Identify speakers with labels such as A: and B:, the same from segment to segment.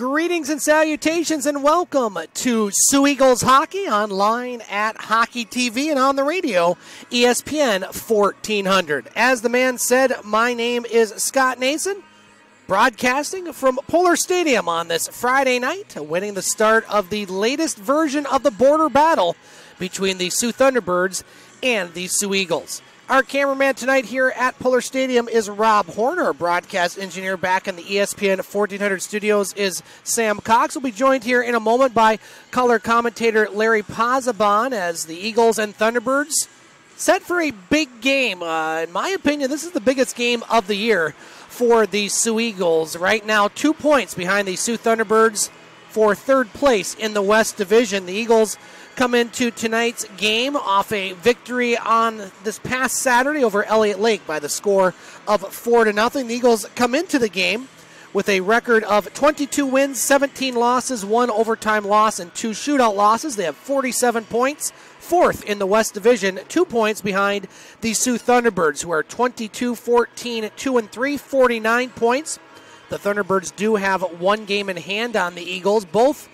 A: Greetings and salutations, and welcome to Soo Eagles Hockey online at Hockey TV and on the radio, ESPN 1400. As the man said, my name is Scott Nason, broadcasting from Pullar Stadium on this Friday night, winning the start of the latest version of the border battle between the Soo Thunderbirds and the Soo Eagles. Our cameraman tonight here at Pullar Stadium is Rob Horner. Broadcast engineer back in the ESPN 1400 studios is Sam Cox. We'll be joined here in a moment by color commentator Larry Pozzebon as the Eagles and Thunderbirds set for a big game. Uh, in my opinion, this is the biggest game of the year for the Soo Eagles. Right now, two points behind the Soo Thunderbirds for third place in the West Division. The Eagles come into tonight's game off a victory on this past Saturday over Elliot Lake by the score of four to nothing. The Eagles come into the game with a record of 22 wins, 17 losses, one overtime loss, and two shootout losses. They have 47 points, fourth in the West Division, two points behind the Soo Thunderbirds, who are 22 14, 2 and 3, 49 points. The Thunderbirds do have one game in hand on the Eagles. Both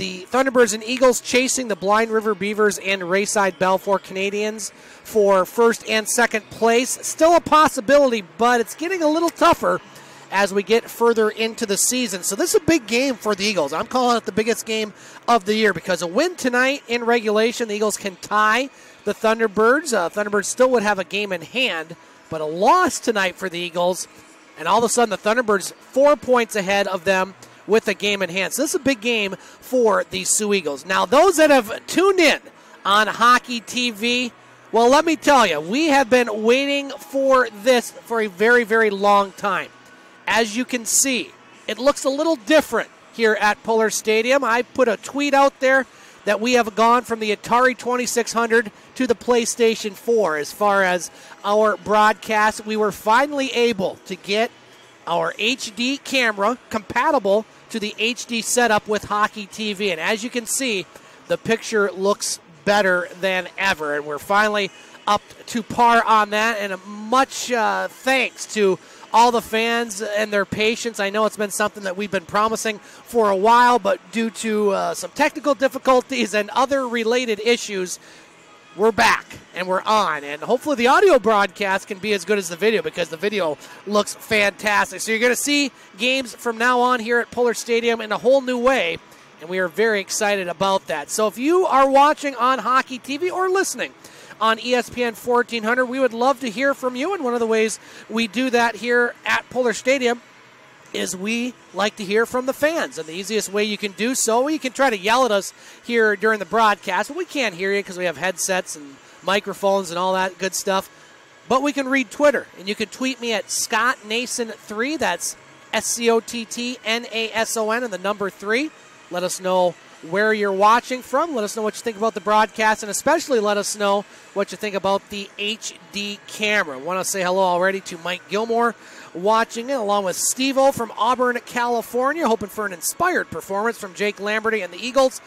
A: the Thunderbirds and Eagles chasing the Blind River Beavers and Rayside Balfour Canadians for first and second place. Still a possibility, but it's getting a little tougher as we get further into the season. So this is a big game for the Eagles. I'm calling it the biggest game of the year because a win tonight in regulation, the Eagles can tie the Thunderbirds. Uh, Thunderbirds still would have a game in hand, but a loss tonight for the Eagles, and all of a sudden the Thunderbirds four points ahead of them with a game in hand. So this is a big game for the Soo Eagles. Now, those that have tuned in on Hockey TV, well, let me tell you, we have been waiting for this for a very, very long time. As you can see, it looks a little different here at Pullar Stadium. I put a tweet out there that we have gone from the Atari 2600 to the PlayStation 4 as far as our broadcast. We were finally able to get our HD camera compatible to the HD setup with Hockey TV. And as you can see, the picture looks better than ever. And we're finally up to par on that. And much uh, thanks to all the fans and their patience. I know it's been something that we've been promising for a while, but due to uh, some technical difficulties and other related issues, we're back and we're on. And hopefully the audio broadcast can be as good as the video because the video looks fantastic. So you're going to see games from now on here at Pullar Stadium in a whole new way. And we are very excited about that. So if you are watching on Hockey TV or listening on ESPN 1400, we would love to hear from you. And one of the ways we do that here at Pullar Stadium is we like to hear from the fans. And the easiest way you can do so, you can try to yell at us here during the broadcast, but we can't hear you because we have headsets and microphones and all that good stuff. But we can read Twitter, and you can tweet me at Scott Nason3. That's S C O T T N A S O N and the number three. Let us know where you're watching from. Let us know what you think about the broadcast, and especially let us know what you think about the HD camera. I want to say hello already to Mike Gilmore watching it, along with Steve O from Auburn, California, hoping for an inspired performance from Jake Lamberty and the Eagles.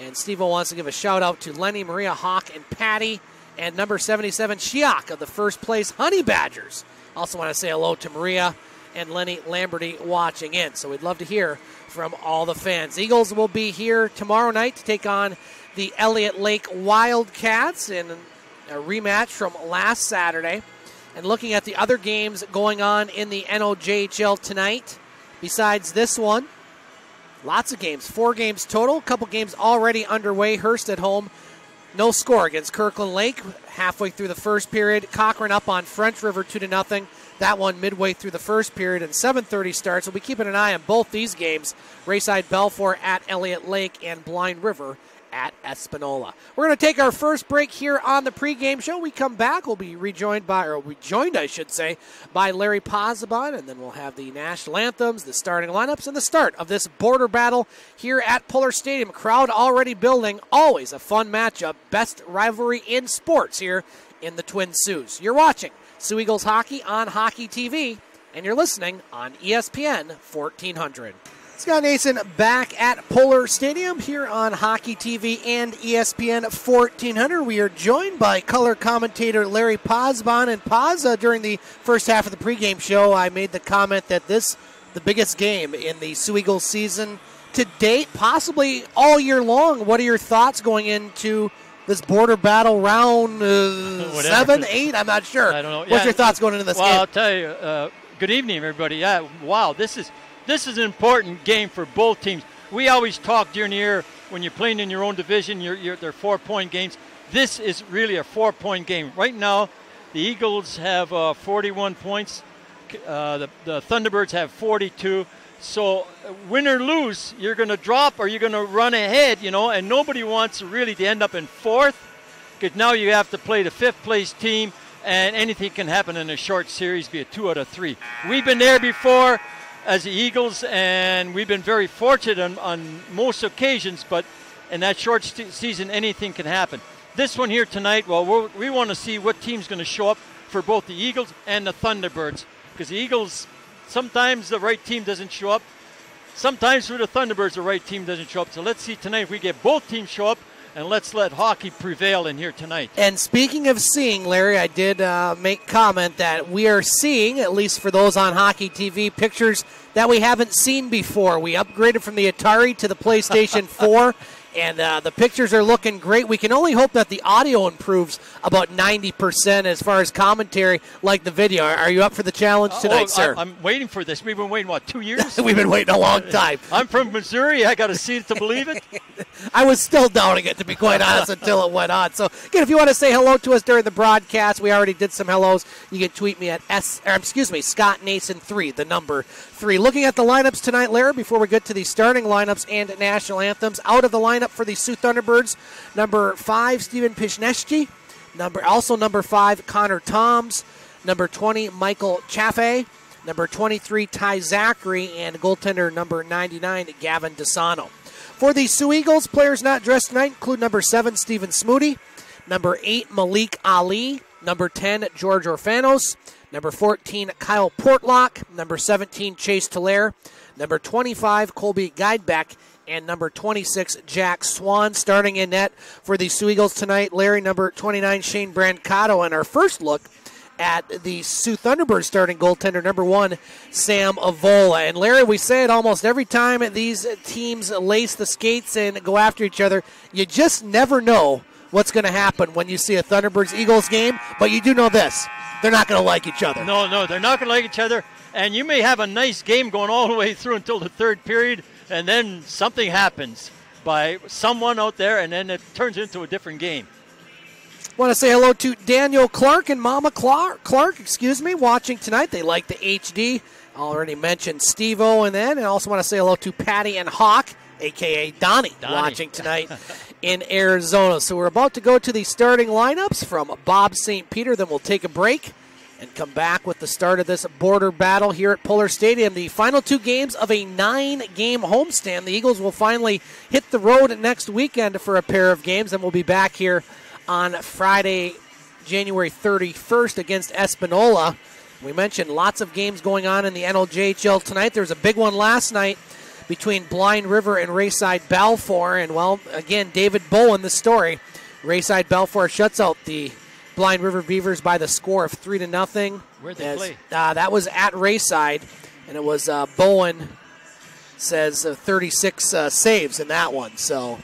A: And Steve O wants to give a shout out to Lenny, Maria Hawk, and Patty, and number 77, Shiak of the first place Honey Badgers. Also want to say hello to Maria and Lenny Lamberty watching in. So we'd love to hear from all the fans. Eagles will be here tomorrow night to take on the Elliot Lake Wildcats in a rematch from last Saturday. And looking at the other games going on in the NOJHL tonight, besides this one, lots of games. Four games total, a couple games already underway. Hurst at home, no score against Kirkland Lake. Halfway through the first period, Cochrane up on French River two to nothing. That one midway through the first period and 7:30 starts. We'll be keeping an eye on both these games: Rayside Balfour at Elliot Lake and Blind River at Espanola. We're going to take our first break here on the pregame show. We come back, we'll be rejoined by, or we joined, I should say, by Larry Pozzebon, and then we'll have the national anthems, the starting lineups, and the start of this border battle here at Pullar Stadium. Crowd already building. Always a fun matchup. Best rivalry in sports here in the Twin Soo. You're watching Soo Eagles hockey on Hockey TV, and you're listening on ESPN 1400. Scott Nason back at Pullar Stadium here on Hockey TV and ESPN 1400. We are joined by color commentator Larry Pozzebon. And uh, during the first half of the pregame show, I made the comment that this, the biggest game in the Soo Eagles season, to date, possibly all year long. What are your thoughts going into this border battle round uh, seven, eight? I'm not sure.
B: I don't know.
A: What's
B: Yeah,
A: your thoughts going into this
B: well,
A: game?
B: I'll tell you. Uh, good evening, everybody. Yeah, wow, this is this is an important game for both teams. We always talk during the year when you're playing in your own division. You're, you're they're four point games. This is really a four point game right now. The Eagles have uh, 41 points. Uh, the, the Thunderbirds have 42. So, win or lose, you're going to drop or you're going to run ahead, you know, and nobody wants really to end up in fourth because now you have to play the fifth place team and anything can happen in a short series, be a two out of three. We've been there before as the Eagles, and we've been very fortunate on, on most occasions, but in that short st- season, anything can happen. This one here tonight, well, we want to see what team's going to show up for both the Eagles and the Thunderbirds because the Eagles, sometimes the right team doesn't show up. Sometimes for the Thunderbirds, the right team doesn't show up. So let's see tonight if we get both teams show up, and let's let hockey prevail in here tonight.
A: And speaking of seeing, Larry, I did uh, make comment that we are seeing, at least for those on Hockey TV, pictures that we haven't seen before. We upgraded from the Atari to the PlayStation 4, and uh, the pictures are looking great. We can only hope that the audio improves about 90% as far as commentary, like the video. Are you up for the challenge tonight,
B: oh,
A: sir?
B: I, am waiting for this. We've been waiting, what, two years?
A: We've been waiting a long time.
B: I'm from Missouri. I got to see it to believe it.
A: I was still doubting it, to be quite honest, until it went on. So, again, if you want to say hello to us during the broadcast, we already did some hellos. You can tweet me at S, or excuse me, Scott Nason three, the number three. Looking at the lineups tonight, Larry. Before we get to the starting lineups and national anthems, out of the lineup for the Soo Thunderbirds, number five, Stephen Pishneshki. Number also number five, Connor Toms. Number twenty, Michael Chaffee. Number 23, Ty Zachary, and goaltender number 99, Gavin Desano. For the Soo Eagles, players not dressed tonight include number 7, Stephen Smoody, number 8, Malik Ali, number 10, George Orfanos, number 14, Kyle Portlock, number 17, Chase Tolaire, number 25, Colby Guidebeck, and number 26, Jack Swan. Starting in net for the Soo Eagles tonight, Larry, number 29, Shane Brancato, and our first look at the Soo Thunderbirds starting goaltender, number one, Sam Avola. And Larry, we say it almost every time these teams lace the skates and go after each other. You just never know what's going to happen when you see a Thunderbirds Eagles game, but you do know this they're not going to like each other.
B: No, no, they're not going to like each other. And you may have a nice game going all the way through until the third period, and then something happens by someone out there, and then it turns into a different game.
A: Want to say hello to Daniel Clark and Mama Clark, Clark, excuse me, watching tonight. They like the HD. Already mentioned Steve O and then, and also want to say hello to Patty and Hawk, aka Donnie,
B: Donnie.
A: watching tonight in Arizona. So we're about to go to the starting lineups from Bob St. Peter. Then we'll take a break and come back with the start of this border battle here at Pullar Stadium. The final two games of a nine-game homestand. The Eagles will finally hit the road next weekend for a pair of games, and we'll be back here on Friday, January 31st against Espanola. We mentioned lots of games going on in the NLJHL tonight. There was a big one last night between Blind River and Rayside Balfour. And, well, again, David Bowen, the story. Rayside Balfour shuts out the Blind River Beavers by the score of 3 to nothing.
B: Where'd they
A: As-
B: play?
A: Uh, that was at Rayside, and it was uh, Bowen says uh, 36 uh, saves in that one. So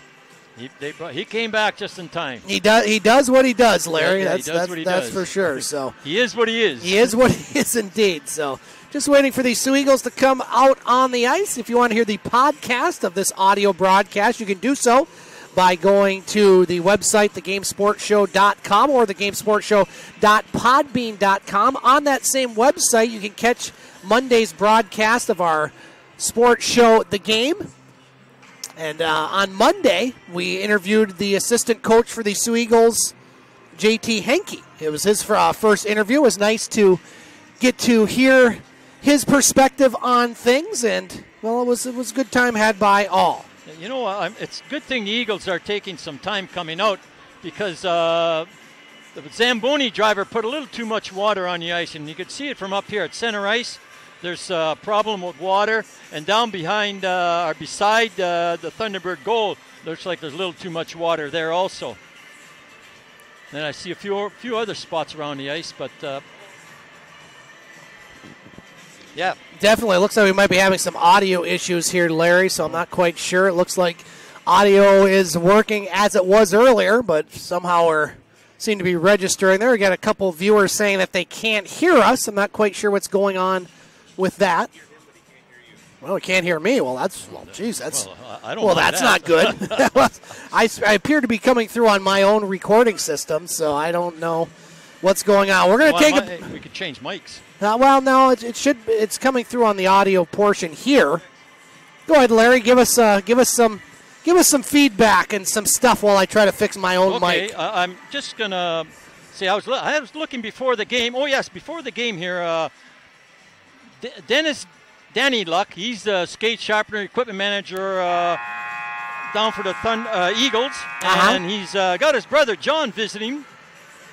B: He, they, he came back just in time.
A: he does he does what he does, Larry.
B: Yeah, yeah, he
A: that's
B: does
A: that's,
B: what he
A: that's
B: does.
A: for sure. So
B: He is what he is.
A: he is what he is indeed. So just waiting for the Soo Eagles to come out on the ice. If you want to hear the podcast of this audio broadcast, you can do so by going to the website, thegamesportshow.com or thegamesportshow.podbean.com. On that same website, you can catch Monday's broadcast of our sports show, The Game. And uh, on Monday, we interviewed the assistant coach for the Soo Eagles, JT Henke. It was his uh, first interview. It was nice to get to hear his perspective on things, and well, it was it was a good time had by all.
B: You know, I'm, it's a good thing the Eagles are taking some time coming out because uh, the Zamboni driver put a little too much water on the ice, and you could see it from up here at center ice. There's a problem with water, and down behind uh, or beside uh, the Thunderbird goal, looks like there's a little too much water there also. Then I see a few few other spots around the ice, but uh, Yeah.
A: Definitely. It looks like we might be having some audio issues here, Larry, so I'm not quite sure. It looks like audio is working as it was earlier, but somehow we're seem to be registering there. We got a couple viewers saying that they can't hear us. I'm not quite sure what's going on with that. Well, we can't hear me. Well, that's well, geez, that's
B: Well, I- don't
A: well, that's
B: that.
A: not good. I, I appear to be coming through on my own recording system, so I don't know what's going on. We're going to
B: Well,
A: take
B: I
A: a
B: we could change mics.
A: Uh, well, no, it, it should. It's coming through on the audio portion here. Go ahead, Larry. Give us uh, give us some give us some feedback and some stuff while I try to fix my own
B: Okay,
A: mic.
B: uh, I'm just gonna see. I was I was looking before the game. Oh yes, before the game here. Uh, D- Dennis Danny Luck. He's the skate sharpener equipment manager uh, down for the Thun- uh, Eagles,
A: Uh-huh.
B: and he's uh, got his brother John visiting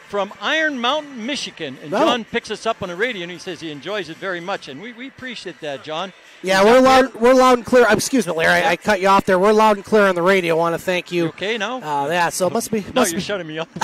B: from Iron Mountain, Michigan. And
A: Oh.
B: John picks us up on the radio, and he says he enjoys it very much, and we, we appreciate that, John.
A: Yeah, we're loud. We're loud and clear. uh, Excuse me, Larry. I, I cut you off there. We're loud and clear on the radio. I want to thank
B: You
A: you.
B: okay now?
A: Uh, yeah. So it must be.
B: no,
A: Must
B: you're
A: be
B: shutting me up.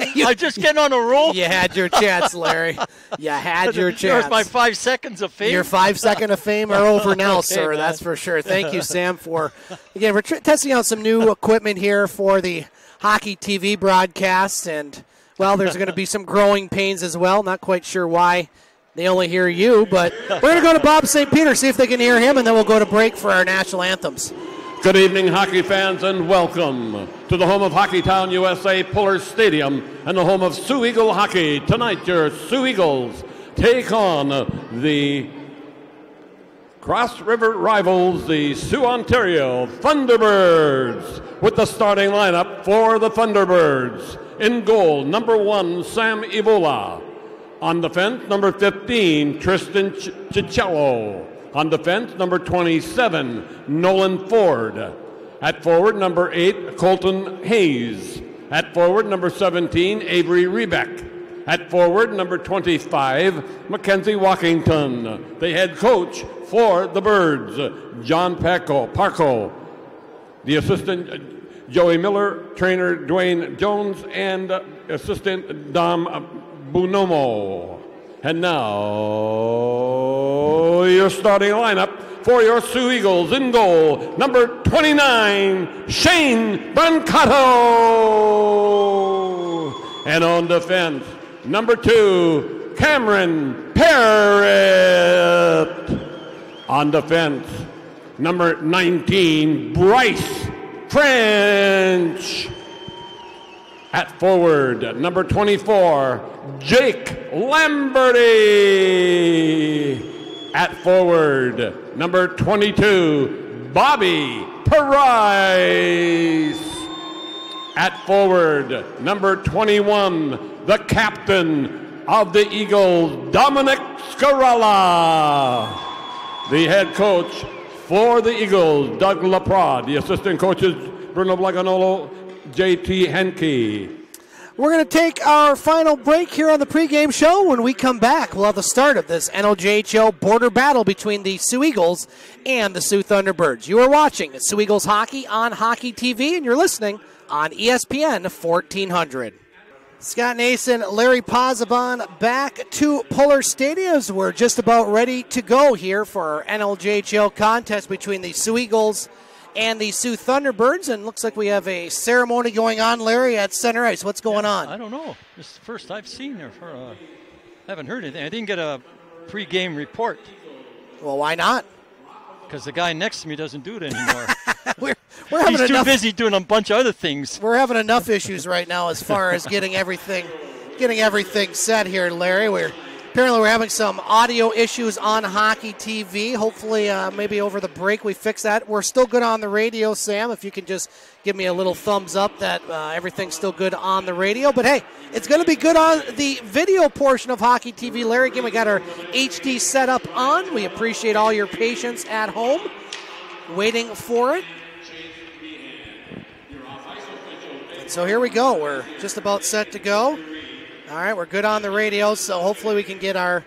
B: I'm just getting on a roll.
A: you had your chance, Larry. You had your chance.
B: There's my five seconds of fame.
A: Your five second of fame are over now,
B: Okay,
A: sir.
B: man.
A: That's for sure. Thank you, Sam, for again. We're testing out some new equipment here for the hockey TV broadcast, and well, there's going to be some growing pains as well. Not quite sure why they only hear you, but we're going to go to Bob St. Peter see if they can hear him, and then we'll go to break for our national anthems.
C: Good evening, hockey fans, and welcome to the home of Hockeytown USA, Pullar Stadium, and the home of Soo Eagle Hockey. Tonight, your Soo Eagles take on the Cross River rivals, the Soo Ontario Thunderbirds, with the starting lineup for the Thunderbirds. In goal, number one, Sam Evola. On defense, number 15, Tristan Ciccello. On defense, number 27, Nolan Ford. At forward, number 8, Colton Hayes. At forward, number 17, Avery Rebeck. At forward, number 25, Mackenzie Walkington. The head coach for the Birds, John Paco, Parco. The assistant, uh, Joey Miller, trainer Dwayne Jones, and assistant Dom Bunomo. And now, your starting lineup for your Soo Eagles in goal, number 29, Shane Brancato. And on defense, number two, Cameron Parrott. On defense, number 19, Bryce French. At forward, number 24, Jake Lamberty. At forward, number 22, Bobby Price. At forward, number 21, the captain of the Eagles, Dominic Scarella. The head coach for the Eagles, Doug LaPrade. The assistant coaches, Bruno Blaganolo, JT Henke.
A: We're going to take our final break here on the pregame show. When we come back, we'll have the start of this NLJHL border battle between the Soo Eagles and the Soo Thunderbirds. You are watching Soo Eagles hockey on Hockey TV, and you're listening on ESPN 1400. Scott Nason, Larry Pozzebon back to Pullar Stadiums. We're just about ready to go here for our NLJHL contest between the Soo Eagles and the Soo Thunderbirds. And looks like we have a ceremony going on, Larry, at center ice. What's going on?
B: I don't know. This is the first I've seen her. For, uh, haven't heard anything. I didn't get a pre-game report
A: Well, why not?
B: Because the guy next to me doesn't do it anymore.
A: We're, we're having
B: He's too busy doing a bunch of other things.
A: We're having enough issues right now as far as getting everything, getting everything set here, Larry. We're apparently we're having some audio issues on Hockey TV. Hopefully, uh, maybe over the break we fix that. We're still good on the radio, Sam. If you can just give me a little thumbs up that uh, everything's still good on the radio. But hey, it's going to be good on the video portion of Hockey TV, Larry. Again, we got our HD setup on. We appreciate all your patience at home, waiting for it. So here we go. We're just about set to go. All right, we're good on the radio, so hopefully we can get our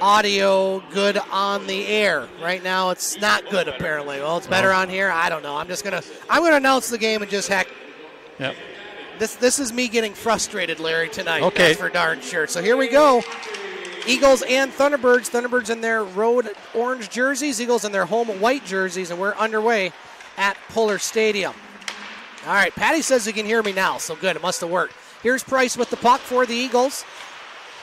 A: audio good on the air. Right now it's not good apparently. Well, it's better on here. I don't know. I'm just going to I'm going to announce the game and just heck
B: Yep.
A: this this is me getting frustrated, Larry, tonight.
B: Okay.
A: That's for darn sure. So here we go. Eagles and Thunderbirds. Thunderbirds in their road orange jerseys, Eagles in their home white jerseys, and we're underway at Pullar Stadium. All right, Patty says he can hear me now, so good. It must have worked. Here's Price with the puck for the Eagles.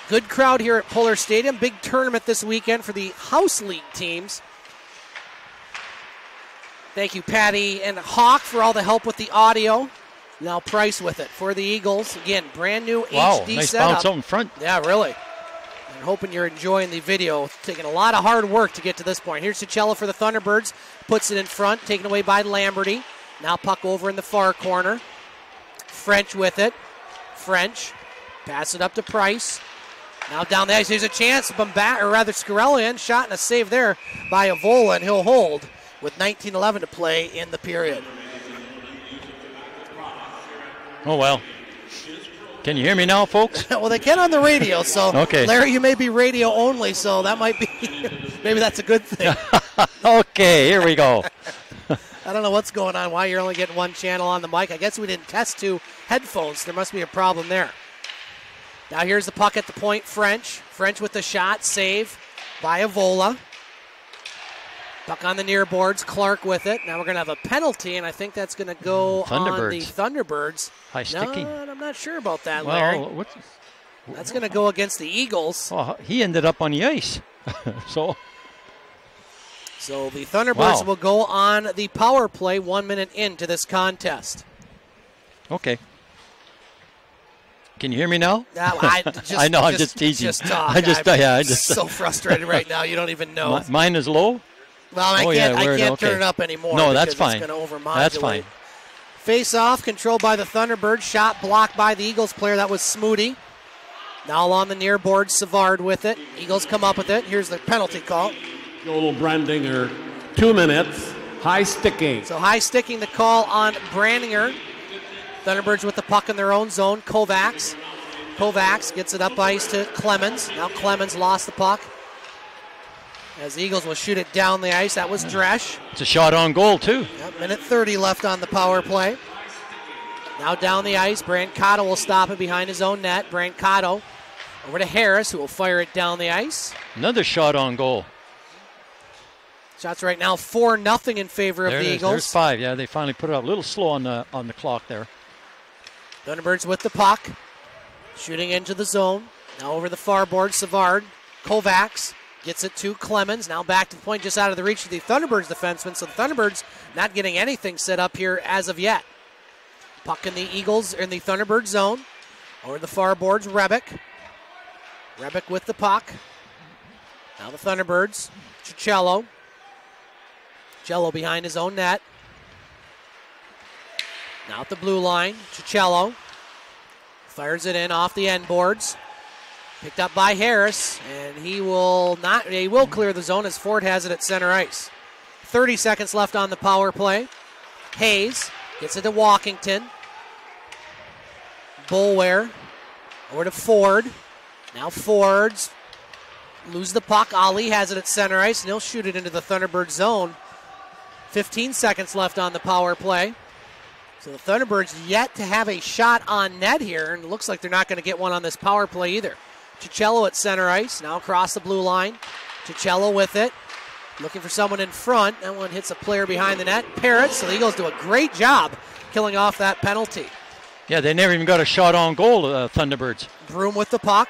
A: Good crowd here at Pullar Stadium. Big tournament this weekend for the House League teams. Thank you, Patty and Hawk, for all the help with the audio. Now Price with it for the Eagles. Again, brand new
B: Wow,
A: HD
B: nice
A: setup.
B: bounce out in front.
A: Yeah, really. I'm hoping you're enjoying the video. It's taking a lot of hard work to get to this point. Here's Cicello for the Thunderbirds. Puts it in front, taken away by Lamberty. Now puck over in the far corner. French with it. French. Pass it up to Price. Now down the ice. There's a chance. Bombat, or rather Scarella in. Shot and a save there by Avola, and he'll hold with 19-11 to play in the period.
B: Oh, well. Can you hear me now, folks?
A: well, they can on the radio, so
B: Okay.
A: Larry, you may be radio only, so that might be maybe that's a good thing.
B: okay, here we go.
A: I don't know what's going on, why you're only getting one channel on the mic. I guess we didn't test two headphones. There must be a problem there. Now here's the puck at the point, French. French with the shot, save by Avola. Puck on the near boards, Clark with it. Now we're going to have a penalty, and I think that's going to go hmm, on the
B: Thunderbirds.
A: Thunderbirds.
B: High sticking.
A: No, I'm not sure about that, Larry.
B: Well, what's,
A: That's going to go against the Eagles.
B: oh, he ended up on the ice. so,
A: So the Thunderbirds
B: Wow.
A: will go on the power play one minute into this contest.
B: okay. Can you hear me now?
A: I, just,
B: I know, I'm just teasing.
A: Just talk.
B: I just-
A: I'm
B: yeah, I just-
A: so frustrated right now. You don't even know.
B: Mi- mine is low.
A: well, I
B: oh,
A: can't.
B: yeah,
A: I can't
B: okay.
A: turn it up anymore.
B: No, that's fine.
A: It's going to overmodulate.
B: That's fine.
A: Face off, controlled by the Thunderbirds. Shot blocked by the Eagles player. That was Smoody. Now on the near board, Savard with it. Eagles come up with it. Here's the penalty call.
C: Joel Brandinger, two minutes, high sticking.
A: So high sticking the call on Brandinger. Thunderbirds with the puck in their own zone. Kovacs. Kovacs gets it up ice to Clemens. Now Clemens lost the puck. As Eagles will shoot it down the ice. That was Dresch.
B: It's a shot on goal, too.
A: Yep, minute 30 left on the power play. Now down the ice. Brancato will stop it behind his own net. Brancato over to Harris, who will fire it down the ice.
B: Another shot on goal.
A: Shots right now 4 0 in favor of
B: There
A: the
B: it is.
A: Eagles.
B: There's five. Yeah, they finally put it up a little slow on the on the clock there.
A: Thunderbirds with the puck. Shooting into the zone. Now over the far board, Savard. Kovacs gets it to Clemens. Now back to the point just out of the reach of the Thunderbirds defenseman. So the Thunderbirds not getting anything set up here as of yet. Puck in the Eagles, in the Thunderbird zone. Over the far boards, Rebick. Rebick with the puck. Now the Thunderbirds. Cicello. Cicello behind his own net. Now at the blue line, Cicello fires it in off the end boards. Picked up by Harris, and he will not. He will clear the zone as Ford has it at center ice. 30 seconds left on the power play. Hayes gets it to Walkington. Bulware over to Ford. Now Ford's lose the puck. Ali has it at center ice, and he'll shoot it into the Thunderbird zone. 15 seconds left on the power play. So the Thunderbirds yet to have a shot on net here, and it looks like they're not going to get one on this power play either. Cicello at center ice, now across the blue line. Cicello with it, looking for someone in front. That one hits a player behind the net. Parrott, so the Eagles do a great job killing off that penalty.
B: Yeah, they never even got a shot on goal, uh, Thunderbirds.
A: Broom with the puck.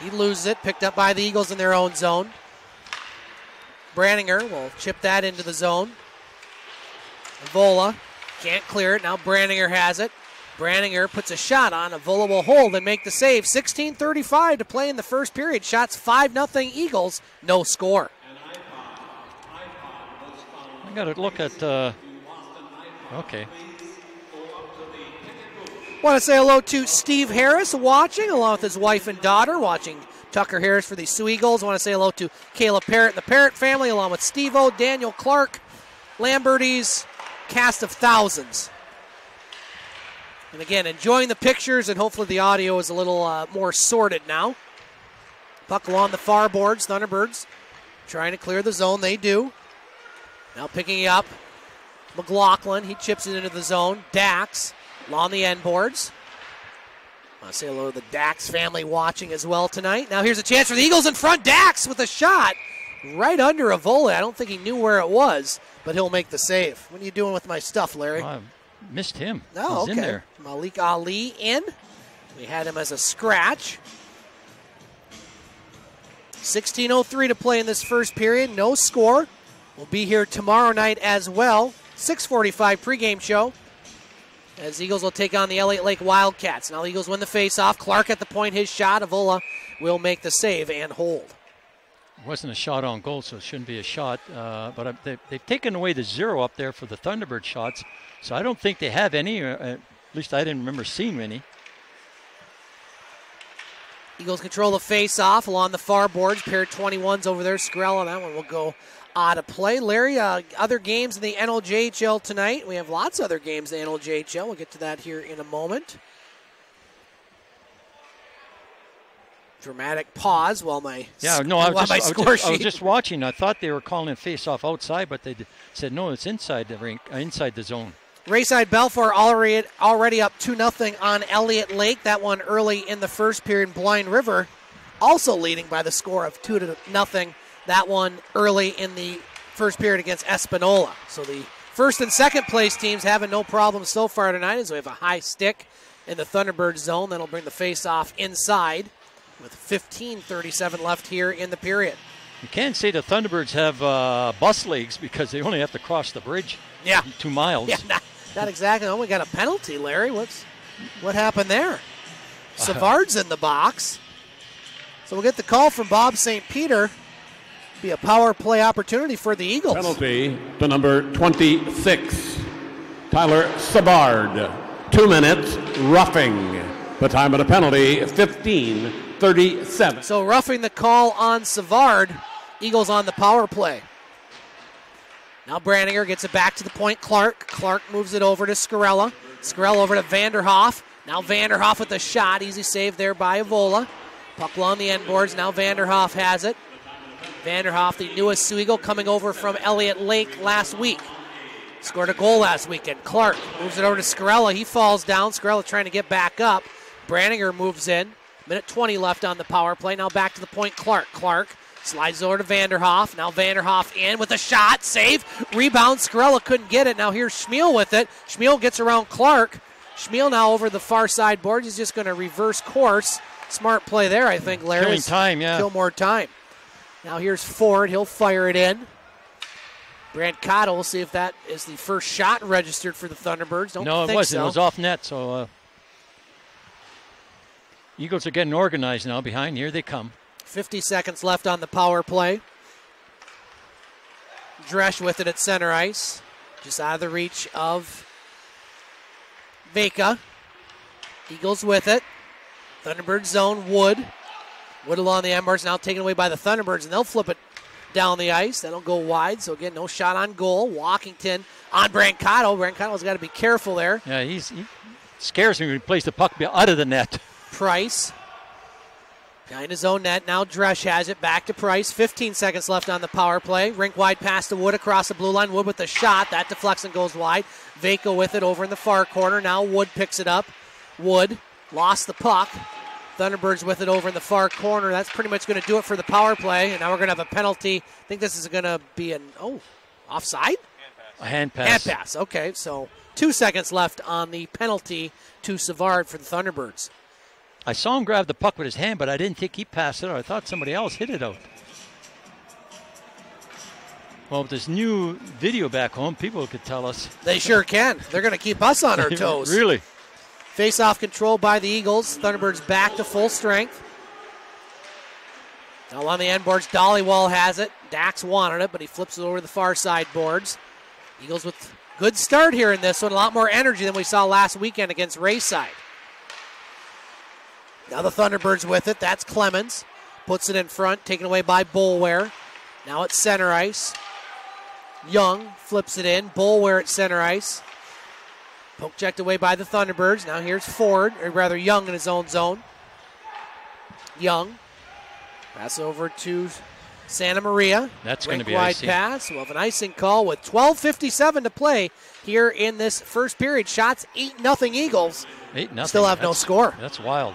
A: He loses it, picked up by the Eagles in their own zone. Brandinger will chip that into the zone. Vola can't clear it. Now Brandinger has it. Brandinger puts a shot on. Avola will hold and make the save. 16:35 to play in the first period. Shots 5 0 Eagles. No score.
B: I got to look at. Uh, okay.
A: Want to say hello to Steve Harris watching, along with his wife and daughter, watching Tucker Harris for the Soo Eagles. Want to say hello to Kayla Parrott and the Parrott family, along with Steve O, Daniel Clark, Lamberties, cast of thousands. And again, enjoying the pictures, and hopefully the audio is a little uh, more sorted now. Puck along the far boards, Thunderbirds trying to clear the zone. They do. Now picking up, McLaughlin. He chips it into the zone. Dax along the end boards. I say hello to the Dax family watching as well tonight. Now here's a chance for the Eagles in front. Dax with a shot right under a volley. I don't think he knew where it was, but he'll make the save. What are you doing with my stuff, Larry?
B: I missed him.
A: Oh,
B: He's
A: okay.
B: in there.
A: Malik Ali in. We had him as a scratch. 16.03 to play in this first period. No score. We'll be here tomorrow night as well. 645 pregame show. As Eagles will take on the Elliot Lake Wildcats. Now Eagles win the face-off. Clark at the point, his shot. Avola will make the save and hold.
B: wasn't a shot on goal, so it shouldn't be a shot. Uh, but they, they've taken away the zero up there for the Thunderbird shots, so I don't think they have any. Uh, at least I didn't remember seeing any.
A: Eagles control the face-off along the far boards. Pair 21s over there. Skrell that one will go out of play. Larry, uh, other games in the NLJHL tonight. We have lots of other games in the NLJHL. We'll get to that here in a moment. Dramatic pause while my
B: Yeah, no, I
A: while
B: was,
A: my
B: just, I,
A: score
B: was just, I was just watching. I thought they were calling it face off outside, but they said no, it's inside the rink, uh, inside the zone.
A: Rayside Balfour already already up two nothing on Elliot Lake. That one early in the first period. Blind River also leading by the score of two to nothing. That one early in the first period against Espanola. So the first and second place teams having no problems so far tonight as we have a high stick in the Thunderbird zone. That'll bring the face off inside with 15:37 left here in the period.
B: You can't say the Thunderbirds have uh, bus leagues because they only have to cross the bridge
A: Yeah.
B: two miles.
A: Yeah, not, not exactly. Oh, we got a penalty, Larry. What's what happened there? Savard's in the box. So we'll get the call from Bob St. Peter. Be a power play opportunity for the Eagles.
C: Penalty to number 26, Tyler Savard. Two minutes, roughing. The time of the penalty, 15:37.
A: So roughing the call on Savard. Eagles on the power play. Now Brandinger gets it back to the point. Clark. Clark moves it over to Scarella. Scarella over to Vanderhoff. Now Vanderhoff with the shot. Easy save there by Avola. Puck on the end boards. Now Vanderhoff has it. Vanderhoff, the newest Soo Eagle, coming over from Elliot Lake last week. Scored a goal last weekend. Clark moves it over to Scarella. He falls down. Scarella trying to get back up. Brandinger moves in. Minute 20 left on the power play. Now back to the point. Clark. Clark slides over to Vanderhoff. Now Vanderhoff in with a shot. Save. Rebound. Scarella couldn't get it. Now here's Schmiel with it. Schmiel gets around Clark. Schmiel now over the far side board. He's just going to reverse course. Smart play there, I think, Larry.
B: Killing time, yeah.
A: Kill more time. Now here's Ford. He'll fire it in. Brancato, we'll see if that is the first shot registered for the Thunderbirds. Don't
B: no, it wasn't.
A: so.
B: It was off net. So uh, Eagles are getting organized now. Behind here they come.
A: 50 seconds left on the power play. Dresch with it at center ice. Just out of the reach of Veka. Eagles with it. Thunderbird zone, Wood. Wood along the embers, now taken away by the Thunderbirds, and they'll flip it down the ice. That'll go wide. So again, no shot on goal. Walkington on Brancato. Brancato's got to be careful there.
B: Yeah, he's he scares me when he plays the puck out of the net.
A: Price. Behind his own net. Now Dresch has it. Back to Price. 15 seconds left on the power play. Rink wide pass to Wood across the blue line. Wood with the shot. That deflects and goes wide. Vako with it over in the far corner. Now Wood picks it up. Wood lost the puck. Thunderbirds with it over in the far corner. That's pretty much going to do it for the power play. And now we're going to have a penalty. I think this is going to be an, oh, offside?
B: A hand pass.
A: Hand pass. Okay, so two seconds left on the penalty to Savard for the Thunderbirds.
B: I saw him grab the puck with his hand, but I didn't think he passed it out. I thought somebody else hit it out. Well, with this new video back home, people could tell us.
A: They sure can. They're going to keep us on our toes.
B: really?
A: Face off control by the Eagles. Thunderbirds back to full strength. Now on the end boards, Dollywall has it. Dax wanted it, but he flips it over the far side boards. Eagles with good start here in this one. A lot more energy than we saw last weekend against Rayside. Now the Thunderbirds with it. That's Clemens. Puts it in front, taken away by Bullware. Now it's center ice. Young flips it in. Bullware at center ice. Poke checked away by the Thunderbirds. Now here's Ford, or rather Young in his own zone. Young. Pass over to Santa Maria.
B: That's gonna
A: Rink
B: be
A: wide
B: icy.
A: pass. We'll have an icing call with 12:57 to play here in this first period. Shots eight nothing Eagles.
B: Eight nothing.
A: Still have no score.
B: That's wild.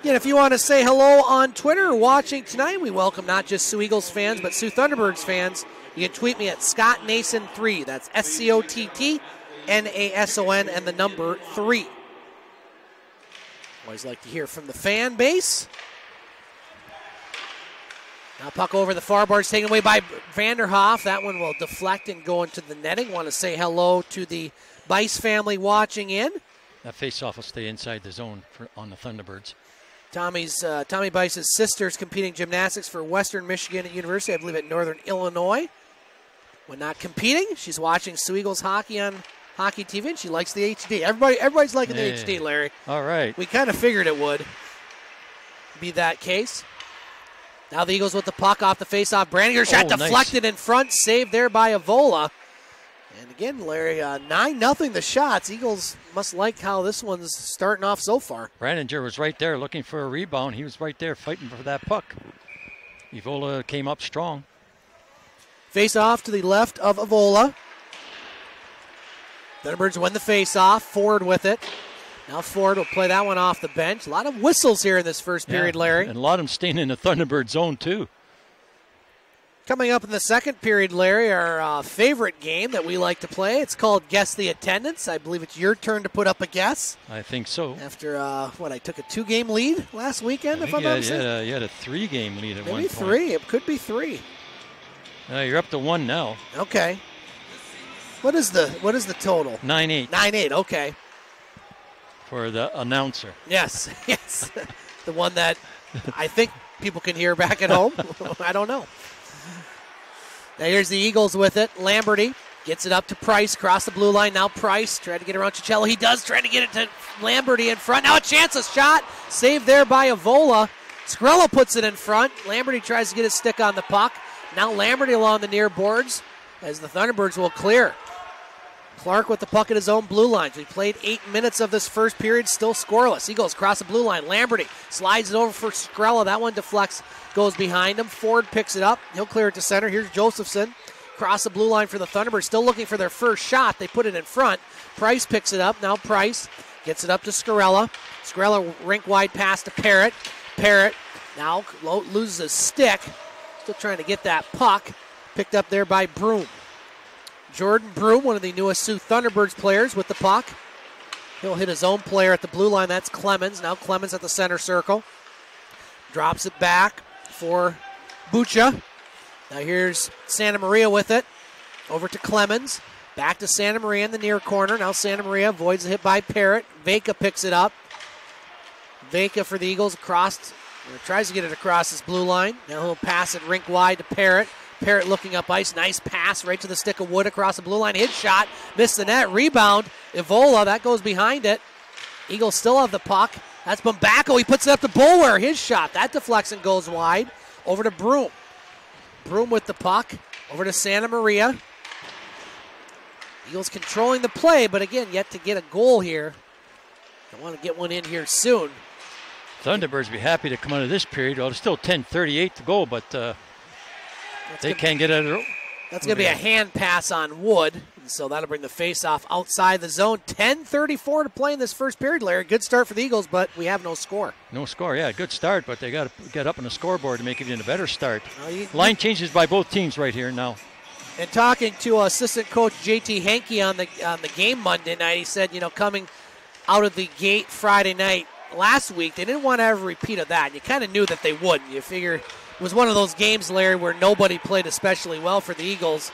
A: Again, if you want to say hello on Twitter watching tonight, we welcome not just Soo Eagles fans, but Soo Thunderbirds fans. You can tweet me at Scott Nason3. That's S C O T T N A S O N and the number 3. Always like to hear from the fan base. Now puck over the far boards taken away by Vanderhoff. That one will deflect and go into the netting. Want to say hello to the Bice family watching in.
B: That face-off will stay inside the zone for, on the Thunderbirds.
A: Tommy's uh, Tommy Bice's sister's competing gymnastics for Western Michigan University, I believe at Northern Illinois. When not competing, she's watching Soo Eagles hockey on Hockey TV, and she likes the HD. Everybody, everybody's liking
B: Hey.
A: the HD, Larry.
B: All right.
A: We kind of figured it would be that case. Now the Eagles with the puck off the face-off. Brandinger shot
B: Oh, nice.
A: deflected in front, saved there by Evola. And again, Larry, uh, nine nothing the shots. Eagles must like how this one's starting off so far.
B: Brandinger was right there looking for a rebound. He was right there fighting for that puck. Evola came up strong.
A: Face off to the left of Avola. Thunderbirds win the face off. Ford with it. Now Ford will play that one off the bench. A lot of whistles here in this first period, Larry.
B: And a lot of them staying in the Thunderbird zone, too.
A: Coming up in the second period, Larry, our uh, favorite game that we like to play. It's called Guess the Attendance. I believe it's your turn to put up a guess
B: I think so.
A: after uh, what I took a two-game lead last weekend, if I'm not
B: had, you, had
A: mistaken.
B: a, you had a three-game lead at one point.
A: Maybe three. It could be three.
B: Uh, you're up to one now.
A: Okay. What is the what is the total?
B: Nine eight
A: Nine eight. Okay.
B: for the announcer.
A: Yes, yes. the one that I think people can hear back at home. I don't know. Now here's the Eagles with it. Lamberty gets it up to Price, cross the blue line. Now Price trying to get around Chicello. He does, trying to get it to Lamberty in front. Now a chance, a shot. Saved there by Avola. Scarella puts it in front. Lamberty tries to get his stick on the puck. Now Lamberty along the near boards as the Thunderbirds will clear. Clark with the puck at his own blue line. We played eight minutes of this first period, still scoreless. Eagles cross the blue line. Lamberty slides it over for Scarella. That one deflects, goes behind him. Ford picks it up. He'll clear it to center. Here's Josephson. Cross the blue line for the Thunderbirds. Still looking for their first shot. They put it in front. Price picks it up. Now Price gets it up to Scarella. Scarella rink wide pass to Parrott. Parrott now loses his stick. Still trying to get that puck. Picked up there by Broom. Jordan Broom, one of the newest Soo Thunderbirds players, with the puck. He'll hit his own player at the blue line. That's Clemens. Now Clemens at the center circle. Drops it back for Bucha. Now here's Santa Maria with it. Over to Clemens. Back to Santa Maria in the near corner. Now Santa Maria avoids the hit by Parrott. Veka picks it up. Veka for the Eagles across, tries to get it across his blue line. Now he'll pass it rink wide to Parrott. Parrott looking up ice. Nice pass right to the stick of Wood across the blue line. Hit shot. Missed the net. Rebound. Evola. That goes behind it. Eagles still have the puck. That's Bumbacco. He puts it up to Bulwer. His shot. That deflects and goes wide. Over to Broom. Broom with the puck. Over to Santa Maria. Eagles controlling the play, but again, yet to get a goal here. I want to get one in here soon.
B: Thunderbirds be happy to come out of this period. Well, it's still 10:38 to go, but uh,
A: That's
B: they can't get it.
A: That's going to be a hand pass on Wood. And so that'll bring the face-off outside the zone. 10:34 to play in this first period, Larry. Good start for the Eagles, but we have no score.
B: No score. Yeah, good start, but they got to get up on the scoreboard to make it even a better start.
A: Well, you-
B: Line changes by both teams right here now.
A: And talking to assistant coach JT Henke on the on the game Monday night, he said, you know, coming out of the gate Friday night last week, they didn't want to have a repeat of that. You kind of knew that they wouldn't. You figure it was one of those games, Larry, where nobody played especially well for the Eagles.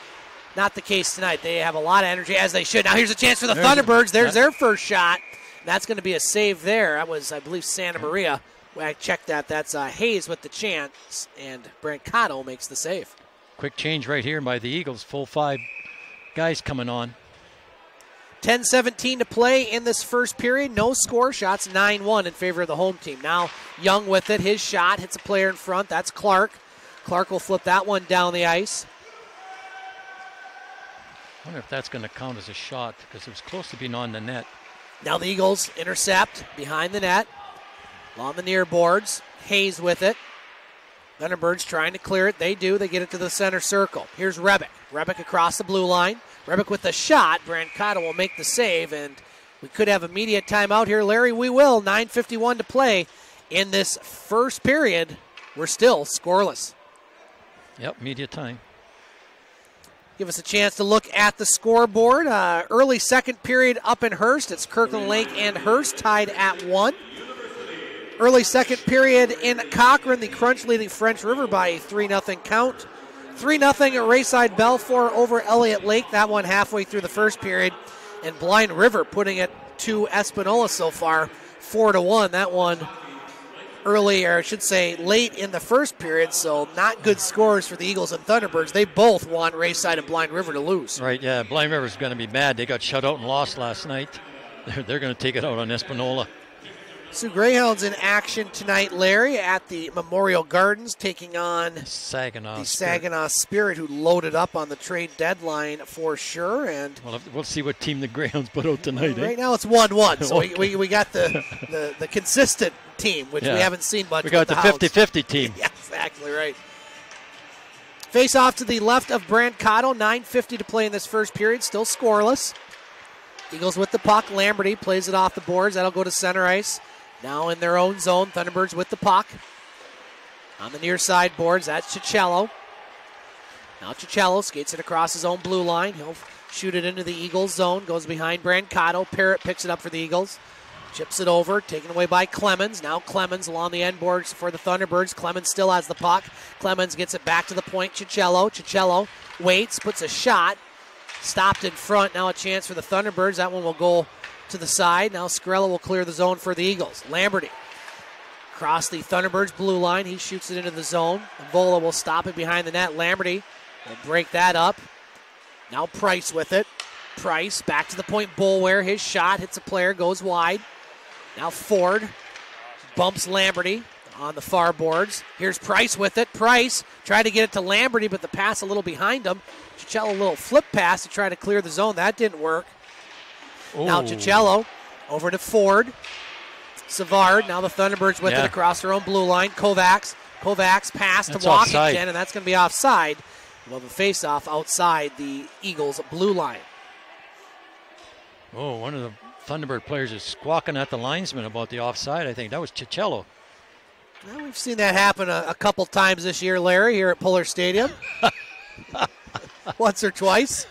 A: Not the case tonight. They have a lot of energy as they should. Now here's a chance for the
B: There's
A: Thunderbirds. There's their first shot. That's going to be a save there. That was, I believe, Santa Maria. I checked that. That's uh, Hayes with the chance, and Brancato makes the save.
B: Quick change right here by the Eagles. Full five guys coming on.
A: 10 17 to play in this first period. No score. Shots 9 1 in favor of the home team. Now, Young with it. His shot hits a player in front. That's Clark. Clark will flip that one down the ice.
B: I wonder if that's going to count as a shot because it was close to being on the net.
A: Now, the Eagles intercept behind the net. On the near boards. Hayes with it. Thunderbirds trying to clear it. They do. They get it to the center circle. Here's Rebick. Rebick across the blue line. Rebick with the shot. Brancato will make the save, and We could have immediate timeout here, Larry. We will. 9:51 to play in this first period. We're still scoreless.
B: Yep, media time.
A: Give us a chance to look at the scoreboard. Uh, early second period up in Hurst. It's Kirkland Lake and Hurst tied at one. Early second period in Cochrane, the Crunch leading French River by a 3 0 count. 3 0 at Rayside Balfour over Elliot Lake. That one halfway through the first period. And Blind River putting it to Espanola so far, 4 to 1. That one early, or I should say late in the first period, so not good scores for the Eagles and Thunderbirds. They both want Rayside and Blind River to lose.
B: Right, yeah. Blind River's going to be mad. They got shut out and lost last night. They're, they're going to take it out on Espanola.
A: Soo Greyhounds in action tonight, Larry, at the Memorial Gardens, taking on
B: Saginaw.
A: the
B: Spirit.
A: Saginaw Spirit, who loaded up on the trade deadline for sure. And
B: Well, we'll see what team the Greyhounds put out tonight. eh?
A: right now it's 1 1. So
B: Okay.
A: we, we, we got the, the, the consistent team, which we haven't seen much
B: We got the
A: the Hounds.
B: 50 50 team.
A: Yeah, exactly right. Face off to the left of Brancato. 9.50 to play in this first period. Still scoreless. Eagles with the puck. Lamberty plays it off the boards. That'll go to center ice. Now in their own zone. Thunderbirds with the puck. On the near side boards, that's Cicello. Now Cicello skates it across his own blue line. He'll shoot it into the Eagles zone. Goes behind Brancato. Parrott picks it up for the Eagles. Chips it over, taken away by Clemens. Now Clemens along the end boards for the Thunderbirds. Clemens still has the puck. Clemens gets it back to the point. Cicello. Cicello waits, puts a shot. Stopped in front. Now a chance for the Thunderbirds. That one will go to the side. Now Scarella will clear the zone for the Eagles. Lamberty across the Thunderbirds blue line. He shoots it into the zone. Vola will stop it behind the net. Lamberty will break that up. Now Price with it. Price back to the point. Bullware. His shot hits a player, goes wide. Now Ford bumps Lamberty on the far boards. Here's Price with it. Price tried to get it to Lamberty, but the pass a little behind him. Cicello a little flip pass to try to clear the zone. That didn't work. Now
B: Ooh.
A: Cicello over to Ford. Savard. Now the Thunderbirds with
B: Yeah.
A: it across their own blue line. Kovacs. Kovacs pass to
B: That's
A: Washington, and that's going to be offside. Well, the face-off outside the Eagles' blue line.
B: Oh, one of the Thunderbird players is squawking at the linesman about the offside. I think that was Cicello.
A: Well, we've seen that happen a, a couple times this year, Larry, here at Pullar Stadium. Once or twice.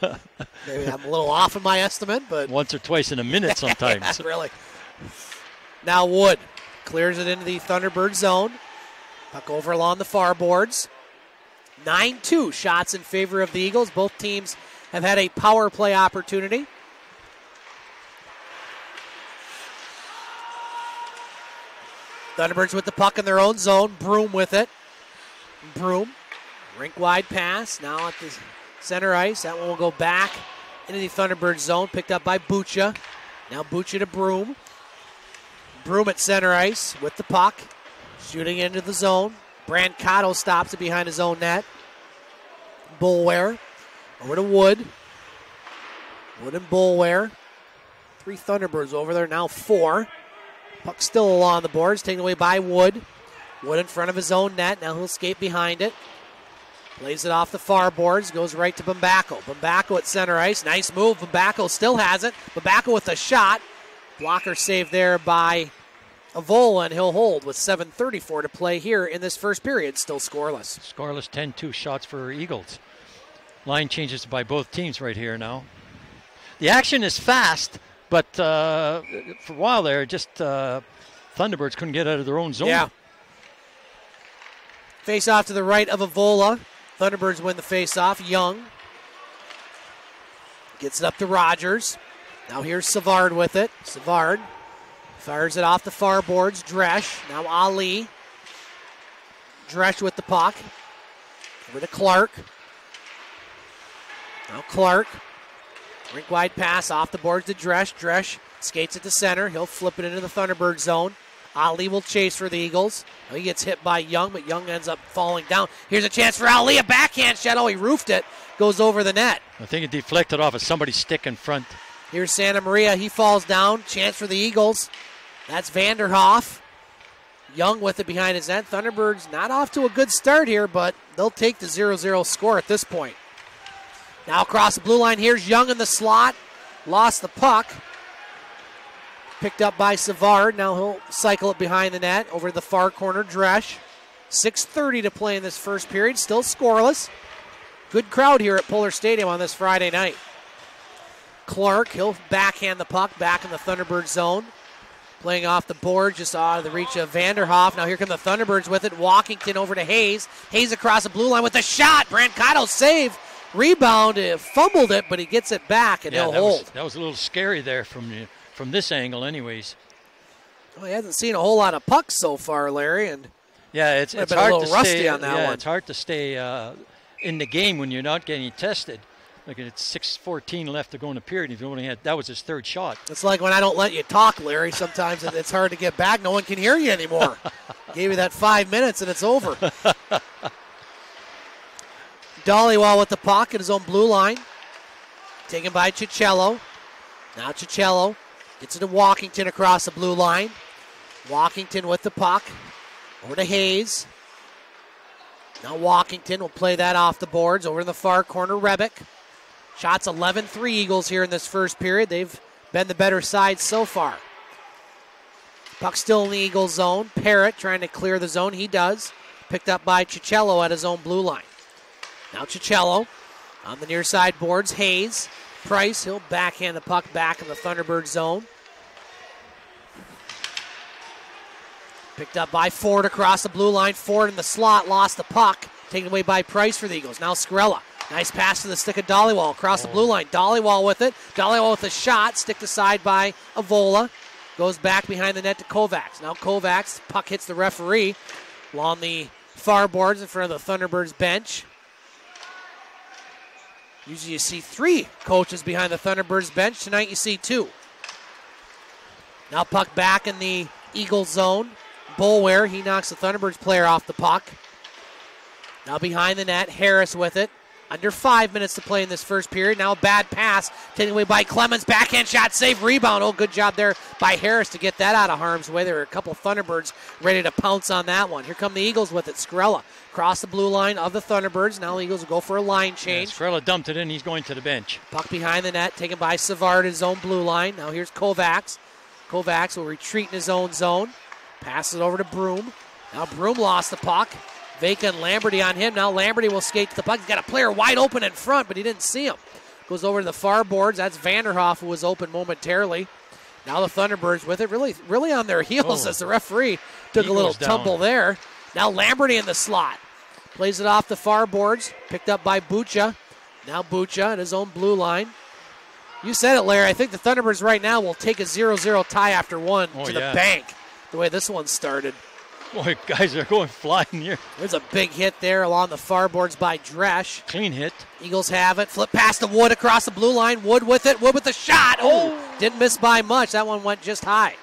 A: Maybe I'm a little off in my estimate, but
B: Once or twice in a minute sometimes.
A: Yeah, really. Now Wood clears it into the Thunderbird zone. Puck over along the far boards. 9 2 shots in favor of the Eagles. Both teams have had a power play opportunity. Thunderbirds with the puck in their own zone. Broom with it. Broom. Rink wide pass. Now at the center ice. That one will go back into the Thunderbird zone. Picked up by Bucha. Now Bucha to Broom. Broom at center ice with the puck. Shooting into the zone. Brancato stops it behind his own net. Bullware. Over to Wood. Wood and Bullware. Three Thunderbirds over there. Now four. Puck still along the boards. Taken away by Wood. Wood in front of his own net. Now he'll skate behind it. Plays it off the far boards. Goes right to Bambacco. Bambacco at center ice. Nice move. Bambacco still has it. Bambacco with a shot. Blocker saved there by Avola, and he'll hold with 7.34 to play here in this first period. Still scoreless.
B: Scoreless 10 2 shots for Eagles. Line changes by both teams right here now. The action is fast, but uh, for a while there, just uh, Thunderbirds couldn't get out of their own zone.
A: Yeah. Face off to the right of Avola. Thunderbirds win the face off. Young gets it up to Rogers. Now here's Savard with it. Savard fires it off the far boards. Dresch. Now Ali. Dresch with the puck. Over to Clark. Now Clark. Rink wide pass off the boards to Dresch. Dresch skates it to center. He'll flip it into the Thunderbird zone. Ali will chase for the Eagles. He gets hit by Young, but Young ends up falling down. Here's a chance for Ali. A backhand shot. Oh, he roofed it. Goes over the net.
B: I think it deflected off of somebody's stick in front.
A: Here's Santa Maria. He falls down. Chance for the Eagles. That's Vanderhoff. Young with it behind his net. Thunderbirds not off to a good start here, but they'll take the 0 0 score at this point. Now across the blue line, here's Young in the slot. Lost the puck. Picked up by Savard. Now he'll cycle it behind the net over the far corner. Dresch. 6.30 to play in this first period. Still scoreless. Good crowd here at Pullar Stadium on this Friday night. Clark, he'll backhand the puck back in the Thunderbird zone. Playing off the board, just out of the reach of Vanderhoff. Now here come the Thunderbirds with it. Walkington over to Hayes. Hayes across the blue line with a shot. Brancato save. Rebound, fumbled it, but he gets it back and
B: Yeah,
A: he'll
B: that
A: hold.
B: was, that was a little scary there from the, from this angle, anyways.
A: Well, he hasn't seen a whole lot of pucks so far, Larry, and
B: Yeah, it's, it's
A: a
B: hard
A: little
B: to
A: rusty
B: stay
A: on that
B: yeah,
A: one.
B: It's hard to stay uh, in the game when you're not getting tested. Look at it's 6:14 left to go in the period. If you only had that was his third shot.
A: it's like when I don't let you talk, Larry. Sometimes it's hard to get back. No one can hear you anymore. Gave you that five minutes and it's over. Dollywall with the puck at his own blue line. Taken by Chicello. Now Chicello gets it to Walkington across the blue line. Walkington with the puck. Over to Hayes. Now Walkington will play that off the boards. Over in the far corner, Rebick. Shots 11 3 Eagles here in this first period. They've been the better side so far. Puck still in the Eagles zone. Parrott trying to clear the zone. He does. Picked up by Chicello at his own blue line. Now Chicello on the near side boards. Hayes. Price, he'll backhand the puck back in the Thunderbird zone. Picked up by Ford across the blue line. Ford in the slot lost the puck. Taken away by Price for the Eagles. Now Scarella. Nice pass to the stick of Dollywall across the blue line. Dollywall with it. Dollywall with a shot. Sticked aside by Avola. Goes back behind the net to Kovacs. Now Kovacs. Puck hits the referee along the far boards in front of the Thunderbirds bench. Usually you see three coaches behind the Thunderbirds bench. Tonight you see two. Now puck back in the Eagle zone. Bulware, he knocks the Thunderbirds player off the puck. Now behind the net, Harris with it. Under five minutes to play in this first period. Now a bad pass taken away by Clemens. Backhand shot, save, rebound. Oh, good job there by Harris to get that out of harm's way. There were a couple Thunderbirds ready to pounce on that one. Here come the Eagles with it. Scarella cross the blue line of the Thunderbirds. Now the Eagles will go for a line
B: Yeah,
A: change.
B: Scarella dumped it in. He's going to the bench.
A: Puck behind the net, taken by Savard in his own blue line. Now here's Kovacs. Kovacs will retreat in his own zone. Passes it over to Broom. Now Broom lost the puck. Vaka and Lamberty on him. Now Lamberty will skate to the puck. He's got a player wide open in front, but he didn't see him. Goes over to the far boards. That's Vanderhoff who was open momentarily. Now the Thunderbirds with it, really, really on their heels
B: Oh.
A: as the referee took
B: He
A: a little tumble there. Now Lamberty in the slot. Plays it off the far boards. Picked up by Bucha. Now Bucha at his own blue line. You said it, Larry. I think the Thunderbirds right now will take a 0 0 tie after one
B: Oh,
A: to the
B: yeah.
A: bank, the way this one started.
B: Boy, guys are going flying here.
A: There's a big hit there along the far boards by Dresch.
B: Clean hit.
A: Eagles have it. Flip past the Wood across the blue line. Wood with it. Wood with the shot. Oh, didn't miss by much. That one went just high.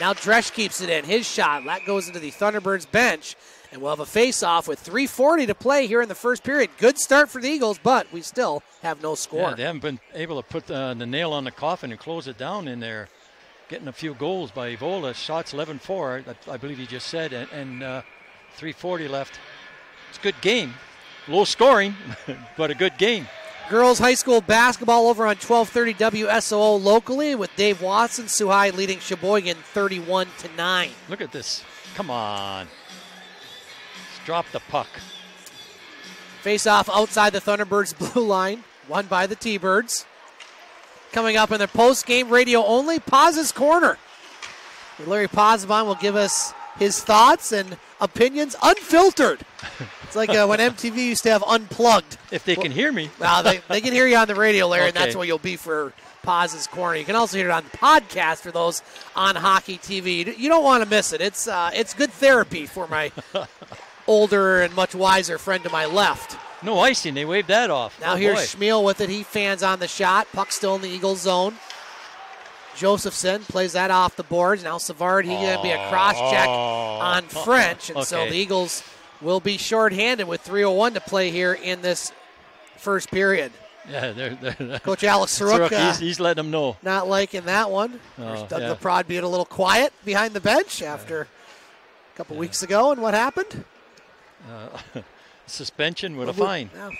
A: Now Dresch keeps it in. His shot. That goes into the Thunderbirds bench. And we'll have a face-off with 3.40 to play here in the first period. Good start for the Eagles, but we still have no score.
B: Yeah, they haven't been able to put uh, the nail on the coffin and close it down in there. Getting a few goals by Avola. Shots 11-4, I- I believe he just said, and, and uh, 340 left. It's a good game. Low scoring, but a good game.
A: Girls high school basketball over on 1230 WSOO locally with Dave Watson, Soo High leading Sheboygan 31 to 9.
B: Look at this. Come on. Let's drop the puck.
A: Face off outside the Thunderbirds blue line, won by the T Birds. Coming up in the post game radio only, Paz's Corner. Larry Pozzebon will give us his thoughts and opinions unfiltered. It's like uh, when MTV used to have unplugged.
B: If they can hear me.
A: Well, they, they can hear you on the radio, Larry, and that's where you'll be for Paz's Corner. You can also hear it on the podcast for those on Hockey TV. You don't want to miss it. It's uh, it's good therapy for my older and much wiser friend to my left.
B: No icing. They waved that off.
A: Now
B: Oh,
A: here's
B: boy.
A: Schmiel with it. He fans on the shot. Puck still in the Eagles zone. Josephson plays that off the boards. Now Savard, he's going to be a cross check on French. And so the Eagles will be shorthanded with 3.01 to play here in this first period.
B: Yeah, they're, they're,
A: Coach Alex uh,
B: he's, he's letting them know.
A: not liking that one.
B: Oh,
A: Doug
B: yeah.
A: LeProd being a little quiet behind the bench after a couple weeks ago. And what happened?
B: Suspension with a
A: Well, we-
B: fine.
A: yeah.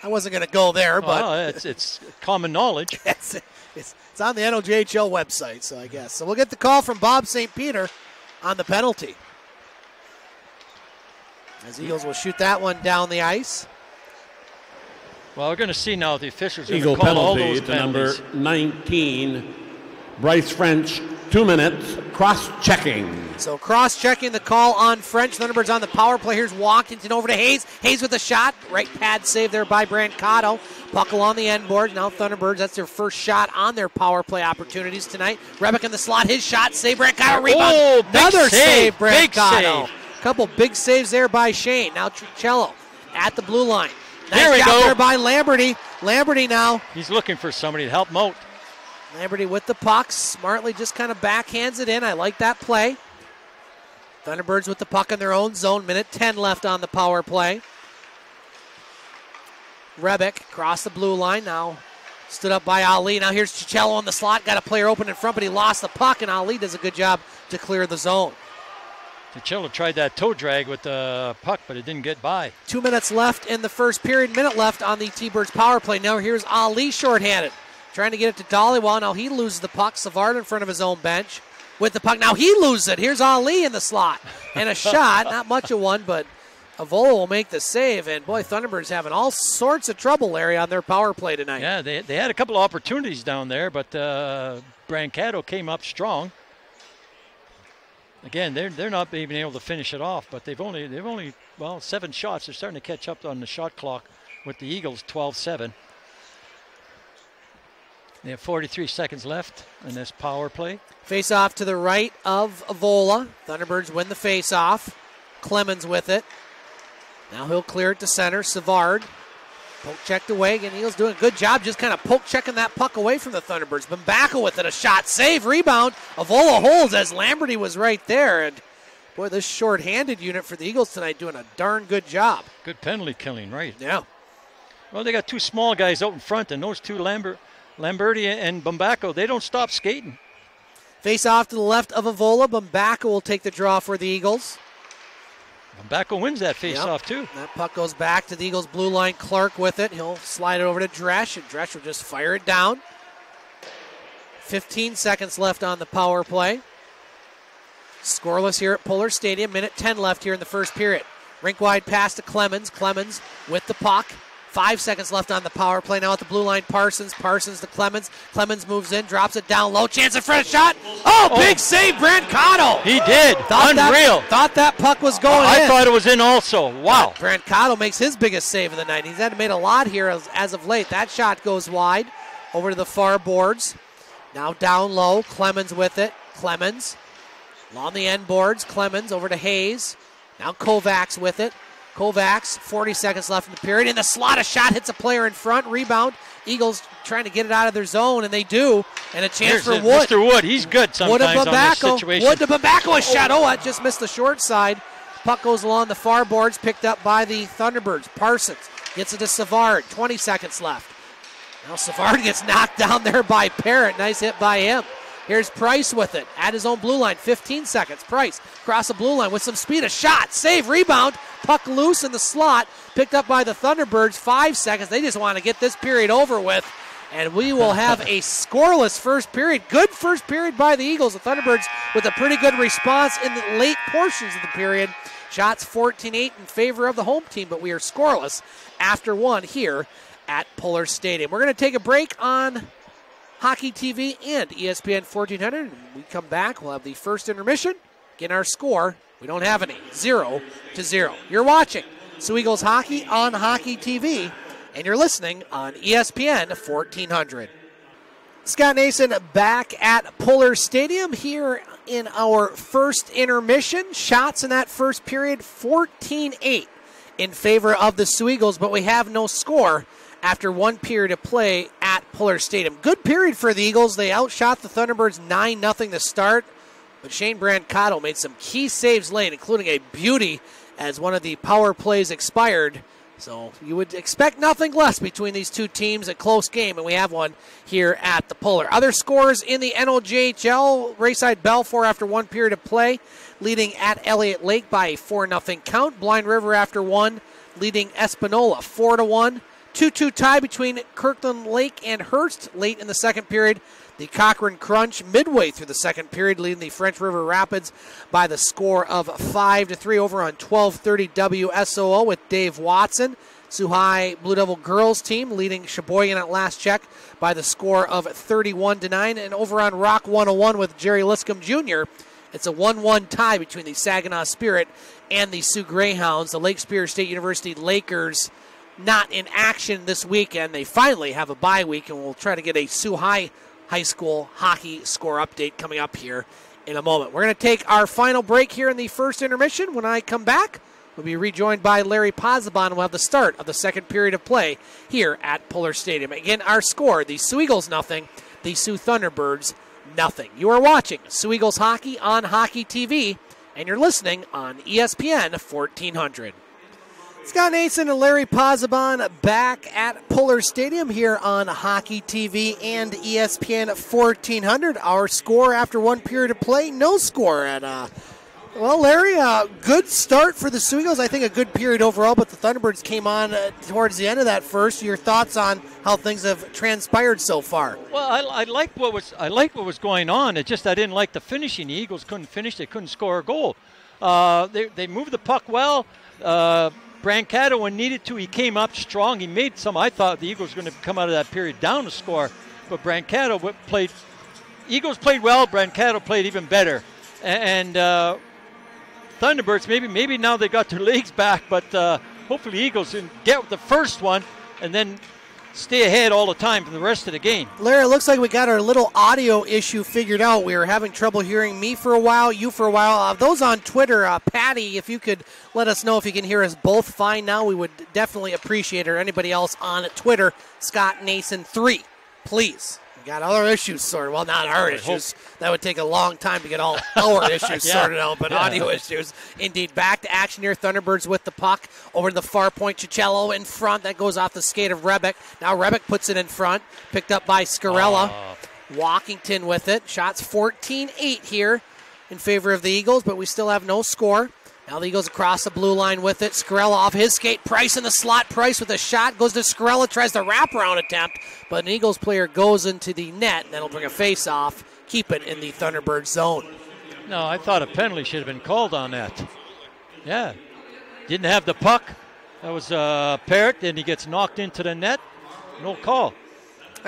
A: I wasn't going to go there, oh, but
B: well, it's, it's common knowledge.
A: it's, it's, it's on the NOJHL website, so I guess. So we'll get the call from Bob St. Peter on the penalty. As Eagles will shoot that one down the ice.
B: Well, we're going to see now the officials are
C: Eagle
B: going to call all
C: penalty
B: those
C: to number 19, Bryce French, two minutes, cross checking.
A: So cross checking the call on French. Thunderbirds on the power play. Here's Walkington over to Hayes. Hayes with a shot. Right pad save there by Brancato. Puck on the end board. Now Thunderbirds, that's their first shot on their power play opportunities tonight. Rebick in the slot. His shot. Save Brancato. Rebound.
B: Oh, big
A: Another
B: save.
A: save,
B: Big
A: Brancato.
B: save.
A: Couple big saves there by Shane. Now Tricello at the blue line. Nice
B: Here we
A: job
B: go.
A: there by Lamberty. Lamberty now.
B: He's looking for somebody to help him out.
A: Lamberty with the puck. Smartly just kind of backhands it in. I like that play. Thunderbirds with the puck in their own zone. Minute 10 left on the power play. Rebick across the blue line now. Stood up by Ali. Now here's Chicello on the slot. Got a player open in front, but he lost the puck, and Ali does a good job to clear the zone.
B: Tichello tried that toe drag with the puck, but it didn't get by.
A: Two minutes left in the first period. Minute left on the T-Birds power play. Now here's Ali shorthanded. Trying to get it to Dollywall. Now he loses the puck. Savard in front of his own bench with the puck. Now he loses it. Here's Ali in the slot. And a shot. Not much of one, but Avola will make the save. And boy, Thunderbirds having all sorts of trouble, Larry, on their power play tonight.
B: Yeah, they, they had a couple of opportunities down there, but uh, Brancato came up strong. Again, they're they're not even able to finish it off, but they've only they've only well seven shots. They're starting to catch up on the shot clock with the Eagles, 12-7. They have 43 seconds left in this power play.
A: Face off to the right of Avola. Thunderbirds win the face off. Clemens with it. Now he'll clear it to center. Savard. Poke checked away. Again, Eagles doing a good job just kind of poke checking that puck away from the Thunderbirds. Bambaka with it. A shot. Save. Rebound. Avola holds as Lamberty was right there. And boy, this short handed unit for the Eagles tonight doing a darn good job.
B: Good penalty killing, right?
A: Yeah.
B: Well, they got two small guys out in front, and those two Lambert, Lamberti and Bambaco, they don't stop skating.
A: Face off to the left of Avola. Bambaka will take the draw for the Eagles.
B: Bambaco wins that face-off too.
A: That puck goes back to the Eagles' blue line. Clark with it. He'll slide it over to Dresch, and Dresch will just fire it down. 15 seconds left on the power play. Scoreless here at Pullar Stadium. Minute 10 left here in the first period. Rink wide pass to Clemens. Clemens with the puck. Five seconds left on the power play. Now at the blue line, Parsons. Parsons to Clemens. Clemens moves in, drops it down low. Chance in front shot. Oh, oh, big save, Brancato.
B: He did.
A: Thought
B: Unreal.
A: That, thought that puck was going in.
B: I
A: in.
B: thought it was in also. Wow.
A: Brancato makes his biggest save of the night. He's had made a lot here as, as of late. That shot goes wide over to the far boards. Now down low. Clemens with it. Clemens along the end boards. Clemens over to Hayes. Now Kovacs with it. Kovacs, 40 seconds left in the period. In the slot, a shot hits a player in front. Rebound. Eagles trying to get it out of their zone, and they do. And a chance
B: Here's
A: for Wood.
B: Mr. Wood. He's good
A: Wood to
B: sometimes on this
A: Babacco.
B: situation.
A: Wood to Babacco. A shot. Oh, oh that just missed the short side. Puck goes along the far boards, picked up by the Thunderbirds. Parsons gets it to Savard. 20 seconds left. Now Savard gets knocked down there by Parrott. Nice hit by him. Here's Price with it at his own blue line. 15 seconds. Price across the blue line with some speed. A shot. Save. Rebound. Puck loose in the slot. Picked up by the Thunderbirds. Five seconds. They just want to get this period over with. And we will have a scoreless first period. Good first period by the Eagles. The Thunderbirds with a pretty good response in the late portions of the period. Shots 14 8 in favor of the home team, but we are scoreless after one here at Pullar Stadium. We're going to take a break on Hockey TV and ESPN 1400. When we come back, we'll have the first intermission. Get our score. We don't have any. Zero to zero. You're watching Soo Eagles Hockey on Hockey TV, and you're listening on ESPN 1400. Scott Nason back at Pullar Stadium here in our first intermission. Shots in that first period 14 8 in favor of the Soo Eagles, but we have no score after one period of play at Pullar Stadium. Good period for the Eagles. They outshot the Thunderbirds 9 0 to start, but Shane Brancato made some key saves late, including a beauty as one of the power plays expired. So you would expect nothing less between these two teams. A close game, and we have one here at the Pullar. Other scores in the NOJHL: Rayside Balfour after one period of play, leading at Elliot Lake by a four 0 count. Blind River after one, leading Espanola four to one. 2 2 tie between Kirkland Lake and Hearst late in the second period. The Cochrane Crunch midway through the second period, leading the French River Rapids by the score of 5 to 3 over on 1230 WSOO with Dave Watson. High Blue Devil girls team leading Sheboygan at last check by the score of 31 to 9. And over on Rock 101 with Jerry Liscomb Jr., it's a 1 1 tie between the Saginaw Spirit and the Soo Greyhounds. The Lake Superior State University Lakers not in action this weekend. They finally have a bye week, and we'll try to get a Soo High High School hockey score update coming up here in a moment. We're going to take our final break here in the first intermission. When I come back, we'll be rejoined by Larry Pozzebon. We'll have the start of the second period of play here at Pullar Stadium. Again, our score the Soo Eagles nothing, the Soo Thunderbirds nothing. You are watching Soo Eagles hockey on Hockey TV, and you're listening on ESPN 1400. Scott Nason and Larry Pozzebon back at Pullar Stadium here on Hockey TV and ESPN 1400. Our score after one period of play, no score at uh, well, Larry, uh, good start for the Soo Eagles. I think a good period overall, but the Thunderbirds came on uh, towards the end of that first. Your thoughts on how things have transpired so far?
B: Well, I, I like what was I like what was going on. It just I didn't like the finishing. The Eagles couldn't finish. They couldn't score a goal. Uh, they they moved the puck well. Uh, Brancato, when needed to, he came up strong. He made some. I thought the Eagles were going to come out of that period down to score, but Brancato played. Eagles played well. Brancato played even better, and uh, Thunderbirds maybe maybe now they got their legs back, but uh, hopefully Eagles can get the first one and then stay ahead all the time for the rest of the game.
A: Larry, it looks like we got our little audio issue figured out. We were having trouble hearing me for a while, you for a while. Uh, those on Twitter, uh, Patty, if you could let us know if you can hear us both fine now, we would definitely appreciate it. Or anybody else on Twitter, Scott Nason three, please. We got other issues sorted. Well, not our issues. That would take a long time to get all our issues
B: Yeah.
A: sorted out, but
B: Yeah.
A: audio issues. Indeed, back to action here. Thunderbirds with the puck over to the far point. Cicello in front. That goes off the skate of Rebick. Now Rebick puts it in front. Picked up by Scarella. Oh. Walkington with it. Shots 14 8 here in favor of the Eagles, but we still have no score. Now the Eagles across the blue line with it. Scarella off his skate. Price in the slot. Price with a shot. Goes to Scarella. Tries the wraparound attempt, but an Eagles player goes into the net. and That'll bring a face off. Keep it in the Thunderbird zone.
B: No, I thought a penalty should have been called on that. Yeah, didn't have the puck. That was uh, Parrott, and he gets knocked into the net. No call.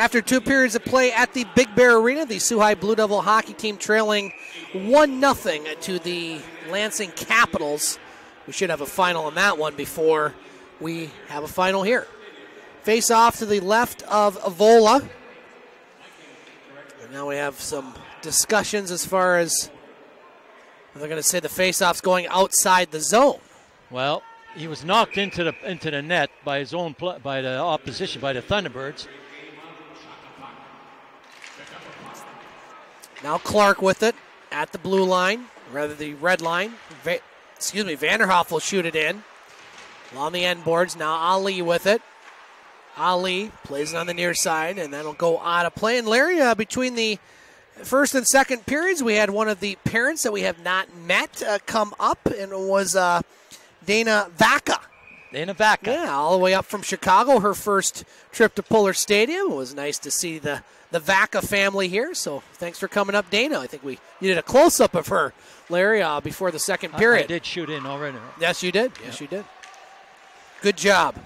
A: After two periods of play at the Big Bear Arena, the Soo High Blue Devil hockey team trailing 1 0 to the Lansing Capitals. We should have a final on that one before we have a final here. Face off to the left of Avola. And now we have some discussions as far as they're going to say the face off's going outside the zone.
B: Well, he was knocked into the into the net by his own by the opposition by the Thunderbirds.
A: Now Clark with it at the blue line, rather the red line. Va- excuse me, Vanderhoff will shoot it in. Along the end boards. Now Ali with it. Ali plays it on the near side, and that'll go out of play. And Larry, uh, between the first and second periods, we had one of the parents that we have not met uh, come up, and it was uh, Dana Vaca.
B: Dana Vaca.
A: Yeah, all the way up from Chicago. Her first trip to Pullar Stadium. It was nice to see the the Vaca family here. So thanks for coming up, Dana. I think we you did a close up of her, Larry, uh, before the second period.
B: I, did shoot in already.
A: Yes, you did. Yes, you did. Good job.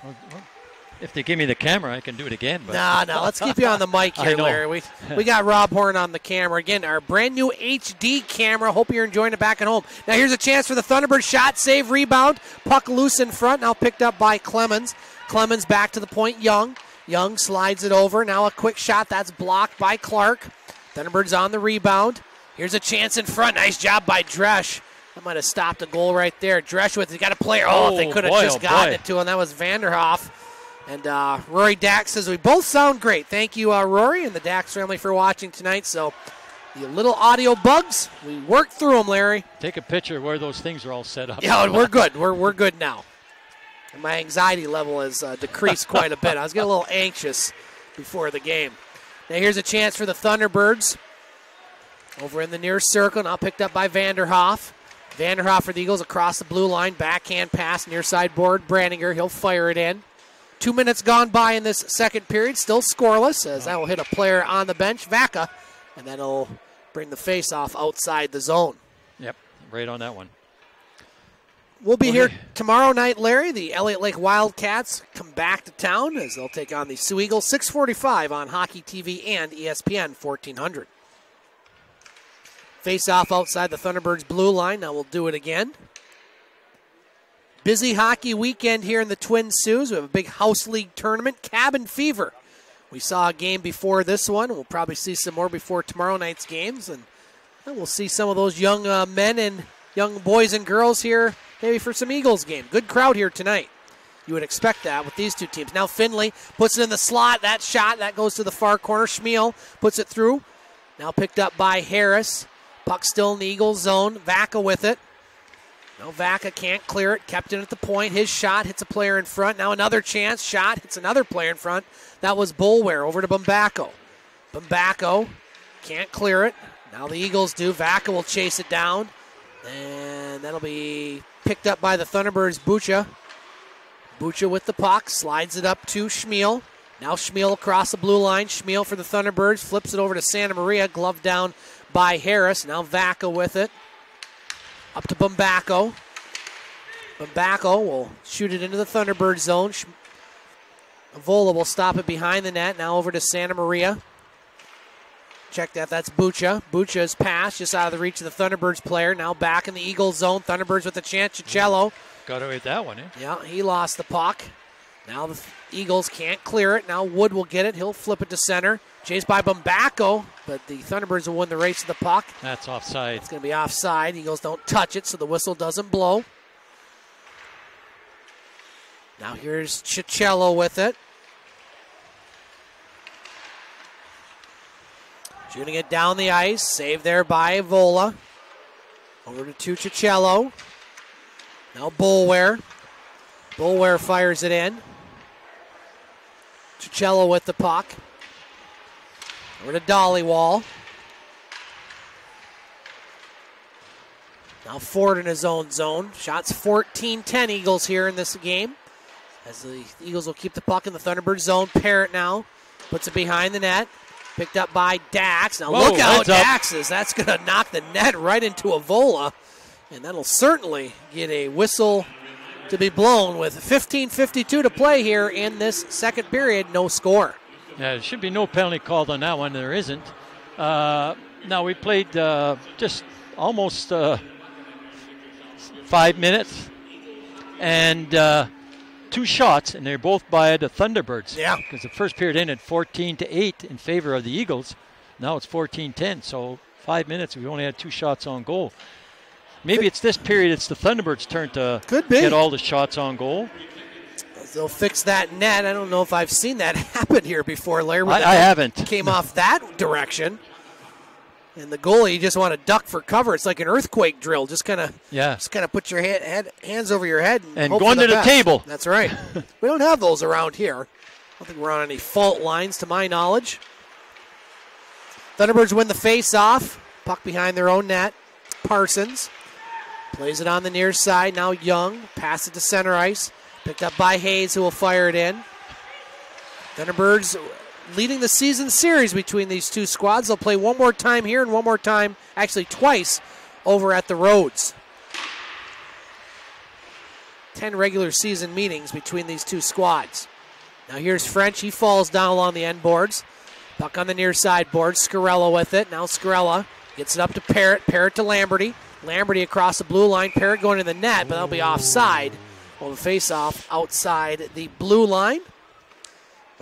B: If they give me the camera, I can do it again. But
A: Nah, nah. Let's keep you on the mic here. Larry. We we got Rob Horn on the camera again. Our brand new HD camera. Hope you're enjoying it back at home. Now here's a chance for the Thunderbird shot, save, rebound, puck loose in front. Now picked up by Clemens. Clemens back to the point. Young. Young slides it over. Now a quick shot that's blocked by Clark. Thunderbirds on the rebound. Here's a chance in front. Nice job by Dresch. That might have stopped a goal right there. Dresch with he got a player. Oh, if they
B: Oh,
A: could have
B: boy,
A: just
B: oh,
A: gotten
B: boy.
A: it to him. That was Vanderhoff. And uh, Rory Dax says we both sound great. Thank you, uh, Rory, and the Dax family for watching tonight. So the little audio bugs, we worked through them, Larry.
B: take a picture where those things are all set up.
A: Yeah, we're good. We're, we're good now. My anxiety level has uh, decreased quite a bit. I was getting a little anxious before the game. Now here's a chance for the Thunderbirds. Over in the near circle, now picked up by Vanderhoff. Vanderhoff for the Eagles across the blue line. Backhand pass, near side board. Brandinger, he'll fire it in. Two minutes gone by in this second period, still scoreless as that will hit a player on the bench, Vaca, and then it'll bring the face off outside the zone.
B: Yep, right on that one.
A: We'll be here tomorrow night, Larry. The Elliot Lake Wildcats come back to town as they'll take on the Soo Eagles. 645 on Hockey TV and ESPN 1400. Face off outside the Thunderbirds blue line. Now we'll do it again. Busy hockey weekend here in the Twin Soo. We have a big house league tournament, Cabin Fever. We saw a game before this one. We'll probably see some more before tomorrow night's games, and we'll see some of those young uh, men and young boys and girls here maybe for some Eagles game. Good crowd here tonight. You would expect that with these two teams. Now Finley puts it in the slot. That shot that goes to the far corner. Schmiel puts it through. Now picked up by Harris. Puck still in the Eagles zone. Vaca with it. No, Vaca can't clear it. Kept it at the point. His shot hits a player in front. Now another chance. Shot hits another player in front. That was Bullware over to Bumbaco. Bumbaco can't clear it. Now the Eagles do. Vaca will chase it down. And that'll be picked up by the Thunderbirds. Bucha. Bucha with the puck. Slides it up to Schmiel. Now Schmiel across the blue line. Schmiel for the Thunderbirds. Flips it over to Santa Maria. Glove down by Harris. Now Vaca with it. Up to Bumbaco. Bumbaco will shoot it into the Thunderbird zone. Vola will stop it behind the net. Now over to Santa Maria. Check that. That's Bucha. Bucha's pass just out of the reach of the Thunderbirds player. Now back in the Eagles zone. Thunderbirds with a chance. Cicello.
B: Got away with that one, eh?
A: Yeah, he lost the puck. Now the Eagles can't clear it. Now Wood will get it. He'll flip it to center. Chased by Bumbaco, but the Thunderbirds will win the race of the puck.
B: That's offside.
A: It's going to be offside. Eagles don't touch it, so the whistle doesn't blow. Now here's Cicello with it. Shooting it down the ice. Saved there by Vola. Over to Cicello. Now Bullware. Bullware fires it in. Cicello with the puck. Over to Dollywall. Now Ford in his own zone. Shots 14 10 Eagles here in this game. As the Eagles will keep the puck in the Thunderbird zone. Parrott now puts it behind the net. Picked up by Dax. Now
B: Whoa,
A: look out. Dax is. That's going to knock the net right into a Vola. And that'll certainly get a whistle to be blown with 15.52 to play here in this second period. No score.
B: Yeah, there should be no penalty called on that one. There isn't. Uh, now we played uh, just almost uh, five minutes and uh, two shots, and they're both by the Thunderbirds.
A: Yeah.
B: Because the first period ended 14 to eight in favor of the Eagles. Now it's 14-10. So five minutes, we only had two shots on goal. Maybe it's this period. It's the Thunderbirds' turn to get all the shots on goal.
A: They'll fix that net. I don't know if I've seen that happen here before, Larry.
B: I, I haven't.
A: Came off that direction. And the goalie, you just want to duck for cover. It's like an earthquake drill. Just kind of,
B: Yeah.
A: just kind of put your head, head, hands over your head and,
B: And go under the
A: best.
B: table.
A: That's right. we don't have those around here. I don't think we're on any fault lines, to my knowledge. Thunderbirds win the face-off. Puck behind their own net. Parsons plays it on the near side. Now Young pass it to center ice. Picked up by Hayes, who will fire it in. Thunderbirds leading the season series between these two squads. They'll play one more time here and one more time, actually twice, over at the Roads. Ten regular season meetings between these two squads. Now here's French. He falls down along the end boards. Puck on the near side board. Scarella with it. Now Scarella gets it up to Parrott. Parrott to Lamberty. Lamberty across the blue line. Parrott going to the net, but that'll be offside. Well, the face-off outside the blue line.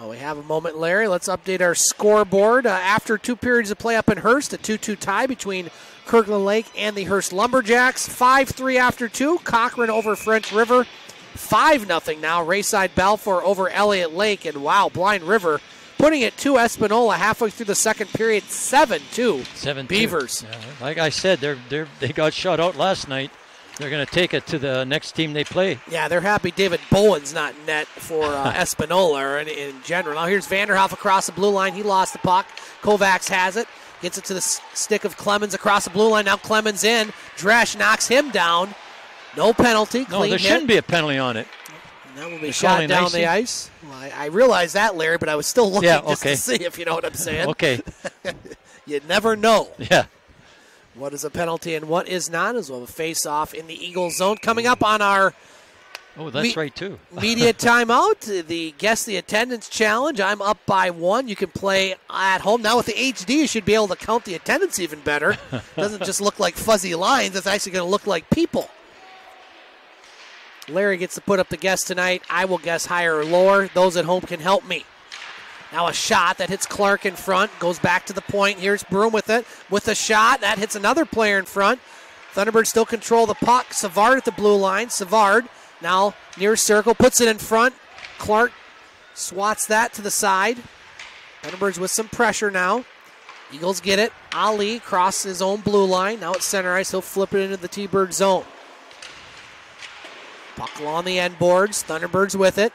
A: Well, we have a moment, Larry. Let's update our scoreboard. Uh, after two periods of play up in Hearst, a 2 2 tie between Kirkland Lake and the Hearst Lumberjacks. 5 3 after two. Cochrane over French River. 5 0 now. Rayside Balfour over Elliot Lake. And wow, Blind River putting it to Espanola halfway through the second period. 7 2.
B: Seven.
A: Beavers.
B: Yeah, like I said, they're they're, they got shut out last night. They're going to take it to the next team they play.
A: Yeah, they're happy David Bowen's not net for uh, Espanola or in, in general. Now here's Vanderhoff across the blue line. He lost the puck. Kovacs has it. Gets it to the stick of Clemens across the blue line. Now Clemens in. Dresch knocks him down. No penalty.
B: No, there
A: hit.
B: shouldn't be a penalty on it.
A: That will be
B: They're
A: shot down
B: icing?
A: the ice. Well, I, I realize that, Larry, but I was still looking
B: Yeah,
A: just to see if you know what I'm saying.
B: Okay.
A: You never know
B: Yeah.
A: What is a penalty and what is not, as well. A face off in the Eagles zone. Coming up on our
B: Oh, that's right too.
A: media timeout, the guess the attendance challenge. I'm up by one. You can play at home now with the HD. You should be able to count the attendance even better. Doesn't just look like fuzzy lines. It's actually going to look like people. Larry gets to put up the guess tonight. I will guess higher or lower. Those at home can help me. Now a shot that hits Clark in front goes back to the point. Here's Broom with it with a shot that hits another player in front. Thunderbirds still control the puck. Savard at the blue line. Savard now near circle puts it in front. Clark swats that to the side. Thunderbirds with some pressure now. Eagles get it. Ali crosses his own blue line. Now it's center ice. He'll flip it into the T-Bird zone. Puck along the end boards. Thunderbirds with it.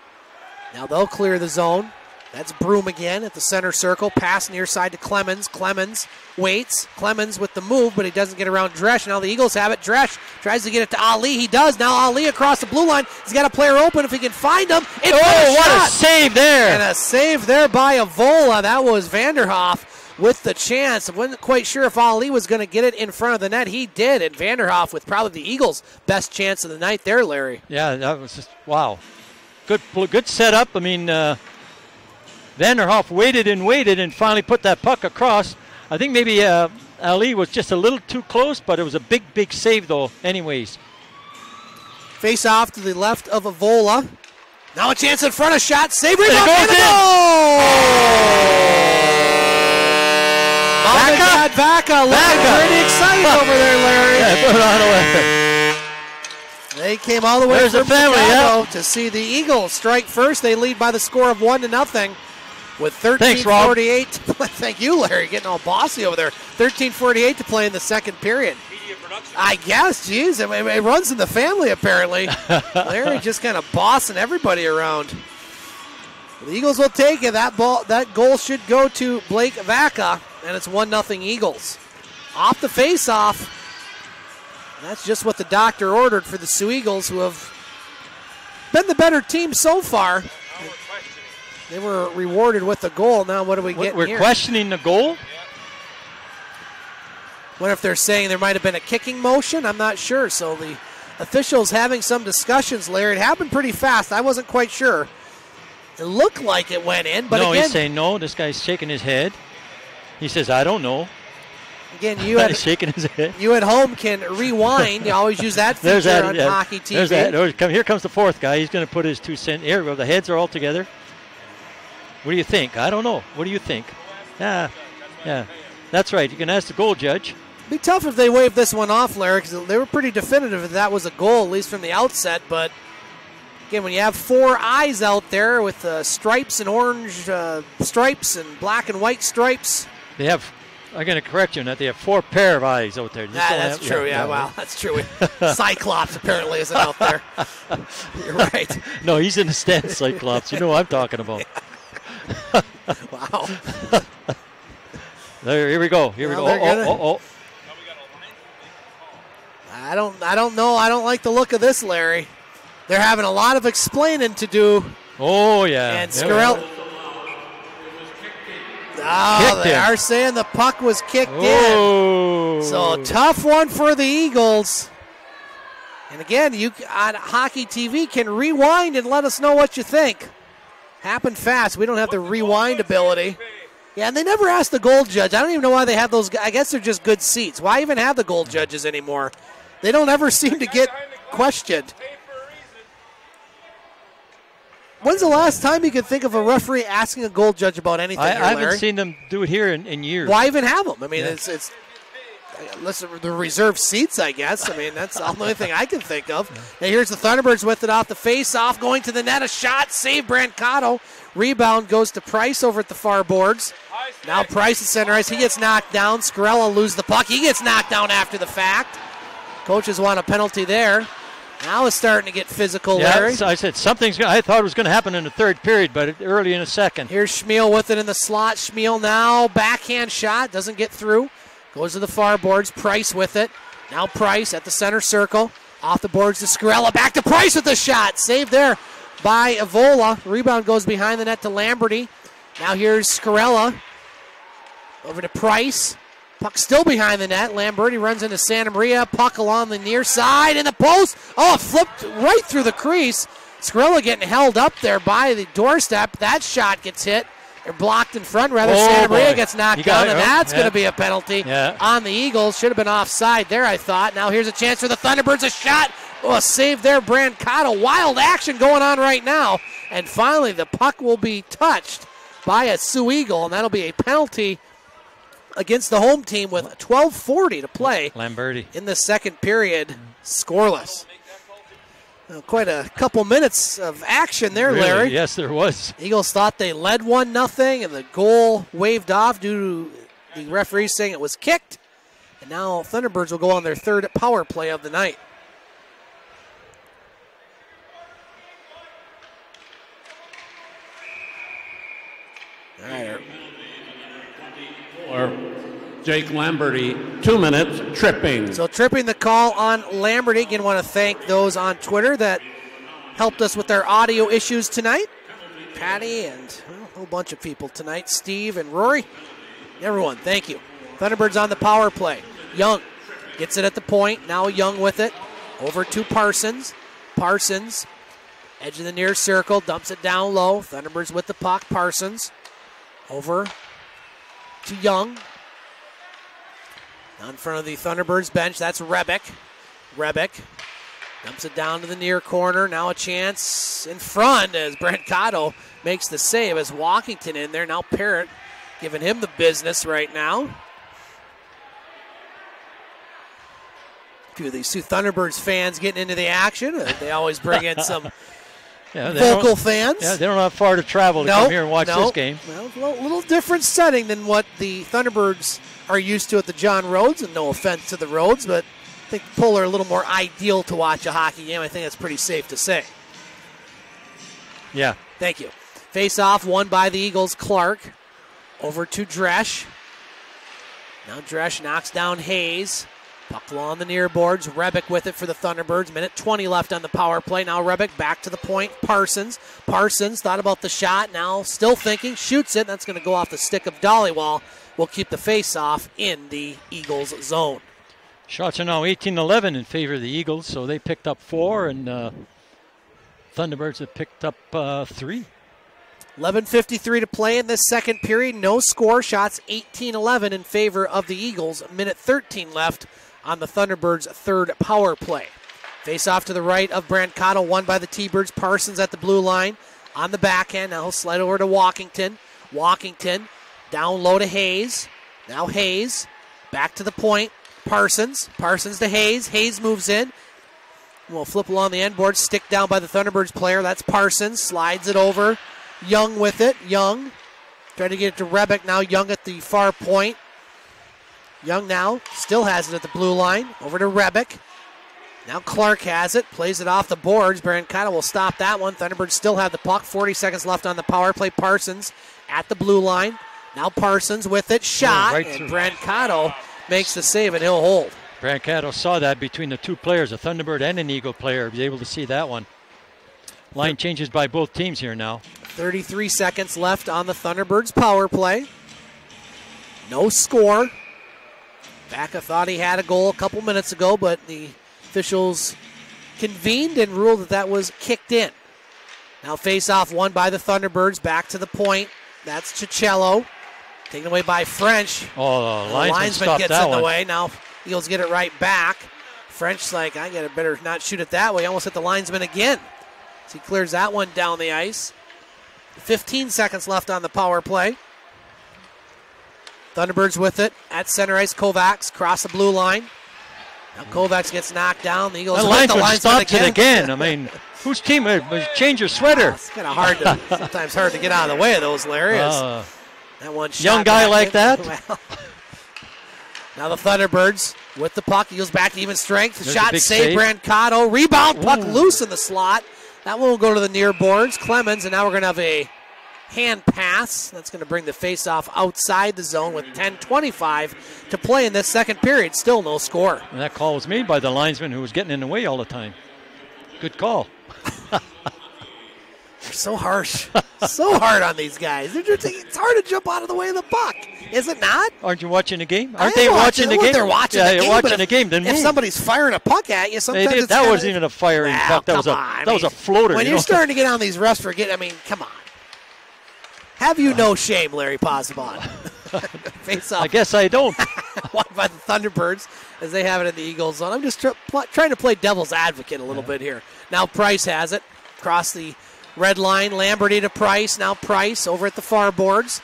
A: Now they'll clear the zone. That's Broom again at the center circle. Pass near side to Clemens. Clemens waits. Clemens with the move, but he doesn't get around Dresch. Now the Eagles have it. Dresch tries to get it to Ali. He does. Now Ali across the blue line. He's got a player open if he can find him. It's
B: Oh,
A: a
B: what
A: shot.
B: a save there!
A: And a save there by Avola. That was Vanderhoff with the chance. I wasn't quite sure if Ali was going to get it in front of the net. He did, and Vanderhoff with probably the Eagles' best chance of the night there, Larry.
B: Yeah, that was just wow. Good, good setup. I mean, uh, Vanderhoff waited and waited and finally put that puck across. I think maybe uh, Ali was just a little too close, but it was a big, big save though. Anyways,
A: Face off to the left of Avola. Now a chance in front of shot. Save rebound.
B: goes
A: and a
B: in.
A: goal!
B: Vaca?
A: Vaca, Vaca looking
B: Vaca.
A: pretty excited over there, Larry.
B: yeah, put it on away.
A: They came all the way
B: There's the family,
A: Chicago to see the Eagles strike first. They lead by the score of one to nothing with
B: Thanks, Rob.
A: 13:48. Thank you, Larry, getting all bossy over there. 13:48 to play in the second period. I guess, geez, it, it runs in the family apparently. Larry just kind of bossing everybody around. The Eagles will take it. That ball, that goal should go to Blake Vaca, and it's one nothing Eagles. Off the face-off. That's just what the doctor ordered for the Soo Eagles, who have been the better team so far. They were rewarded with a goal. Now, what do we get
B: we're
A: here?
B: questioning the goal.
A: What if they're saying there might have been a kicking motion? I'm not sure. So the officials having some discussions, Larry. It happened pretty fast. I wasn't quite sure. It looked like it went in, but
B: no,
A: again,
B: he's saying no. This guy's shaking his head. He says, "I don't know."
A: again, you at
B: shaking his head.
A: you at home can rewind. You always use that feature
B: There's that.
A: on
B: yeah.
A: hockey TV.
B: There's that. Come, here comes the fourth guy. He's going to put his two cent. Here, we go. the heads are all together. What do you think? I don't know. What do you think? Yeah, yeah. That's right. You can ask the goal judge.
A: Be tough if they waved this one off, Larry, because they were pretty definitive that that was a goal, at least from the outset. But again, when you have four eyes out there with uh, stripes and orange uh, stripes and black and white stripes,
B: They have. I'm going to correct you on that. They have four pair of eyes out there. They just
A: Ah,
B: don't
A: that's
B: have-
A: true. Yeah, wow, that's true. Cyclops apparently isn't out there. You're right.
B: No, he's in the stand, Cyclops. You know what I'm talking about.
A: Wow.
B: There, here we go. Here
A: Well,
B: we go.
A: gonna-
B: Oh, oh, oh.
A: I don't. I don't know. I don't like the look of this, Larry. They're having a lot of explaining to do.
B: Oh, yeah.
A: And
B: Yeah.
A: Scarell. Oh, they
B: him.
A: are saying the puck was kicked in.
B: Oh.
A: So tough one for the Eagles. And again, you on Hockey TV can rewind and let us know what you think. Happened fast. We don't have the rewind ability. Yeah, and they never asked the gold judge. I don't even know why they have those. I guess they're just good seats. Why even have the gold judges anymore? They don't ever seem to get questioned. When's the last time you could think of a referee asking a gold judge about anything?
B: I,
A: here,
B: I haven't
A: Larry?
B: seen them do it here in, in years.
A: Why even have them? I mean,
B: Yeah.
A: it's it's unless they're the reserve seats, I guess. I mean, that's the only thing I can think of. Now here's the Thunderbirds with it off the face-off, going to the net, a shot, save Brancato. Rebound goes to Price over at the far boards. Now Price at center ice. He gets knocked down. Scarella lose the puck. He gets knocked down after the fact. Coaches want a penalty there. Now it's starting to get physical,
B: Yeah,
A: Larry.
B: so I said something's. Gonna, I thought it was going to happen in the third period, but early in the second.
A: Here's Schmiel with it in the slot. Schmiel now backhand shot doesn't get through. Goes to the far boards. Price with it. Now Price at the center circle. Off the boards to Scarella. Back to Price with the shot. Save there by Avola. Rebound goes behind the net to Lamberty. Now here's Scarella. Over to Price. Puck still behind the net. Lamberti runs into Santa Maria. Puck along the near side in the post. Oh, it flipped right through the crease. Scarella getting held up there by the doorstep. That shot gets hit. Or blocked in front, rather.
B: Oh,
A: Santa Maria
B: boy.
A: gets knocked down,
B: it.
A: and
B: Oh,
A: that's
B: yeah.
A: going to be a penalty
B: Yeah.
A: on the Eagles. Should have been offside there, I thought. Now here's a chance for the Thunderbirds. A shot. Oh, a save there, Brancato. Wild action going on right now. And finally, the puck will be touched by a Soo Eagle, and that'll be a penalty against the home team with 12:40 to play
B: Lamberti.
A: in the second period. Scoreless. Well, quite a couple minutes of action there,
B: Really?
A: Larry.
B: Yes, there was.
A: Eagles thought they led one nothing, and the goal waved off due to the referee saying it was kicked. And now Thunderbirds will go on their third power play of the night. All right,
C: Or Jake Lamberty, two minutes, tripping.
A: So tripping the call on Lamberty. Again, want to thank those on Twitter that helped us with our audio issues tonight. Patty and a whole bunch of people tonight. Steve and Rory. Everyone, thank you. Thunderbirds on the power play. Young gets it at the point. Now Young with it. Over to Parsons. Parsons, edge of the near circle, dumps it down low. Thunderbirds with the puck. Parsons over to Young. Now in front of the Thunderbirds bench, that's Rebick. Rebick dumps it down to the near corner. Now a chance in front as Brent Cotto makes the save as Walkington in there. Now Parrott giving him the business right now. A few of these two Thunderbirds fans getting into the action. Uh, They always bring in some
B: Yeah,
A: vocal fans.
B: yeah, they don't have far to travel to come here and watch
A: no.
B: this game.
A: Well, a little different setting than what the Thunderbirds are used to at the John Rhodes, and no offense to the Rhodes, but I think are a little more ideal to watch a hockey game. I think that's pretty safe to say.
B: Yeah.
A: Thank you. Face off won by the Eagles. Clark over to Dresch. Now Dresch knocks down Hayes. Puck on the near boards. Rebick with it for the Thunderbirds. Minute 20 left on the power play. Now Rebick back to the point. Parsons. Parsons thought about the shot. Now still thinking. Shoots it. That's going to go off the stick of Dollywall. Will keep the face off in the Eagles zone.
B: Shots are now 18 11 in favor of the Eagles, so they picked up four, and uh, Thunderbirds have picked up uh, three.
A: 11.53 to play in this second period. No score. Shots 18 11 in favor of the Eagles. Minute 13 left on the Thunderbirds' third power play. Face off to the right of Brancato, won by the T Birds. Parsons at the blue line on the backhand. Now he'll slide over to Walkington. Walkington down low to Hayes. Now Hayes back to the point. Parsons. Parsons to Hayes. Hayes moves in. We'll flip along the end board. Stick down by the Thunderbirds player. That's Parsons. Slides it over. Young with it. Young. Trying to get it to Rebick. Now Young at the far point. Young now still has it at the blue line. Over to Rebick. Now Clark has it. Plays it off the boards. Brancato will stop that one. Thunderbirds still have the puck. 40 seconds left on the power play. Parsons at the blue line. Now Parsons with it. Shot.
B: right
A: and. Brancato makes the save and he'll hold.
B: Brancato saw that between the two players, a Thunderbird and an Eagle player. Was able to see that one. Line changes by both teams here now.
A: 33 seconds left on the Thunderbirds power play. No score. Backa thought he had a goal a couple minutes ago, but the officials convened and ruled that that was kicked in. Now face off won by the Thunderbirds. Back to the point. That's Chicello. Taken away by French.
B: Oh, the
A: The
B: linesman,
A: linesman gets in the
B: one.
A: way. Now Eagles get it right back. French like, I gotta better not shoot it that way. Almost hit the linesman again. So he clears that one down the ice. 15 seconds left on the power play. Thunderbirds with it at center ice. Kovacs cross the blue line. Now Kovacs gets knocked down. The Eagles hit the
B: linesman
A: linesman
B: stops it again. I mean, whose team? uh, Change your sweater.
A: It's kind of hard to sometimes hard to get out of the way of those, Larry.
B: Uh,
A: that one shot
B: young guy like
A: in.
B: that?
A: Well, now the Thunderbirds with the puck. Eagles back to even strength.
B: There's
A: Shot save.
B: save.
A: Brancato. Rebound. Puck
B: Ooh.
A: loose in the slot. That one will go to the near boards. Clemens. And now we're going to have a hand pass. That's going to bring the face-off outside the zone with 10.25 to play in this second period. Still no score.
B: and that call was made by the linesman who was getting in the way all the time. Good call.
A: so harsh. so hard on these guys. Just, it's hard to jump out of the way of the puck. Is it not?
B: Aren't you watching the game? Aren't they watching, the game?
A: They're watching
B: yeah,
A: the
B: you're
A: game.
B: watching
A: if,
B: the game. Then
A: if
B: move.
A: somebody's firing a puck at you, sometimes
B: did- that wasn't even a firing
A: Well,
B: puck. That was a
A: on. I
B: that was a floater.
A: When
B: you
A: you're
B: know?
A: starting to get on these refs for getting, I mean, come on. Have you no shame, Larry Pozzebon? Face off
B: I guess I don't.
A: won by the Thunderbirds as they have it in the Eagles zone. I'm just tr- pl- trying to play devil's advocate a little bit here. Now Price has it across the red line. Lamberty to Price. Now Price over at the far boards.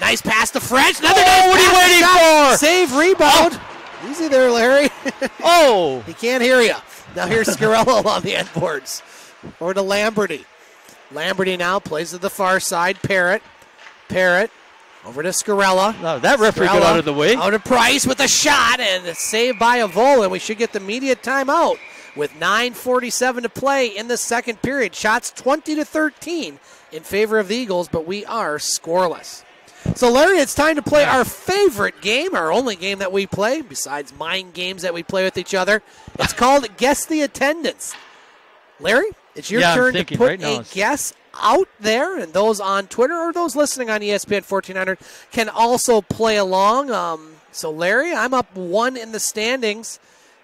A: Nice pass to French. Another
B: Oh,
A: nice
B: what are you waiting
A: Scott.
B: for?
A: Save rebound. Oh. Easy there, Larry.
B: oh,
A: he can't hear you. Now here's Scarella on the end boards. Over to Lamberty. Lamberty now plays to the far side. Parrot. Parrot. over to Scarella.
B: no, that referee got out of the way.
A: Out of Price with a shot and saved save by Avola. And we should get the immediate timeout with 9:47 to play in the second period. Shots 20 to 13 in favor of the Eagles, but we are scoreless. So, Larry, it's time to play our favorite game, our only game that we play, besides mind games that we play with each other. It's called Guess the Attendance. Larry, it's your
B: Yeah,
A: turn to put
B: right
A: a guess out there, and those on Twitter or those listening on ESPN 1400 can also play along. Um, so, Larry, I'm up one in the standings,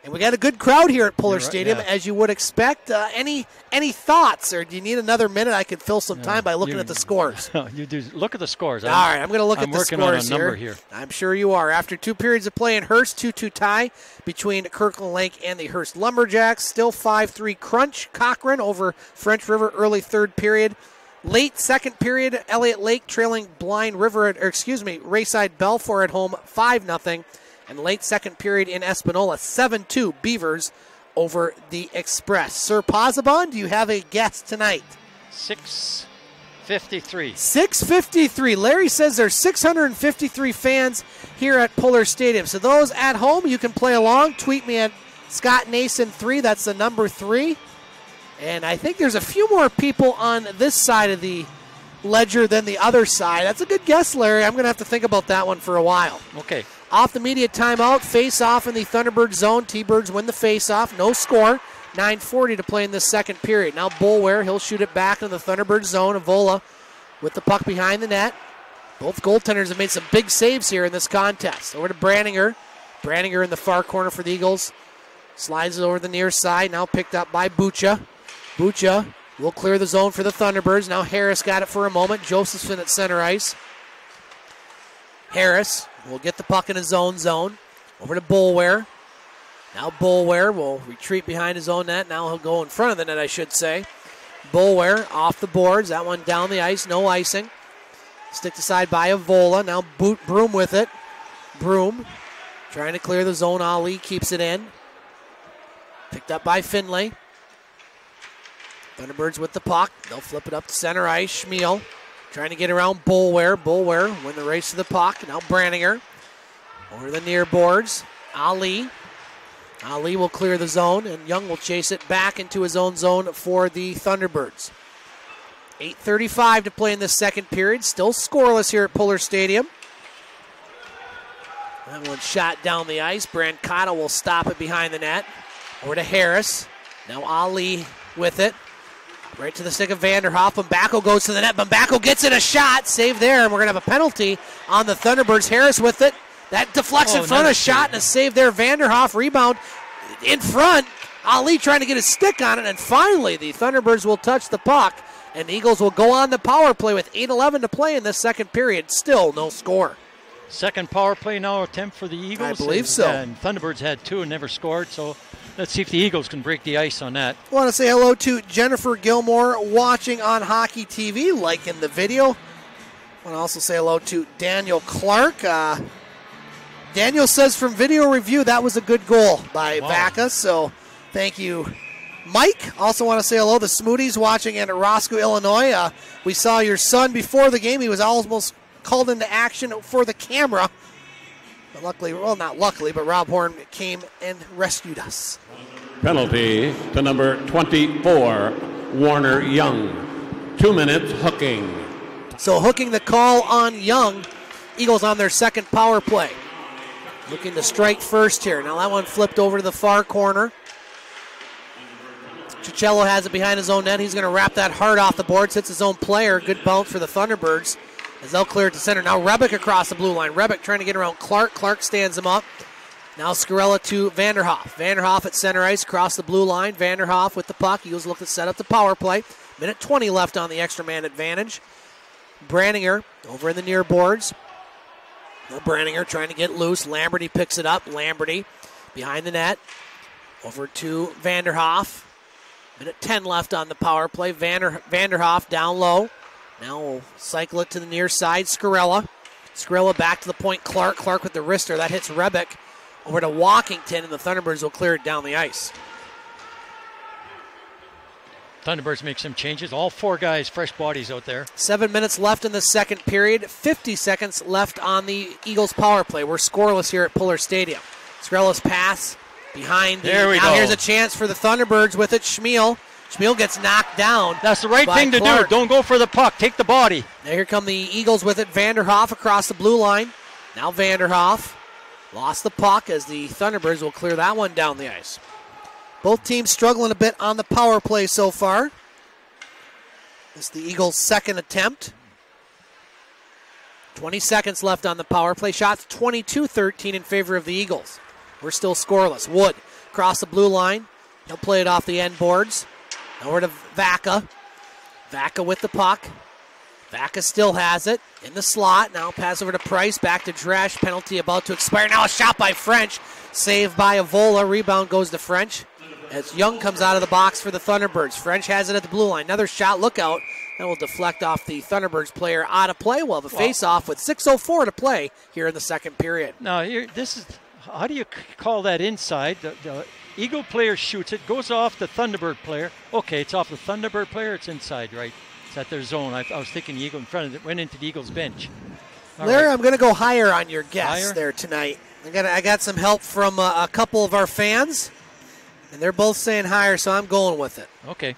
A: and we got a good crowd here at
B: Pullar right,
A: Stadium,
B: yeah.
A: as you would expect. Uh, any any thoughts, or do you need another minute? I could fill some time by looking
B: you-
A: at the scores.
B: you do look at the scores.
A: All right, I'm going to look
B: I'm
A: at the
B: working on a
A: scores
B: number here.
A: I'm sure you are. After two periods of play in Hearst, 2 2 tie between Kirkland Lake and the Hearst Lumberjacks. Still 5 3 crunch. Cochrane over French River early third period. Late second period, Elliot Lake trailing Blind River, at, or excuse me, Rayside Balfour at home 5 0. And late second period in Espanola, 7 2 Beavers over the Express. Sir Pozzebon, do you have a guess tonight?
B: Six fifty-three.
A: 653. Larry says there's 653 fans here at Pullar Stadium. So those at home, you can play along. Tweet me at Scott Nason 3. That's the number 3. And I think there's a few more people on this side of the ledger than the other side. That's a good guess, Larry. I'm going to have to think about that one for a while.
B: Okay.
A: Off the media timeout, face off in the Thunderbird zone. T Birds win the face off. No score. 9.40 to play in the second period. Now Bullware, he'll shoot it back in the Thunderbird zone. Avola with the puck behind the net. Both goaltenders have made some big saves here in this contest. Over to Brandinger. Brandinger in the far corner for the Eagles. Slides it over the near side. Now picked up by Bucha. Bucha will clear the zone for the Thunderbirds. Now Harris got it for a moment. Josephson at center ice. Harris will get the puck in his own zone. Over to Bullware. Now Bullware will retreat behind his own net. Now he'll go in front of the net, I should say. Bullware off the boards. That one down the ice. No icing. Sticked aside by Avola. Now boot Broom with it. Broom trying to clear the zone. Ali keeps it in. Picked up by Finlay. Thunderbirds with the puck. They'll flip it up to center ice. Schmiel trying to get around Bullware. Bullware win the race to the puck. Now Brandinger over the near boards. Ali. Ali will clear the zone, and Young will chase it back into his own zone for the Thunderbirds. 8.35 to play in the second period. Still scoreless here at Pullar Stadium. That one shot down the ice. Brancato will stop it behind the net. Over to Harris. Now Ali with it. Right to the stick of Vanderhoff. Bambacco goes to the net. Bambacco gets it a shot. Save there, and we're going to have a penalty on the Thunderbirds. Harris with it. That deflects
B: Oh,
A: in front, a shot, and a save there. Vanderhoff rebound in front. Ali trying to get his stick on it, and finally the Thunderbirds will touch the puck, and the Eagles will go on the power play with 8-11 to play in this second period. Still no score.
B: Second power play now attempt for the Eagles.
A: I believe
B: and,
A: so.
B: Uh, and Thunderbirds had two and never scored, so let's see if the Eagles can break the ice on that.
A: I want to say hello to Jennifer Gilmore watching on Hockey TV, liking the video. I want to also say hello to Daniel Clark. Uh, Daniel says from video review that was a good goal by
B: Wow.
A: Vaca, so thank you, Mike. Also want to say hello to Smoothies watching in Roscoe, Illinois. Uh, we saw your son before the game. He was almost called into action for the camera. But luckily, well, not luckily, but Rob Horn came and rescued us.
C: Penalty to number 24, Warner Young. Two minutes hooking.
A: So hooking the call on Young. Eagles on their second power play. Looking to strike first here. Now that one flipped over to the far corner. Chicello has it behind his own net. He's going to wrap that hard off the boards. Hits his own player. Good bounce for the Thunderbirds as they'll clear it to center. Now Rebick across the blue line. Rebick trying to get around Clark. Clark stands him up. Now Scarella to Vanderhoff. Vanderhoff at center ice across the blue line. Vanderhoff with the puck. Eagles looking to set up the power play. Minute 20 left on the extra man advantage. Brandinger over in the near boards. Now Brandinger trying to get loose. Lamberty picks it up. Lamberty behind the net. Over to Vanderhoff. Minute 10 left on the power play. Vander, Vanderhoff down low. Now we'll cycle it to the near side. Scarella. Scarella back to the point. Clark. Clark with the wrister. That hits Rebick. Over to Walkington, and the Thunderbirds will clear it down the ice.
B: Thunderbirds make some changes. All four guys, fresh bodies out there.
A: Seven minutes left in the second period. 50 seconds left on the Eagles power play. We're scoreless here at Pullar Stadium. Scarella's pass behind the.
B: There we
A: now
B: go.
A: here's a chance for the Thunderbirds with it. Schmiel. Schmiel gets knocked down.
B: That's the right thing to
A: Clark.
B: do. Don't go for the puck. Take the body.
A: Now here come the Eagles with it. Vanderhoff across the blue line. Now Vanderhoff lost the puck as the Thunderbirds will clear that one down the ice. Both teams struggling a bit on the power play so far. This is the Eagles' second attempt. 20 seconds left on the power play. Shots 22 13 in favor of the Eagles. We're still scoreless. Wood across the blue line. He'll play it off the end boards. Over to Vaca. Vaca with the puck. Vaca still has it in the slot. Now pass over to Price. Back to Dresch. Penalty about to expire. Now a shot by French. Saved by Avola. Rebound goes to French. As Young comes out of the box for the Thunderbirds. French has it at the blue line. Another shot. Look out. That will deflect off the Thunderbirds player out of play. Well, the face off with 6.04 to play here in the second period.
B: Now, here, this is how do you call that inside? The, the Eagle player shoots it, goes off the Thunderbird player. Okay, it's off the Thunderbird player. It's inside, right? It's at their zone. I, I was thinking the Eagle in front of it went into the Eagles bench. All
A: Larry,
B: right.
A: I'm going to go higher on your guess
B: Higher?
A: there tonight. I got I got some help from uh, a couple of our fans, and they're both saying higher, so I'm going with it.
B: Okay,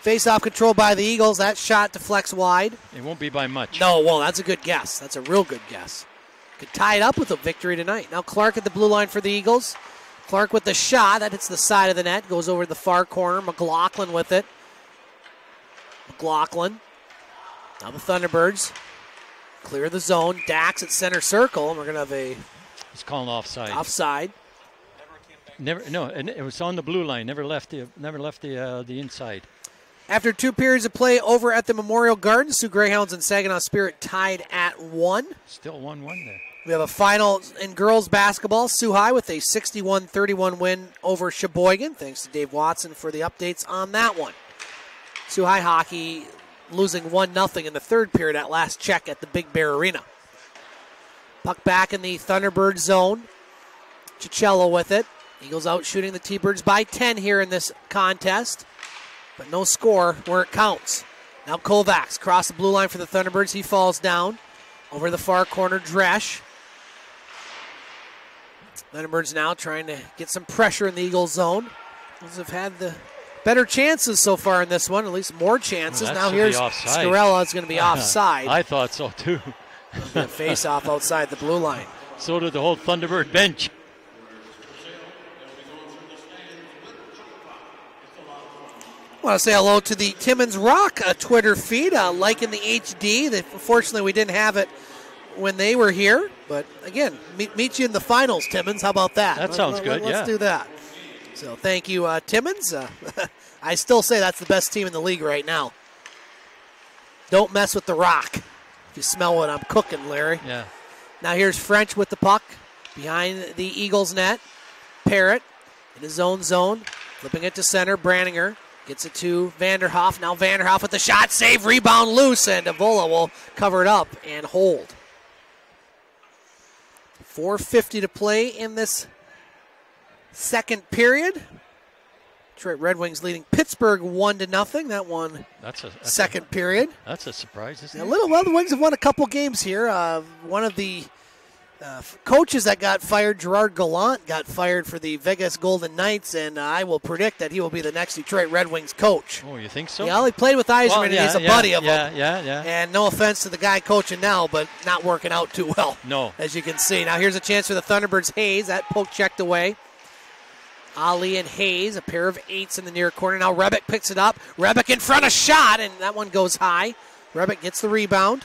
A: Face off control by the Eagles. That shot deflects wide.
B: it won't be by much.
A: No, well, that's a good guess. That's a real good guess. Could tie it up with a victory tonight. Now Clark at the blue line for the Eagles. Clark with the shot. That hits the side of the net. Goes over to the far corner. McLaughlin with it. McLaughlin. Now the Thunderbirds clear the zone. Dax at center circle. And we're going to have a
B: It's calling offside.
A: offside.
B: Never, no, and it was on the blue line. Never left the, never left the, uh, the inside.
A: After two periods of play over at the Memorial Gardens, Soo Greyhounds and Saginaw Spirit tied at one.
B: Still one-one there.
A: We have a final in girls basketball. Soo High with a 61 31 win over Cheboygan. Thanks to Dave Watson for the updates on that one. Soo High hockey losing 1 0 in the third period at last check at the Big Bear Arena. Puck back in the Thunderbird zone. Chicello with it. Eagles out shooting the T Birds by 10 here in this contest, but no score where it counts. Now Kovacs across the blue line for the Thunderbirds. He falls down. Over the far corner, Dresch. Thunderbirds now trying to get some pressure in the Eagles zone. Eagles have had the better chances so far in this one, at least more chances.
B: Well,
A: now here's. Scarella is going to be offside.
B: I thought so too.
A: face off outside the blue line.
B: So did the whole Thunderbird bench.
A: I want to say hello to the Timmins Rock Twitter feed, uh, liking the HD. That unfortunately we didn't have it when they were here, but again, meet, meet you in the finals, Timmins. How about that?
B: That sounds good,
A: Let's
B: yeah.
A: do that. So thank you, uh, Timmins. Uh, I still say that's the best team in the league right now. Don't mess with the Rock. If you smell what I'm cooking, Larry.
B: Yeah.
A: Now here's French with the puck behind the Eagles net. Parrott in his own zone, flipping it to center. Brandinger gets it to Vanderhoff. Now Vanderhoff with the shot, save, rebound loose, and Avola will cover it up and hold. 4.50 to play in this second period. Detroit Red Wings leading Pittsburgh one to nothing. That one
B: That's a that's
A: second period.
B: That's a surprise, isn't
A: A
B: it?
A: little well, the Wings have won a couple games here. Uh, one of the uh, coaches that got fired, Gerard Gallant, got fired for the Vegas Golden Knights, and uh, I will predict that he will be the next Detroit Red Wings coach.
B: Oh, you think so?
A: Yeah, he played with Yzerman,
B: Well,
A: and he's a
B: yeah,
A: buddy of
B: yeah,
A: him.
B: Yeah, yeah,
A: And no offense to the guy coaching now, but not working out too well.
B: No.
A: As you can see. Now here's a chance for the Thunderbirds. Hayes, that poke checked away. Ali and Hayes, a pair of eights in the near corner. Now Rebick picks it up. Rebick in front, a shot, and that one goes high. Rebick gets the rebound.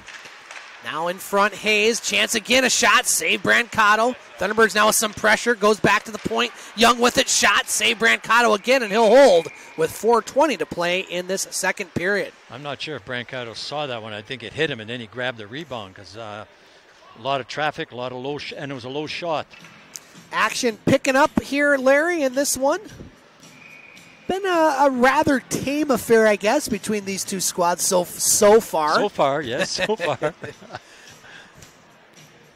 A: Now in front, Hayes. Chance again, a shot. Save Brancato. Thunderbirds now with some pressure. Goes back to the point. Young with it. Shot. Save Brancato again, and he'll hold with 4.20 to play in this second period.
B: I'm not sure if Brancato saw that one. I think it hit him, and then he grabbed the rebound because uh, a lot of traffic, a lot of low, sh- and it was a low shot.
A: Action picking up here, Larry, in this one. Been a, a rather tame affair, I guess, between these two squads so so far.
B: So far, yes, so far.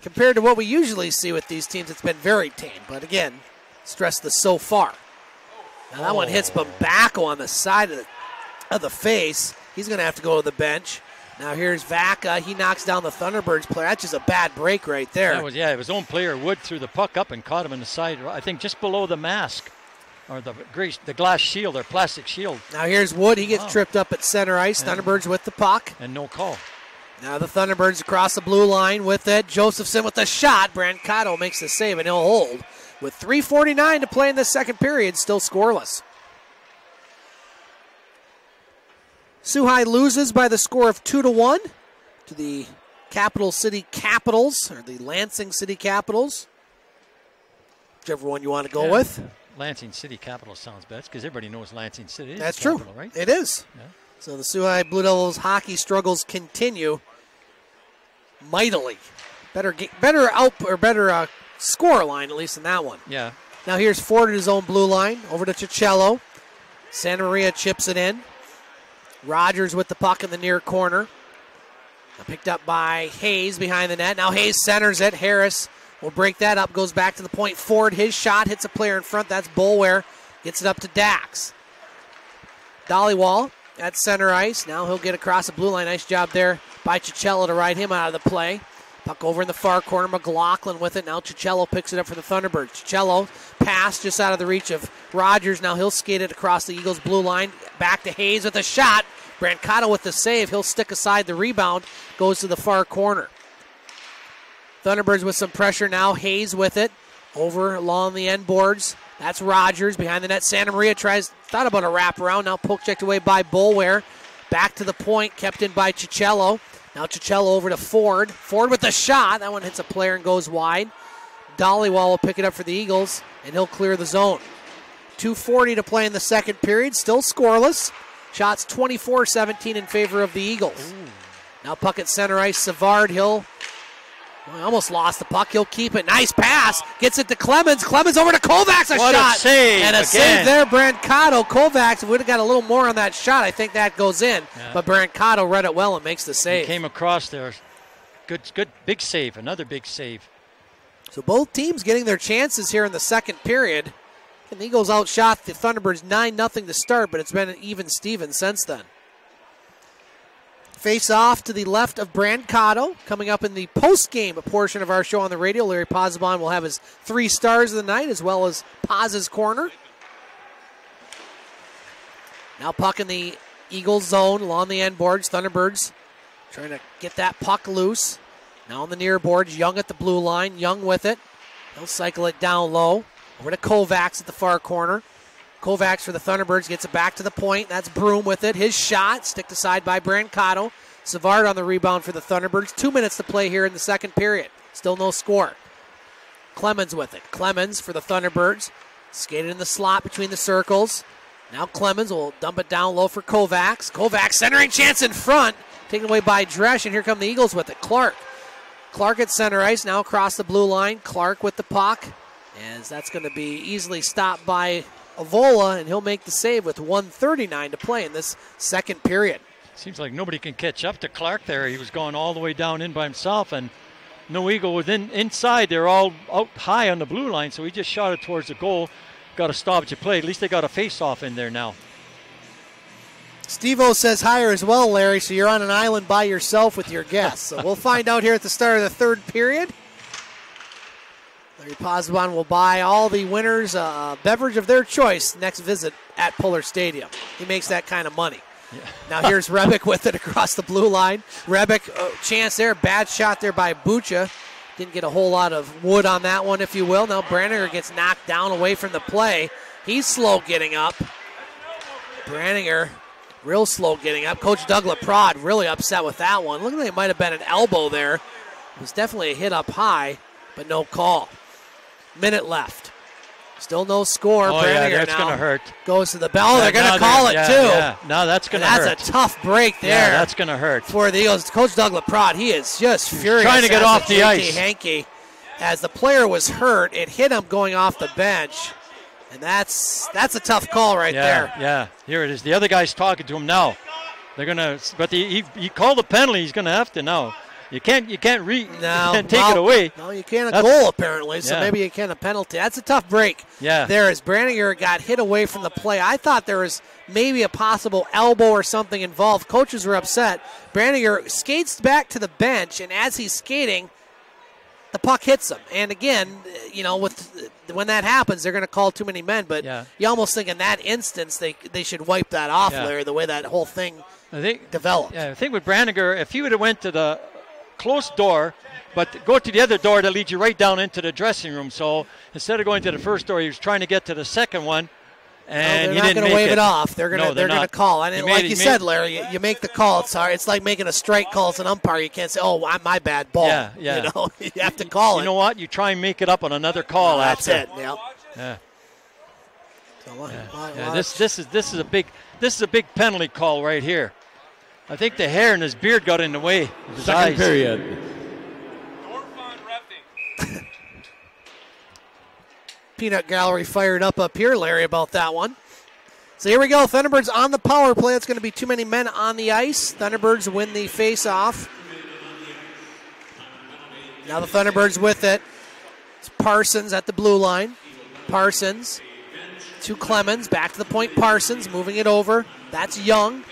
A: Compared to what we usually see with these teams, it's been very tame. But again, stress the so far. Now that one hits oh. Bambaco on the side of the, of the face. He's going to have to go to the bench. Now here's Vaca. He knocks down the Thunderbirds player. That's just a bad break right there.
B: That was yeah. His own player Wood threw the puck up and caught him in the side. I think just below the mask, or the grease, the glass shield or plastic shield,
A: now here's Wood. He gets
B: Wow.
A: tripped up at center ice. Thunderbirds with the puck.
B: and no call.
A: Now the Thunderbirds across the blue line with it. Josephson with the shot. Brancato makes the save and he'll hold. With 3.49 to play in the second period, still scoreless. High loses by the score of 2 to 1 to the Capital City Capitals, or the Lansing City Capitals. Whichever one you want to go
B: Yeah.
A: with.
B: Lansing City Capital sounds best because everybody knows Lansing City. Is
A: That's true.
B: capital, right?
A: It is.
B: Yeah.
A: So the High Blue Devils hockey struggles continue mightily. Better get, better out or better uh, score line at least in that one.
B: Yeah.
A: Now here's Ford at his own blue line over to Cicello. Santa Maria chips it in. Rogers with the puck in the near corner. Now picked up by Hayes behind the net. Now Hayes centers it. Harris will break that up. Goes back to the point. Ford, his shot hits a player in front. That's Bulware. Gets it up to Dax. Dollywall at center ice. Now he'll get across the blue line. Nice job there by Cicello to ride him out of the play. Puck over in the far corner. McLaughlin with it. Now Cicello picks it up for the Thunderbirds. Cicello pass just out of the reach of Rogers. Now he'll skate it across the Eagles' blue line. Back to Hayes with a shot. Brancato with the save. He'll stick aside the rebound. Goes to the far corner. Thunderbirds with some pressure now. Hayes with it. Over along the end boards. That's Rogers behind the net. Santa Maria tries, thought about a wraparound. Now poke checked away by Bulware. Back to the point, kept in by Cicello. Now Cicello over to Ford. Ford with the shot. That one hits a player and goes wide. Dollywall will pick it up for the Eagles, and he'll clear the zone. 2.40 to play in the second period. Still scoreless. Shots 24 17 in favor of the Eagles. Now puck at center ice. Savard, he'll well, he almost lost the puck. He'll keep it. Nice pass. Gets it to Clemens. Clemens over to Kovacs. A
B: What a save
A: And a
B: again.
A: save there, Brancato. Kovacs would have got a little more on that shot. I think that goes in.
B: Yeah.
A: But Brancato read it well and makes the
B: He
A: save.
B: came across there. Good, good, big save. Another big save.
A: So both teams getting their chances here in the second period. And the Eagles outshot the Thunderbirds 9 0 to start, but it's been an even Steven since then. Face off to the left of Brancato. Coming up in the post game a portion of our show on the radio, Larry Pozzebon will have his three stars of the night as well as Paz's corner. Now puck in the Eagles zone along the end boards. Thunderbirds trying to get that puck loose. Now on the near boards, Young at the blue line. Young with it. He'll cycle it down low. Over to Kovacs at the far corner. Kovacs for the Thunderbirds gets it back to the point. That's Broom with it. His shot, sticked aside by Brancato. Savard on the rebound for the Thunderbirds. Two minutes to play here in the second period. Still no score. Clemens with it. Clemens for the Thunderbirds. Skated in the slot between the circles. Now Clemens will dump it down low for Kovacs. Kovacs centering chance in front. Taken away by Dresch, and here come the Eagles with it. Clark. Clark at center ice, now across the blue line. Clark with the puck. As that's going to be easily stopped by Avola, and he'll make the save with 139 to play in this second period.
B: Seems like nobody can catch up to Clark there. He was going all the way down in by himself, and no eagle was in, inside. They're all out high on the blue line, so he just shot it towards the goal. Got a stoppage of play. At least they got a face off in there now.
A: Steve O says higher as well, Larry, so you're on an island by yourself with your guests. So we'll find out here at the start of the third period. Larry Pozzebon will buy all the winners a beverage of their choice next visit at Pullar Stadium. He makes that kind of money. Now here's Rebick with it across the blue line. Rebick, uh, chance there, bad shot there by Bucha. Didn't get a whole lot of wood on that one, if you will. Now Brandinger gets knocked down away from the play. He's slow getting up. Brandinger, real slow getting up. Coach Doug Prod really upset with that one. Looking like it might have been an elbow there. It was definitely a hit up high, but no call. Minute left. Still no score.
B: Oh, yeah, that's going to hurt.
A: Goes to the bell. They're going to call it
B: yeah,
A: too.
B: Yeah, no, that's going to hurt.
A: That's a tough break there
B: Yeah, that's going to hurt.
A: for the Eagles. Coach Doug Prod, he is just furious.
B: trying to get off the
A: JT
B: ice.
A: Henke, as the player was hurt, it hit him going off the bench, and that's that's a tough call right there.
B: Yeah, here it is. The other guy's talking to him now. They're gonna, but the, he he called the penalty. He's gonna have to now. You can't you can't re
A: No,
B: you can't take
A: well,
B: it away.
A: No, you can't a
B: That's-
A: goal apparently, so
B: Yeah.
A: maybe you can a penalty. That's a tough break.
B: Yeah.
A: There as Brandinger got hit away from the play. I thought there was maybe a possible elbow or something involved. Coaches were upset. Brandinger skates back to the bench, and as he's skating, the puck hits him. And again, you know, with when that happens, they're going to call too many men. But
B: Yeah.
A: you almost think in that instance they they should wipe that off,
B: Yeah.
A: Larry. The way that whole thing
B: I think
A: developed.
B: Yeah, I think with Brandinger, if he would have went to the closed door, but go to the other door that leads you right down into the dressing room. So instead of going to the first door, he was trying to get to the second one,
A: No,
B: and
A: they're not going to wave it. off. They're going to
B: No,
A: they're,
B: they're
A: going to call. And it- like
B: it-
A: you said, Larry, you, you make the call. It's hard. It's like making a strike call as an umpire. You can't say, "Oh, I'm my bad ball."
B: Yeah, yeah.
A: You know, you have to call
B: You
A: it.
B: You know what? You try and make it up on another call
A: That's
B: after.
A: it. Yep.
B: Yeah.
A: So,
B: Yeah, yeah, this this is this is a big this is a big penalty call right here. I think the hair in his beard got in the way. of his
C: Second
B: eyes.
C: period.
A: peanut gallery fired up up here, Larry, about that one. So here we go. Thunderbirds on the power play. It's going to be too many men on the ice. Thunderbirds win the face-off. Now the Thunderbirds with it. It's Parsons at the blue line. Parsons to Clemens. Back to the point. Parsons moving it over. That's Young.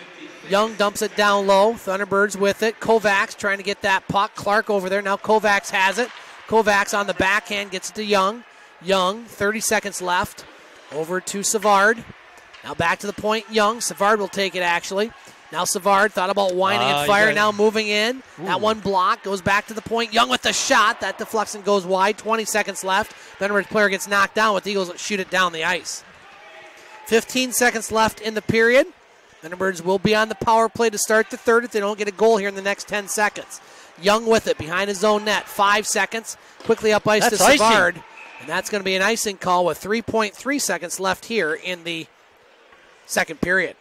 A: Young dumps it down low. Thunderbirds with it. Kovacs trying to get that puck. Clark over there. Now Kovacs has it. Kovacs on the backhand gets it to Young. Young, 30 seconds left. Over to Savard. Now back to the point. Young. Savard will take it actually. Now Savard thought about winding
B: Ah,
A: and fire. Now moving in. That one block goes back to the point. Young with the shot. That deflects and goes wide. 20 seconds left. Thunderbirds player gets knocked down with the Eagles shoot it down the ice. 15 seconds left in the period. Thunderbirds will be on the power play to start the third if they don't get a goal here in the next 10 seconds. Young with it behind his own net. Five seconds. Quickly up ice
B: That's
A: to
B: icing.
A: Savard. And that's going to be an icing call with 3.3 seconds left here in the second period.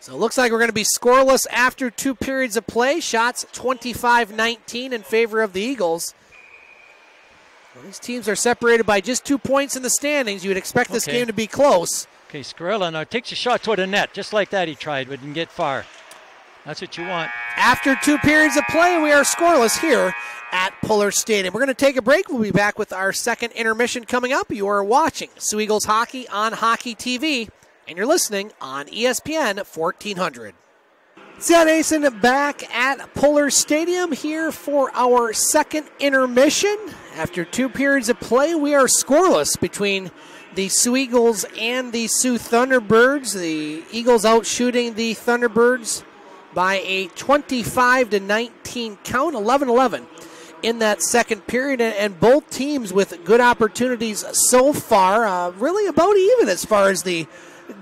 A: So it looks like we're going to be scoreless after two periods of play. Shots 25 19 in favor of the Eagles. Well, these teams are separated by just two points in the standings. You would expect this
B: Okay.
A: game to be close.
B: Okay, Scarella now takes a shot toward the net, just like that he tried, but didn't get far. That's what you want.
A: After two periods of play, we are scoreless here at Pullar Stadium. We're going to take a break. We'll be back with our second intermission coming up. You are watching Soo Eagles hockey on Hockey TV, and you're listening on ESPN 1400. Scott Nason back at Pullar Stadium here for our second intermission. After two periods of play, we are scoreless between the Soo Eagles and the Soo Thunderbirds. The Eagles out shooting the Thunderbirds by a 25 to 19 count, 11 11 in that second period, and, both teams with good opportunities so far, uh, really about even as far as the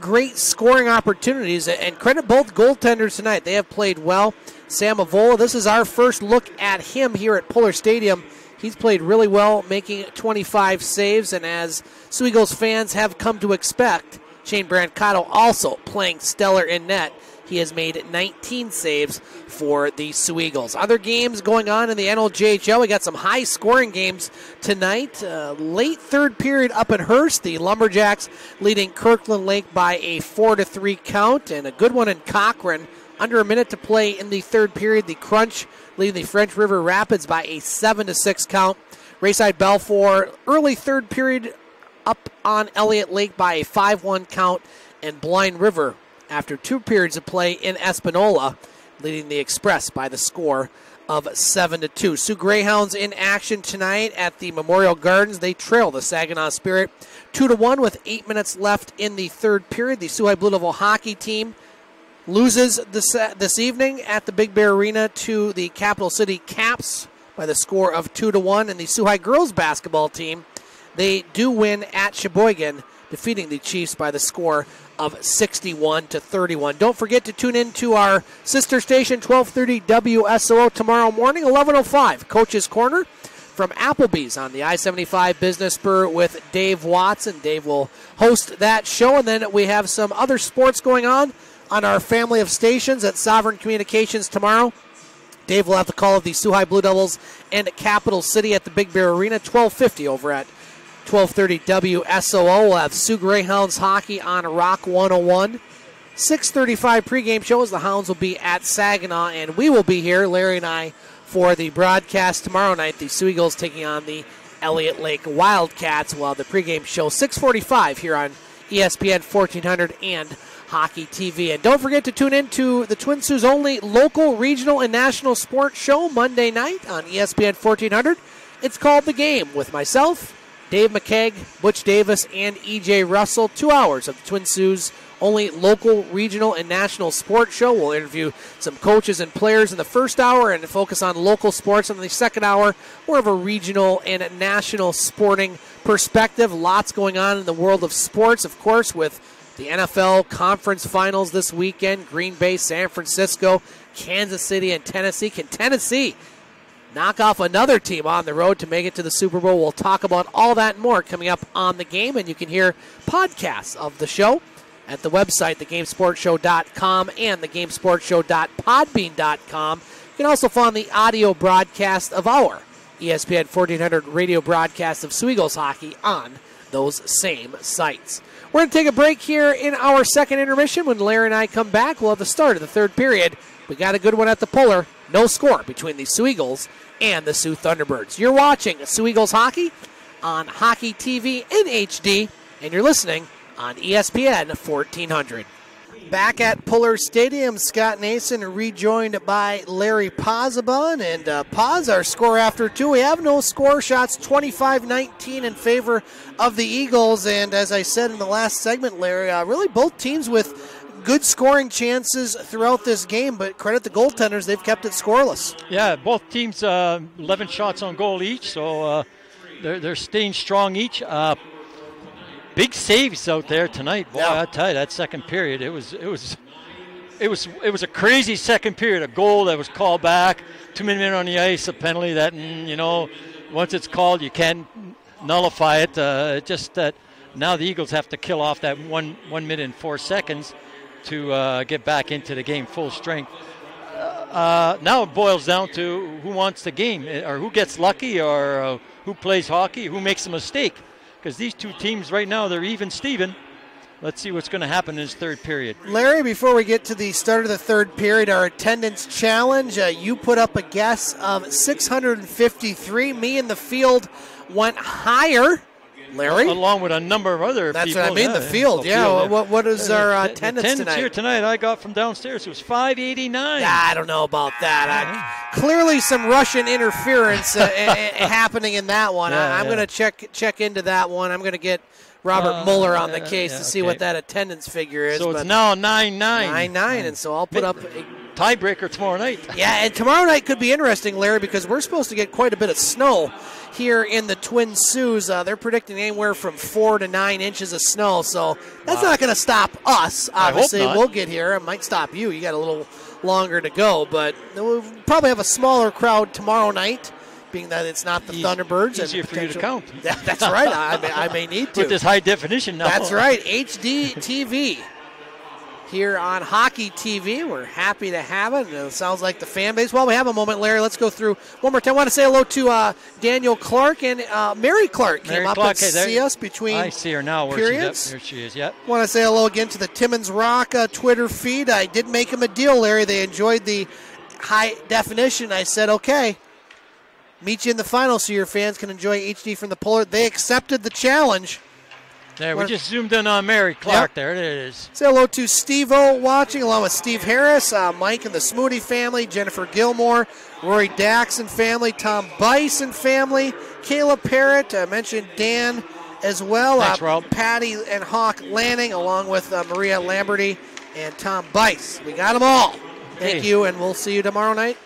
A: great scoring opportunities. And credit both goaltenders tonight; they have played well. Sam Avola, this is our first look at him here at Pullar Stadium. He's played really well, making 25 saves, and as Soo fans have come to expect, Shane Brancato also playing stellar in net. He has made 19 saves for the Soo. Other games going on in the NOJHL. We got some high scoring games tonight. Uh, late third period up in Hearst. The Lumberjacks leading Kirkland Lake by a 4 to 3 count, and a good one in Cochrane. Under a minute to play in the third period. The Crunch leading the French River Rapids by a 7 to 6 count. Rayside Balfour, early third period up on Elliot Lake by a 5 1 count. And Blind River after two periods of play in Espanola, leading the Express by the score of 7 to 2. Soo Greyhounds in action tonight at the Memorial Gardens. They trail the Saginaw Spirit 2 to 1 with 8 minutes left in the third period. The Soo High Blue Devil hockey team loses this this evening at the Big Bear Arena to the Capital City Caps by the score of two to one, and the Soo High girls basketball team they do win at Cheboygan, defeating the Chiefs by the score of 61 to 31. Don't forget to tune in to our sister station 1230 WSOO tomorrow morning 11:05 Coach's Corner from Applebee's on the I-75 Business Spur with Dave Watson. Dave will host that show and then we have some other sports going on on our family of stations at Sovereign Communications tomorrow. Dave will have the call of the High Blue Devils and Capital City at the Big Bear Arena 1250 over at 1230 WSOO. We'll have Soo Greyhounds hockey on Rock 101. 635 pregame show as the Hounds will be at Saginaw, and we will be here, Larry and I, for the broadcast tomorrow night. The Soo Eagles taking on the Elliot Lake Wildcats, while the pregame show 645 here on ESPN 1400 and Hockey TV. And don't forget to tune in to the Twin Soo's only local, regional, and national sports show Monday night on ESPN 1400. It's called The Game with myself, Dave McKeag, Butch Davis, and EJ Russell. Two hours of the Twin Soo's only local, regional, and national sports show. We'll interview some coaches and players in the first hour and focus on local sports in the second hour. More of a regional and national sporting perspective. Lots going on in the world of sports, of course, with the NFL conference finals this weekend Green Bay, San Francisco, Kansas City, and Tennessee. Can Tennessee knock off another team on the road to make it to the Super Bowl. We'll talk about all that and more coming up on the game, and you can hear podcasts of the show at the website, thegamesportshow.com and thegamesportshow.podbean.com. You can also find the audio broadcast of our ESPN 1400 radio broadcast of Eagles hockey on those same sites. We're going to take a break here in our second intermission. When Larry and I come back, we'll have the start of the third period. We got a good one at the Pullar. No score between the Soo Eagles and the Soo Thunderbirds. You're watching Soo Eagles hockey on Hockey TV in HD, and you're listening on ESPN 1400. Back at Pullar Stadium, Scott Nason rejoined by Larry Pozzebon. And uh, Paz, our score after two. We have no score shots, 25 19 in favor of the Eagles. And as I said in the last segment, Larry, uh, really both teams with good scoring chances throughout this game, but credit the goaltenders, they've kept it scoreless.
B: Yeah, both teams uh, 11 shots on goal each, so uh, they're, they're staying strong each. Uh, big saves out there tonight, boy.
A: Yeah.
B: I tell you, that second period, it was it was it was it was a crazy second period. A goal that was called back, two minutes on the ice, a penalty that mm, you know once it's called, you can't nullify it. Uh, just that now the Eagles have to kill off that one one minute and four seconds to uh, get back into the game full strength. Uh, now it boils down to who wants the game, eh, or who gets lucky, or uh, who plays hockey, who makes a mistake. Because these two teams right now, they're even Steven. Let's see what's going to happen in this third period.
A: Larry, before we get to the start of the third period, our attendance challenge, uh, you put up a guess of 653. Me in the field went higher. Larry?
B: Along with a number of other
A: That's
B: people.
A: what I mean, the
B: yeah,
A: field. Yeah, what, what is our uh, attendance
B: attendance
A: tonight?
B: here tonight, I got from downstairs. It was 589.
A: I don't know about that. I, clearly, some Russian interference uh, happening in that one.
B: Yeah,
A: I, I'm
B: yeah.
A: going to check check into that one. I'm going to get Robert
B: Uh,
A: Mueller on the case
B: yeah,
A: to see
B: okay.
A: what that attendance figure is.
B: So it's now 9 9.
A: nine nine, and so I'll put up. A,
B: Tiebreaker tomorrow night.
A: yeah, and tomorrow night could be interesting, Larry, because we're supposed to get quite a bit of snow here in the Twin Soos. Uh, they're predicting anywhere from four to nine inches of snow, so that's not going to stop us. Obviously, we'll get here. It might stop you. You got a little longer to go, but we'll probably have a smaller crowd tomorrow night, being that it's not the
B: Eas-
A: Thunderbirds. and
B: easier for you to count.
A: Yeah, that's right. I may, I may need to.
B: With this high definition now.
A: That's right, HD TV here on Hockey TV. We're happy to have it. It sounds like the fan base. While we have a moment, Larry, let's go through one more time. I want to say hello to uh, Daniel Clark and uh, Mary Clark came
B: Mary
A: up
B: Clark,
A: and
B: hey,
A: see us between.
B: I see her now. Where
A: periods.
B: up. There she is. Yep.
A: want to say hello again to the Timmins Rock uh, Twitter feed. I did make them a deal, Larry. They enjoyed the high definition. I said, okay, meet you in the final so your fans can enjoy HD from the Pullar. They accepted the challenge.
B: There, we just zoomed in on Mary Clark.
A: Yep.
B: There it is.
A: Say hello to Steve O watching, along with Steve Harris, uh, Mike and the Smoothie family, Jennifer Gilmore, Rory Daxon family, Tom Bice and family, Kayla Parrott. I mentioned Dan as well.
B: Thanks,
A: uh,
B: Rob.
A: Patty and Hawk Lanning, along with uh, Maria Lamberty and Tom Bice. We got them all. Thank
B: Hey.
A: you, and we'll see you tomorrow night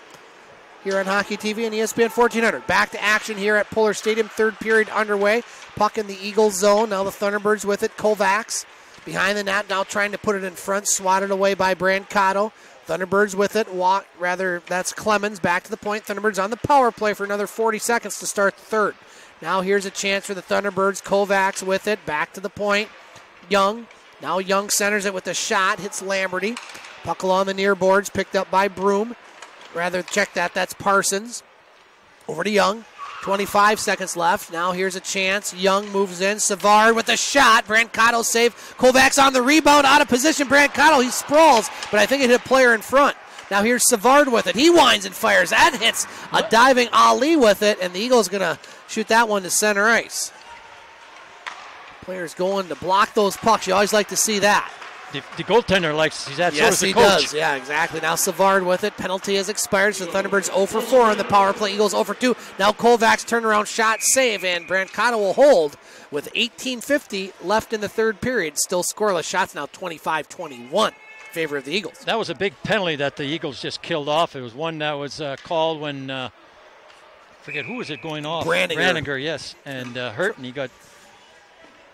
A: here on Hockey TV and ESPN 1400. Back to action here at Pullar Stadium. Third period underway. Puck in the Eagles zone. Now the Thunderbirds with it. Kovacs behind the net. Now trying to put it in front. Swatted away by Brancato. Thunderbirds with it. Walk, rather, that's Clemens back to the point. Thunderbirds on the power play for another 40 seconds to start the third. Now here's a chance for the Thunderbirds. Kovacs with it. Back to the point. Young. Now Young centers it with a shot. Hits Lamberty. Puck along the near boards. Picked up by Broom. Rather, check that. That's Parsons. Over to Young. 25 seconds left. Now here's a chance. Young moves in. Savard with a shot. Brancato save. Kovacs on the rebound. Out of position. Brancato, he sprawls, but I think it hit a player in front. Now here's Savard with it. He winds and fires. That hits a diving Ali with it, and the Eagles going to shoot that one to center ice. Players going to block those pucks. You always like to see that.
B: The, the goaltender likes that. so
A: Yes,
B: the
A: he
B: coach.
A: does. Yeah, exactly. Now Savard with it. Penalty has expired, so the Thunderbirds 0 for 4 on the power play. Eagles 0 for 2. Now Kovacs turnaround shot save, and Brancato will hold with 18.50 left in the third period. Still scoreless. Shots now 25 21 favor of the Eagles.
B: That was a big penalty that the Eagles just killed off. It was one that was uh, called when uh, forget who was it going off.
A: Brandinger.
B: Brandinger, yes, and uh, hurt, and he got.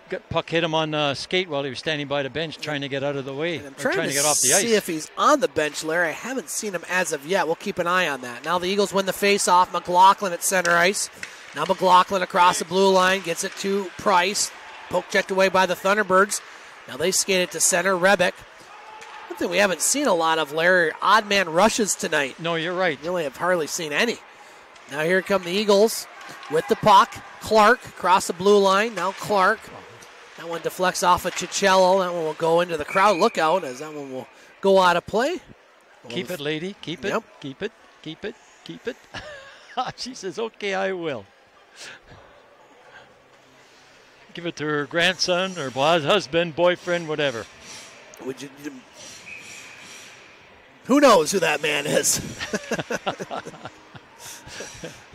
B: Got puck hit him on uh, skate while he was standing by the bench trying to get out of the way,
A: I'm trying,
B: trying
A: to,
B: to get off the ice.
A: see if he's on the bench, Larry. I haven't seen him as of yet. We'll keep an eye on that. Now the Eagles win the face-off. McLaughlin at center ice. Now McLaughlin across the blue line gets it to Price. Poke checked away by the Thunderbirds. Now they skate it to center. Rebick. One thing we haven't seen a lot of, Larry, odd man rushes tonight.
B: no, you're right.
A: You only have hardly seen any. Now here come the Eagles with the puck. Clark across the blue line. Now Clark. That one deflects off of Chicello. That one will go into the crowd. Look out as that one will go out of play.
B: Keep it, lady. Keep it.
A: Yep.
B: Keep it. Keep it. Keep it. she says, "Okay, I will." Give it to her grandson or husband, boyfriend, whatever.
A: Would you? Who knows who that man is?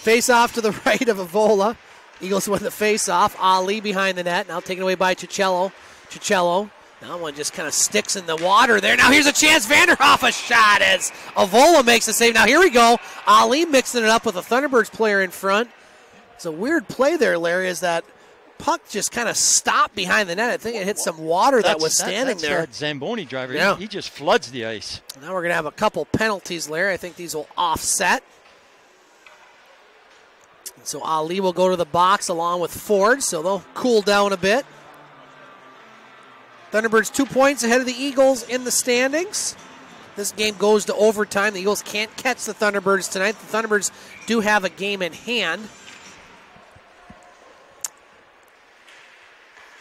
A: face off to the right of Avola. Eagles win the face off. Ali behind the net. Now taken away by Chicello. Chicello. That one just kind of sticks in the water there. Now here's a chance. Vanderhoff a shot as Avola makes the save. Now here we go. Ali mixing it up with a Thunderbirds player in front. It's a weird play there, Larry, is that puck just kind of stopped behind the net. I think it hit some water that was
B: that-
A: standing
B: that's
A: there.
B: That Zamboni driver. He-
A: Yeah.
B: He, just floods the ice.
A: Now we're going to have a couple penalties, Larry. I think these will offset. And so Ali will go to the box along with Ford, so they'll cool down a bit. Thunderbirds two points ahead of the Eagles in the standings. This game goes to overtime. The Eagles can't catch the Thunderbirds tonight. The Thunderbirds do have a game in hand.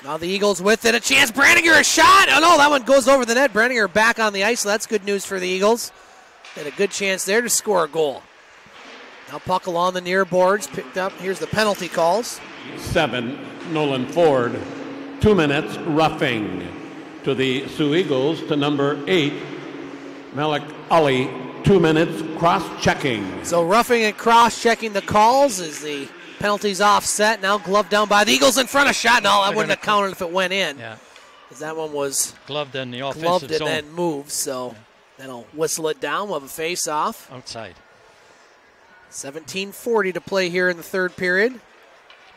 A: Now the Eagles with it. A chance. Brandinger a shot. Oh no, that one goes over the net. Brandinger back on the ice, so that's good news for the Eagles. Had a good chance there to score a goal. Now puck along the near boards, picked up. Here's the penalty calls.
C: Seven, Nolan Ford. Two minutes, roughing to the Soo Eagles to number eight, Malik Ali. Two minutes, cross checking.
A: So roughing and cross checking the calls is the penalties offset. Now glove down by the Eagles in front of shot. No, that
B: They're
A: wouldn't have counted if it went in.
B: Yeah.
A: 'cause that one was
B: Gloved in the offensive
A: gloved and
B: zone
A: then moved. So that'll whistle it down. We'll have a face off.
B: outside.
A: 17:40 to play here in the third period.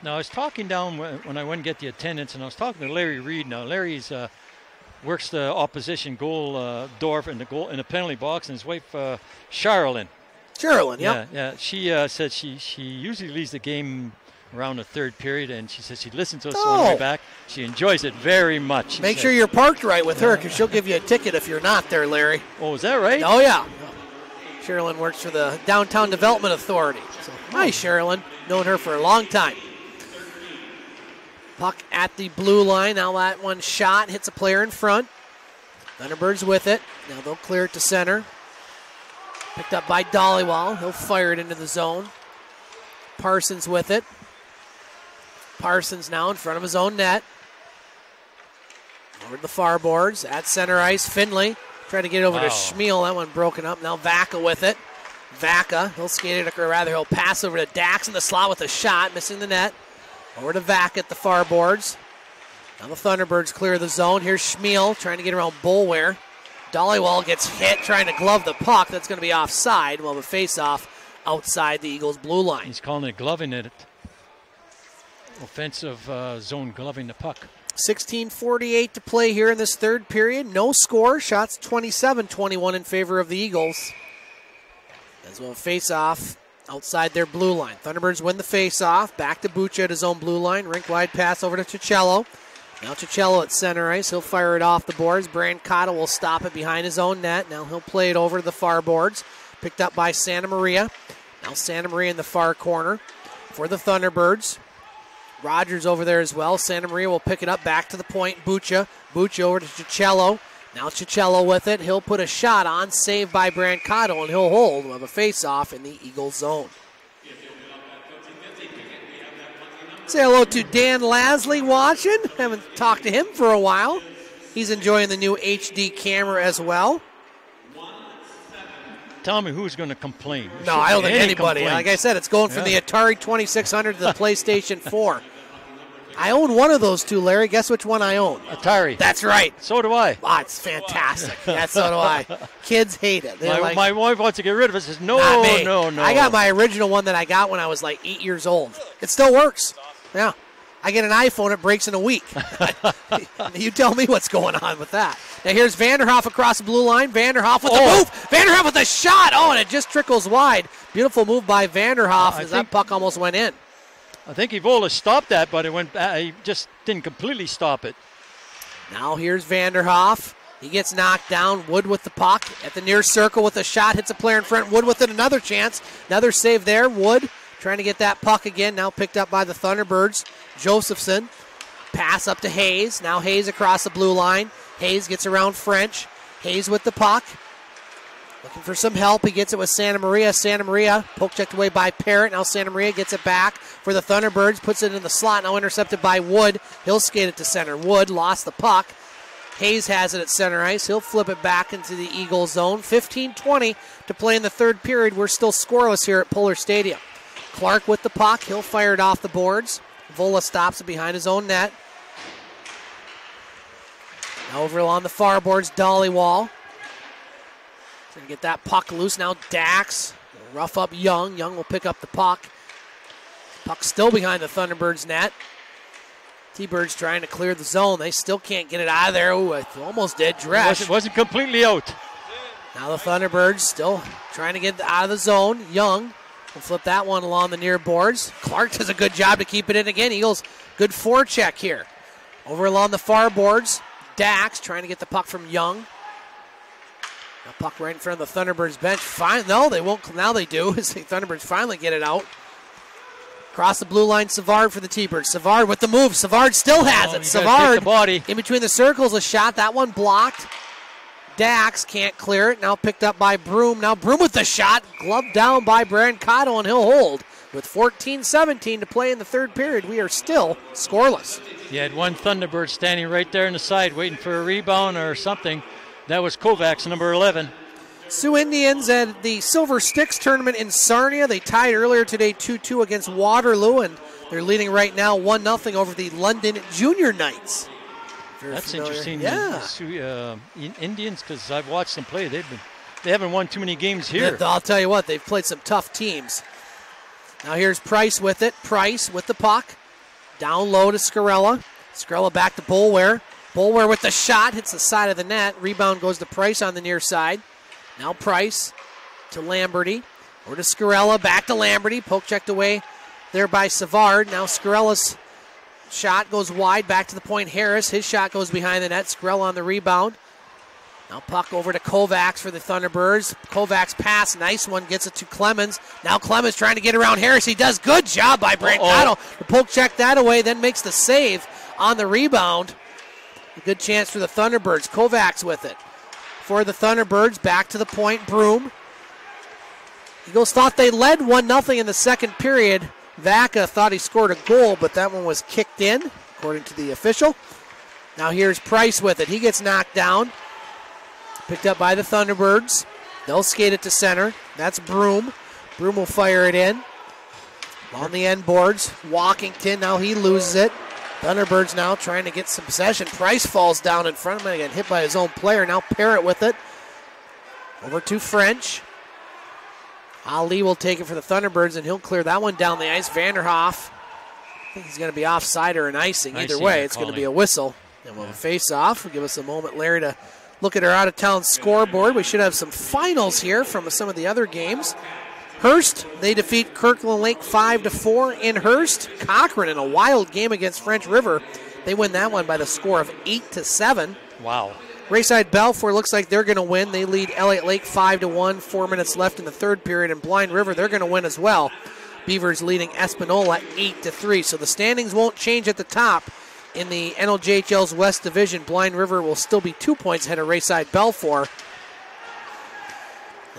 B: Now I was talking down when I went and get the attendance, and I was talking to Larry Reed. Now Larry's uh, works the opposition goal uh, door in the goal in the penalty box, and his wife uh, Charlene.
A: Sherilyn, yep.
B: Yeah, yeah. She uh, said she she usually leaves the game around the third period, and she says she listens to us on the
A: Oh.
B: way back. She enjoys it very much. she
A: Make
B: said.
A: sure you're parked right with her because she'll give you a ticket if you're not there, Larry.
B: Oh, is that right?
A: Oh, yeah. Sherilyn works for the Downtown Development Authority. So, hi, oh. Sherilyn. Known her for a long time. Puck at the blue line. Now that one shot hits a player in front. Thunderbirds with it. Now they'll clear it to center. Picked up by Dollywall. He'll fire it into the zone. Parsons with it. Parsons now in front of his own net. Over to the far boards at center ice. Finley tried to get it over to
B: Wow.
A: Schmiel. That one broken up. Now Vaca with it. Vaca, he'll skate it, or rather, he'll pass over to Dax in the slot with a shot, missing the net. Over to Vaca at the far boards. Now the Thunderbirds clear the zone. Here's Schmiel trying to get around Boulware. Dollywall gets hit trying to glove the puck. That's going to be offside. Well, the face-off outside the Eagles' blue line.
B: He's calling it gloving it. Offensive uh, zone gloving the puck.
A: 16:48 to play here in this third period. No score. Shots 27-21 in favor of the Eagles. As well, face-off outside their blue line. Thunderbirds win the face-off. Back to Bucha at his own blue line. Rink wide pass over to Chicello. Now Chicello at center ice. He'll fire it off the boards. Brancato will stop it behind his own net. Now he'll play it over to the far boards. Picked up by Santa Maria. Now Santa Maria in the far corner for the Thunderbirds. Rogers over there as well. Santa Maria will pick it up back to the point. Bucha. Bucha over to Chicello. Now Chicello with it. He'll put a shot on, saved by Brancato, and he'll hold of a face-off in the Eagle zone. Say hello to Dan Lasley watching. Haven't talked to him for a while. He's enjoying the new HD camera as well.
B: Tell me who's going to complain. There
A: No, I don't think
B: any
A: anybody.
B: complaints.
A: Like I said, it's going from
B: Yeah.
A: the Atari 2600 to the PlayStation 4. I own one of those two, Larry. Guess which one I own?
B: Atari.
A: That's right.
B: so do I.
A: Ah, it's fantastic. Yeah, so do I. Kids hate it.
B: My,
A: like,
B: my wife wants to get rid of it. Says no, no, no.
A: I got my original one that I got when I was like eight years old. It still works. Yeah. I get an iPhone, it breaks in a week. you tell me what's going on with that. Now here's Vanderhoff across the blue line. Vanderhoff with the
B: Oh.
A: move. Vanderhoff with the shot. Oh, and it just trickles wide. Beautiful move by Vanderhoff
B: I
A: as that puck almost went in.
B: I think Avola stopped that, but it went. He just didn't completely stop it.
A: Now here's Vanderhoff. He gets knocked down. Wood with the puck at the near circle with a shot. Hits a player in front. Wood with it. Another chance. Another save there. Wood trying to get that puck again. Now picked up by the Thunderbirds. Josephson. Pass up to Hayes. Now Hayes across the blue line. Hayes gets around French. Hayes with the puck. Looking for some help. He gets it with Santa Maria. Santa Maria poke checked away by Parrott. Now Santa Maria gets it back for the Thunderbirds. Puts it in the slot. Now intercepted by Wood. He'll skate it to center. Wood lost the puck. Hayes has it at center ice. He'll flip it back into the Eagle zone. 15 20 to play in the third period. We're still scoreless here at Pullar Stadium. Clark with the puck. He'll fire it off the boards. Vola stops it behind his own net. Now over on the far boards, Dollywall. Trying to get that puck loose. Now Dax. will Rough up Young. Young will pick up the puck. Puck still behind the Thunderbirds net. T-Birds trying to clear the zone. They still can't get it out of there. Ooh, almost dead
B: Dress.
A: It
B: wasn't, wasn't completely out.
A: Now the Thunderbirds still trying to get out of the zone. Young will flip that one along the near boards. Clark does a good job to keep it in again. Eagles, good forecheck here. Over along the far boards, Dax trying to get the puck from Young. The puck right in front of the Thunderbirds bench. Fine, no, they won't. Now they do. As the Thunderbirds finally get it out. Across the blue line, Savard for the T-Birds. Savard with the move. Savard still has
B: Oh,
A: it.
B: you gotta take
A: Savard
B: the body.
A: in between the circles, a shot. That one blocked. Dax can't clear it. Now picked up by Broom. Now Broom with the shot. Gloved down by Brancato, and he'll hold. With 14 17 to play in the third period, we are still scoreless.
B: You had one Thunderbird standing right there in the side, waiting for a rebound or something. That was Kovacs, number 11.
A: Soo Indians at the Silver Sticks tournament in Sarnia. They tied earlier today 2 2 against Waterloo, and they're leading right now 1 0 over the London Junior Knights.
B: That's
A: familiar.
B: interesting.
A: Yeah.
B: Soo, uh, Indians, because I've watched them play. They've been, they haven't won too many games here.
A: I'll tell you what, they've played some tough teams. Now here's Price with it. Price with the puck. Down low to Scarella. Scarella back to Boulware. Boulware with the shot. Hits the side of the net. Rebound goes to Price on the near side. Now Price to Lamberty. Or to Scarella. Back to Lamberty. Poke checked away there by Savard. Now Scarella's shot goes wide. Back to the point. Harris. His shot goes behind the net. Scarella on the rebound. Now puck over to Kovacs for the Thunderbirds. Kovacs pass, nice one, gets it to Clemens. Now Clemens trying to get around Harris. He does good job by Brancato. The poke check that away, then makes the save on the rebound. A good chance for the Thunderbirds. Kovacs with it. For the Thunderbirds, back to the point, Broom. Eagles thought they led 1 0 in the second period. Vaca thought he scored a goal, but that one was kicked in, according to the official. Now here's Price with it. He gets knocked down. Picked up by the Thunderbirds. They'll skate it to center. That's Broom. Broom will fire it in. On the end boards, Walkington, now he loses it. Thunderbirds now trying to get some possession. Price falls down in front of him, again hit by his own player. Now Parrott with it. Over to French. Ali will take it for the Thunderbirds, and he'll clear that one down the ice. Vanderhoff, I think he's going to be offside or an icing. Either
B: Icing,
A: way, it's going to be a whistle. And we'll face off. We'll give us a moment, Larry, to look at our out of town scoreboard. We should have some finals here from some of the other games. Hearst, they defeat Kirkland Lake 5 to 4 in Hearst. Cochrane in a wild game against French River. They win that one by the score of 8 to 7.
B: Wow.
A: Rayside Balfour looks like they're going to win. They lead Elliot Lake 5 to 1, 4 minutes left in the third period and Blind River they're going to win as well. Beavers leading Espanola 8 to 3. So the standings won't change at the top. In the NOJHL's West Division, Blind River will still be 2 points ahead of Rayside Balfour.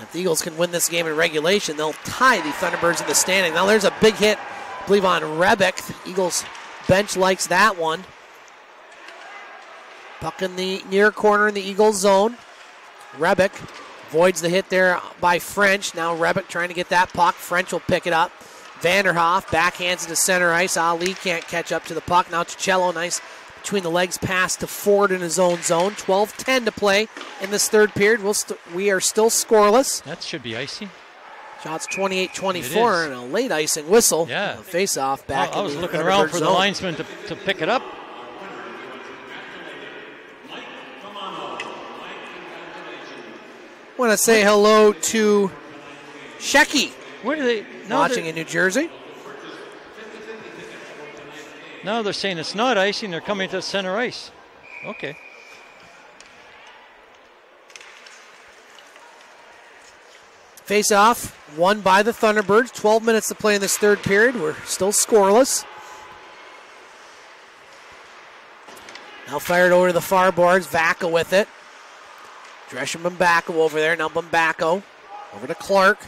A: If the Eagles can win this game in regulation, they'll tie the Thunderbirds in the standing. Now there's a big hit, I believe, on Rebeck. Eagles bench likes that one. Puck in the near corner in the Eagles zone. Rebeck voids the hit there by French. Now Rebeck trying to get that puck. French will pick it up. Vanderhoff backhands it to center ice. Ali can't catch up to the puck. Now Chicello, nice between the legs pass to Ford in his own zone. 12-10 to play in this third period. We'll st- we are still scoreless.
B: That should be icy.
A: Shots
B: It
A: 28-24 and a late icing whistle.
B: Yeah.
A: Face off back.
B: I, I was
A: the
B: looking around for the
A: zone.
B: linesman to, to pick it up.
A: I Want to say hello to Shecky
B: Where do they? No,
A: watching in New Jersey.
B: No, they're saying it's not icing. They're coming to center ice. Okay.
A: Face off, won by the Thunderbirds. 12 minutes to play in this third period. We're still scoreless. Now fired over to the far boards. Vaca with it. Dresham Bumbacco over there. Now Bumbacco over to Clark.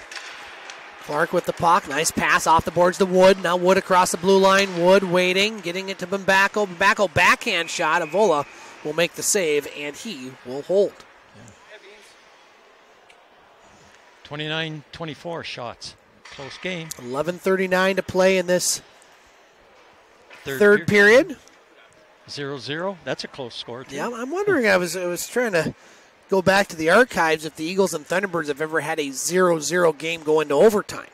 A: Clark with the puck. Nice pass off the boards to Wood. Now Wood across the blue line. Wood waiting, getting it to Bumbacco. Bumbacco backhand shot. Avola will make the save, and he will hold.
B: 29 24 shots. Close game.
A: 11.39 to play in this
B: Third,
A: third period.
B: 0 0. That's a close score, too.
A: Yeah, I'm wondering. I was I was trying to go back to the archives if the Eagles and Thunderbirds have ever had a 0-0 game go into overtime.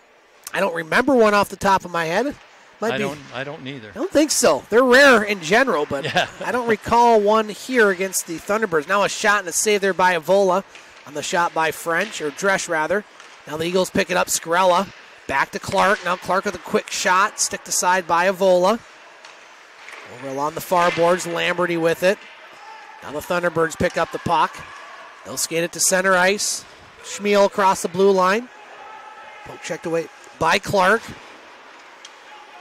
A: I don't remember one off the top of my head. Might
B: I
A: be.
B: don't. I don't neither.
A: I don't think so. They're rare in general, but
B: Yeah.
A: I don't recall one here against the Thunderbirds. Now a shot and a save there by Avola on the shot by French, or Dresch rather. Now the Eagles pick it up. Scarella back to Clark. Now Clark with a quick shot, stick to side by Avola. Over along the far boards, Lamberty with it. Now the Thunderbirds pick up the puck. They'll skate it to center ice. Schmiel across the blue line. Poke checked away by Clark.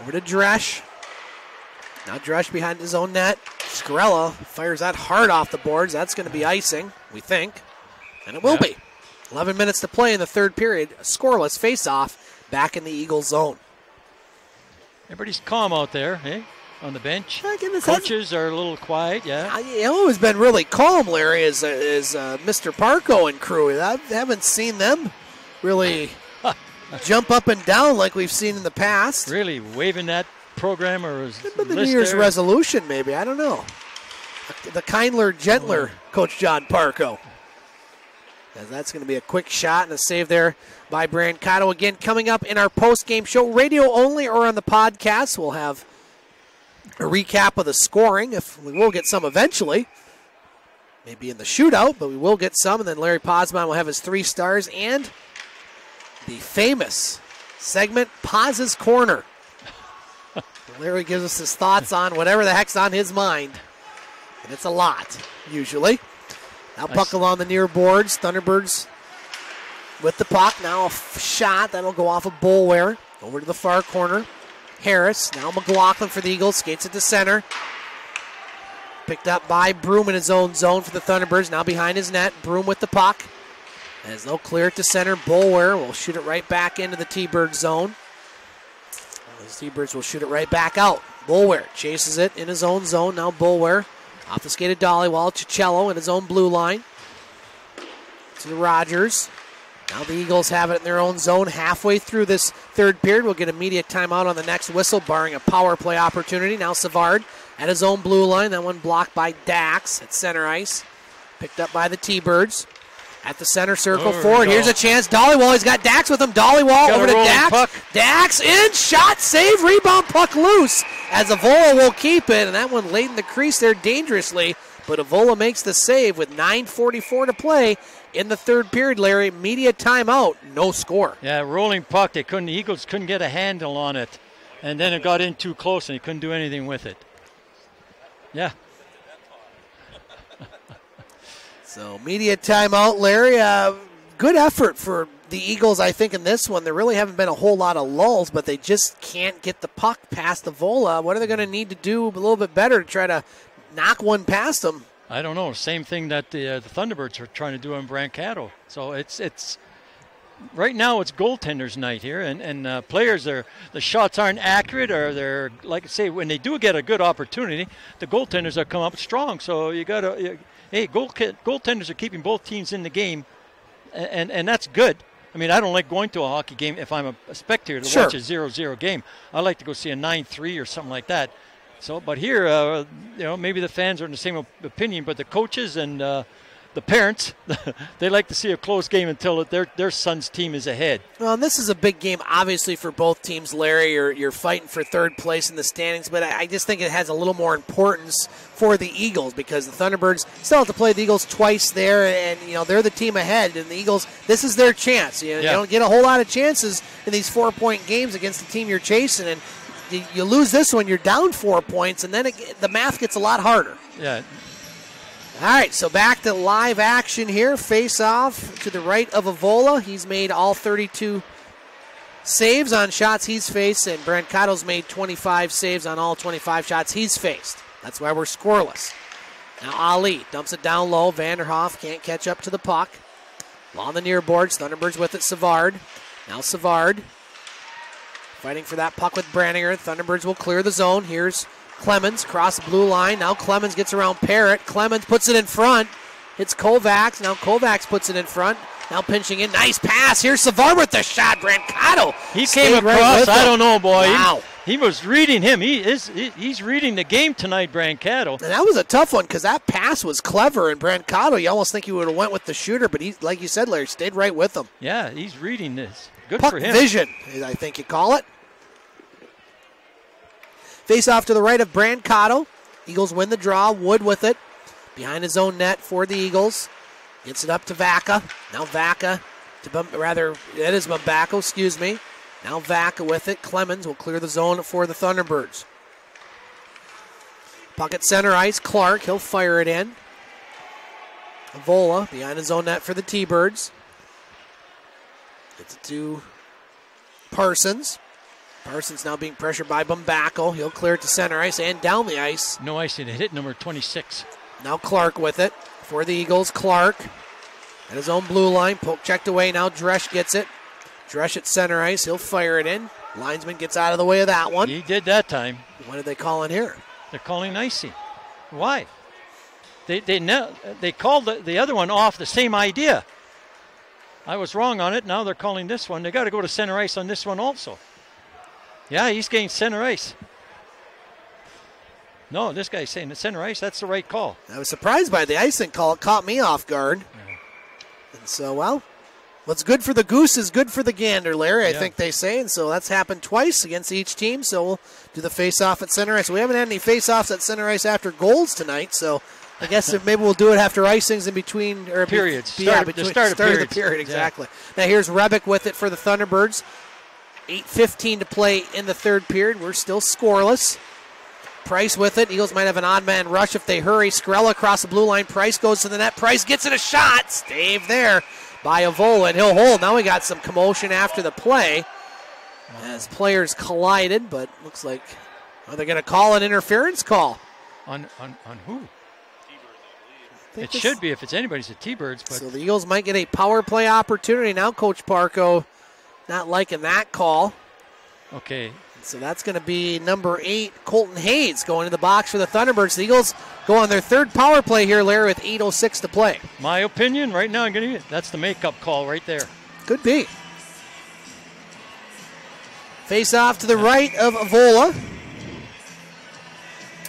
A: Over to Dresch. Now Dresch behind his own net. Scarella fires that hard off the boards. That's going to be icing, we think. And it will
B: Yeah.
A: be. 11 minutes to play in the third period. A scoreless face-off back in the Eagles zone.
B: Everybody's calm out there, eh? On the bench. Coaches are a little quiet, yeah.
A: I- always been really calm, Larry, is, is uh, Mr. Parco and crew. I haven't seen them really jump up and down like we've seen in the past.
B: Really waving that program or is
A: the New Year's
B: there.
A: resolution, maybe. I don't know. The kindler, gentler Coach John Parco. As that's going to be a quick shot and a save there by Brancato. Again, coming up in our post game show, radio only or on the podcast, we'll have a recap of the scoring. If we will get some eventually, maybe in the shootout, but we will get some. And then Larry Pozzebon will have his three stars and the famous segment Paz's Corner. Larry gives us his thoughts on whatever the heck's on his mind. And it's a lot, usually. Now
B: Nice.
A: puck along the near boards. Thunderbirds with the puck. Now a shot that'll go off of Boulware. Over to the far corner. Harris. Now McLaughlin for the Eagles. Skates it to center. Picked up by Broom in his own zone for the Thunderbirds. Now behind his net. Broom with the puck. As they'll clear it to center, Boulware will shoot it right back into the T-Bird zone. The T-Birds will shoot it right back out. Boulware chases it in his own zone. Now Boulware off the skate of Dollywall. Chicello in his own blue line. To the Rogers. Now the Eagles have it in their own zone halfway through this third period. We'll get immediate timeout on the next whistle, barring a power play opportunity. Now Savard at his own blue line. That one blocked by Dax at center ice. Picked up by the T-Birds. At the center circle
B: There
A: forward. Here's a chance. Dollywall. He's got Dax with him. Dollywall over to Dax.
B: puck.
A: Dax in. Shot. Save. Rebound. Puck loose. As Avola will keep it. And that one laid in the crease there dangerously. But Avola makes the save with 9.44 to play in the third period, Larry. Media timeout. No score.
B: Yeah, rolling puck. They couldn't. The Eagles couldn't get a handle on it, and then it got in too close, and he couldn't do anything with it. Yeah,
A: So media timeout, Larry. Uh, good effort for the Eagles, I think, in this one. There really haven't been a whole lot of lulls, but they just can't get the puck past the Vola. What are they going to need to do a little bit better to try to knock one past them?
B: I don't know. Same thing that the, uh, the Thunderbirds are trying to do in Brancato. So it's it's right now it's goaltenders night here, and and uh, players are the shots aren't accurate, or they're like I say when they do get a good opportunity, the goaltenders are come up strong. So you got to hey goal goaltenders are keeping both teams in the game, and and that's good. I mean, I don't like going to a hockey game if I'm a, spectator to
A: Sure.
B: watch a 0-0 game. I like to go see a 9-3 or something like that. So, but here, uh, you know, maybe the fans are in the same opinion, but the coaches and uh, the parents, they like to see a close game until their their son's team is ahead.
A: Well, and this is a big game, obviously, for both teams, Larry. You're, you're fighting for third place in the standings, but I, I just think it has a little more importance for the Eagles because the Thunderbirds still have to play the Eagles twice there, and, you know, they're the team ahead, and the Eagles, this is their chance. You, know, you don't get a whole lot of chances in these four point games against the team you're chasing, and you, you lose this one, you're down four points, and then it, the math gets a lot harder.
B: Yeah,
A: All right, so back to live action here. Face off to the right of Avola. He's made all 32 saves on shots he's faced, and Brancato's made 25 saves on all 25 shots he's faced. That's why we're scoreless. Now Ali dumps it down low. Vanderhoff can't catch up to the puck. Along the near boards, Thunderbirds with it. Savard. Now Savard fighting for that puck with Brandinger. Thunderbirds will clear the zone. Here's Clemens cross the blue line. Now Clemens gets around Parrott. Clemens puts it in front. Hits Kovacs. Now Kovacs puts it in front. Now pinching in. Nice pass. Here's Savard with the shot. Brancato.
B: he came across.
A: with
B: I don't know, boy. He-
A: Wow.
B: He, was reading him. He is. he- He's reading the game tonight, Brancato.
A: And that was a tough one because that pass was clever. And Brancato, you almost think he would have went with the shooter, but he, like you said, Larry, stayed right with him.
B: Yeah, he's reading this. Good
A: Puck
B: for him.
A: vision, I think you call it. Face off to the right of Brancato. Eagles win the draw. Wood with it. Behind his own net for the Eagles. Gets it up to Vaca. Now Vaca to Bum, rather that is Bumbacco, excuse me. Now Vaca with it. Clemens will clear the zone for the Thunderbirds. Puck at center ice. Clark, he'll fire it in. Vola behind his own net for the T-Birds. Gets it to Parsons. Parsons now being pressured by Bumbacco. He'll clear it to center ice and down the ice.
B: No icing. It hit number 26.
A: Now Clark with it for the Eagles. Clark at his own blue line. Poke checked away. Now Dresch gets it. Dresch at center ice. He'll fire it in. Linesman gets out of the way of that one.
B: He did that time.
A: What did they call in here?
B: They're calling icing. Why? They they ne- they called the, the other one off the same idea. I was wrong on it. Now they're calling this one. They got to go to center ice on this one also. Yeah, he's getting center ice. No, this guy's saying the center ice. That's the right call.
A: I was surprised by the icing call. It caught me off guard. And so, well, what's good for the goose is good for the gander, Larry, I
B: Yeah.
A: think they say. And so that's happened twice against each team. So we'll do the face off at center ice. We haven't had any face offs at center ice after goals tonight. So I guess if maybe we'll do it after icings in between or be-
B: Periods.
A: Be, yeah,
B: Start- the
A: between
B: start of
A: the
B: periods.
A: period
B: Yeah.
A: exactly. Now here's Rebick with it for the Thunderbirds. 8:15 to play in the third period. We're still scoreless. Price with it. Eagles might have an odd man rush if they hurry. Scarella across the blue line. Price goes to the net. Price gets it a shot. Stave there by Avola, and he'll hold. Now we got some commotion after the play as players collided, but looks like are they going to call an interference call?
B: On on, on who? It
A: this-
B: should be if it's anybody's at T-Birds. but
A: So the Eagles might get a power play opportunity now. Coach Parco not liking that call.
B: okay.
A: So that's going to be number eight, Colton Hayes, going to the box for the Thunderbirds. The Eagles go on their third power play here, Larry, with 8.06 to play.
B: My opinion right now, I'm gonna that's the makeup call right there.
A: Could be. Face off to the right of Avola.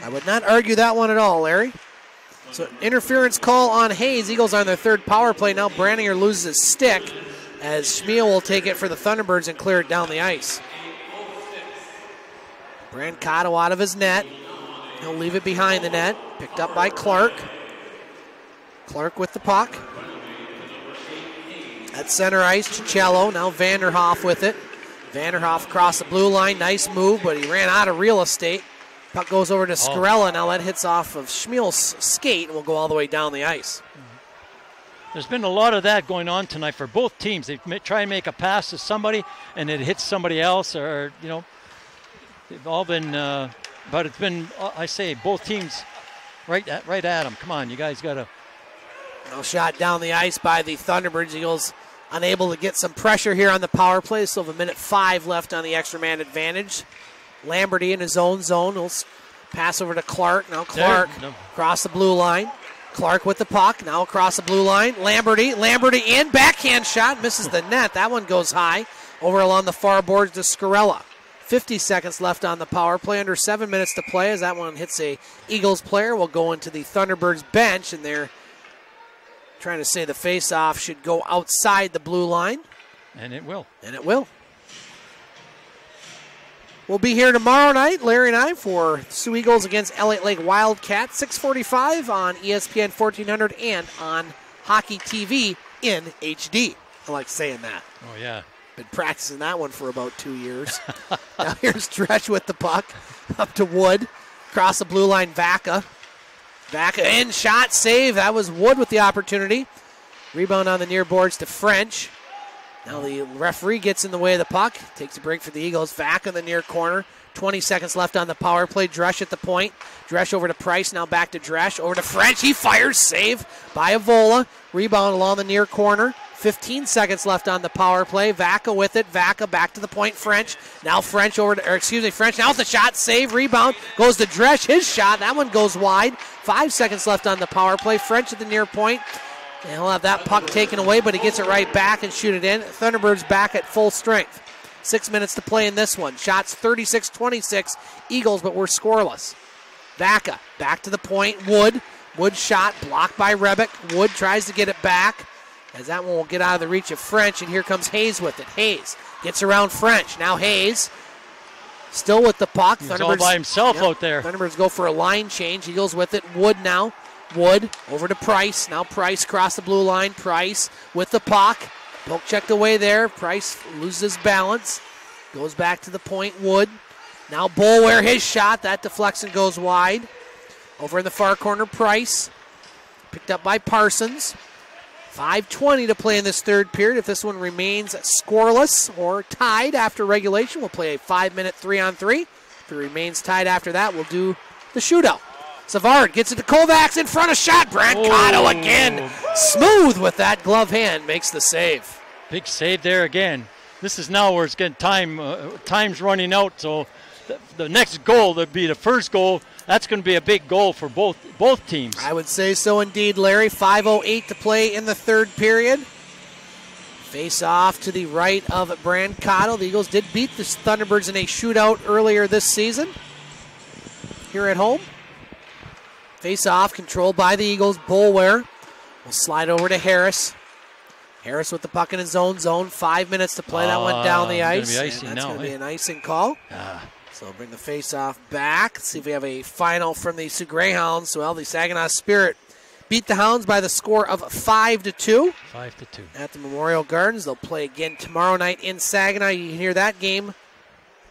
A: I would not argue that one at all, Larry. So interference call on Hayes. Eagles on their third power play. Now Brandinger loses his stick as Schmiel will take it for the Thunderbirds and clear it down the ice. Brancato out of his net. He'll leave it behind the net. Picked up by Clark. Clark with the puck. At center ice, Chicello. Now Vanderhoff with it. Vanderhoff across the blue line. Nice move, but he ran out of real estate. Puck goes over to Scarella. Now that hits off of Schmiel's skate and will go all the way down the ice.
B: There's been a lot of that going on tonight for both teams. They try and make a pass to somebody, and it hits somebody else, or you know, they've all been. Uh, but it's been, uh, I say, both teams right at, right at them. Come on, you guys got to.
A: No shot down the ice by the Thunderbirds. Eagles unable to get some pressure here on the power play. Still have a minute five left on the extra man advantage. Lamberty in his own zone. He'll pass over to Clark. Now Clark no. across the blue line. Clark with the puck. Now across the blue line. Lamberty. Lamberty in. Backhand shot. Misses the net. That one goes high. Over along the far boards to Scarella. 50 seconds left on the power play. Under seven minutes to play as that one hits a Eagles player. Will go into the Thunderbirds bench, and they're trying to say the face-off should go outside the blue line.
B: And it will.
A: And it will. We'll be here tomorrow night, Larry and I, for Soo Eagles against Elliot Lake Wildcats, 645 on ESPN 1400 and on Hockey TV in HD. I like saying that.
B: Oh, yeah.
A: Been practicing that one for about two years. now here's Dresch with the puck up to Wood. Across the blue line, Vaca. Vaca in, shot, save. That was Wood with the opportunity. Rebound on the near boards to French. Now the referee gets in the way of the puck, takes a break for the Eagles. Back in the near corner. 20 seconds left on the power play. Dresch at the point. Dresch over to Price. Now back to Dresch. Over to French. He fires. Save by Avola. Rebound along the near corner. 15 seconds left on the power play. Vaca with it. Vaca back to the point. French. Now French over to, or excuse me, French. Now with the shot. Save. Rebound. Goes to Dresch. His shot. That one goes wide. Five seconds left on the power play. French at the near point. And he'll have that puck taken away, but he gets it right back and shoot it in. Thunderbirds back at full strength. Six minutes to play in this one. Shots 36 26. Eagles, but we're scoreless. Vaca back to the point. Wood. Wood shot blocked by Rebick. Wood tries to get it back as that one will get out of the reach of French, and here comes Hayes with it. Hayes gets around French. Now Hayes still with the puck.
B: He's all by himself
A: yep,
B: out there.
A: Thunderbirds go for a line change. He goes with it. Wood now Wood over to Price. Now Price across the blue line. Price with the puck. Poke checked away there. Price loses balance. Goes back to the point. Wood. Now Boulware his shot. That deflects and goes wide. Over in the far corner, Price. Picked up by Parsons. 5.20 to play in this third period. If this one remains scoreless or tied after regulation, we'll play a five minute three on three. If it remains tied after that, we'll do the shootout. Savard gets it to Kovacs in front of shot. Brancato oh. again. Smooth with that glove hand makes the save.
B: Big save there again. This is now where it's getting time. Uh, time's running out. So the, the next goal, that be the first goal. That's going to be a big goal for both both teams.
A: I would say so indeed, Larry. 5:08 to play in the third period. Face off to the right of Brancato. The Eagles did beat the Thunderbirds in a shootout earlier this season here at home. Face off, controlled by the Eagles. Boulware will slide over to Harris. Harris with the puck in his own zone. Five minutes to play. that went down the ice.
B: that's
A: going
B: to
A: be an icing call. Ah. So bring the face off back. Let's see if we have a final from the Soo Greyhounds. Well, the Saginaw Spirit beat the Hounds by the score of five to two.
B: Five to two
A: at the Memorial Gardens. They'll play again tomorrow night in Saginaw. You can hear that game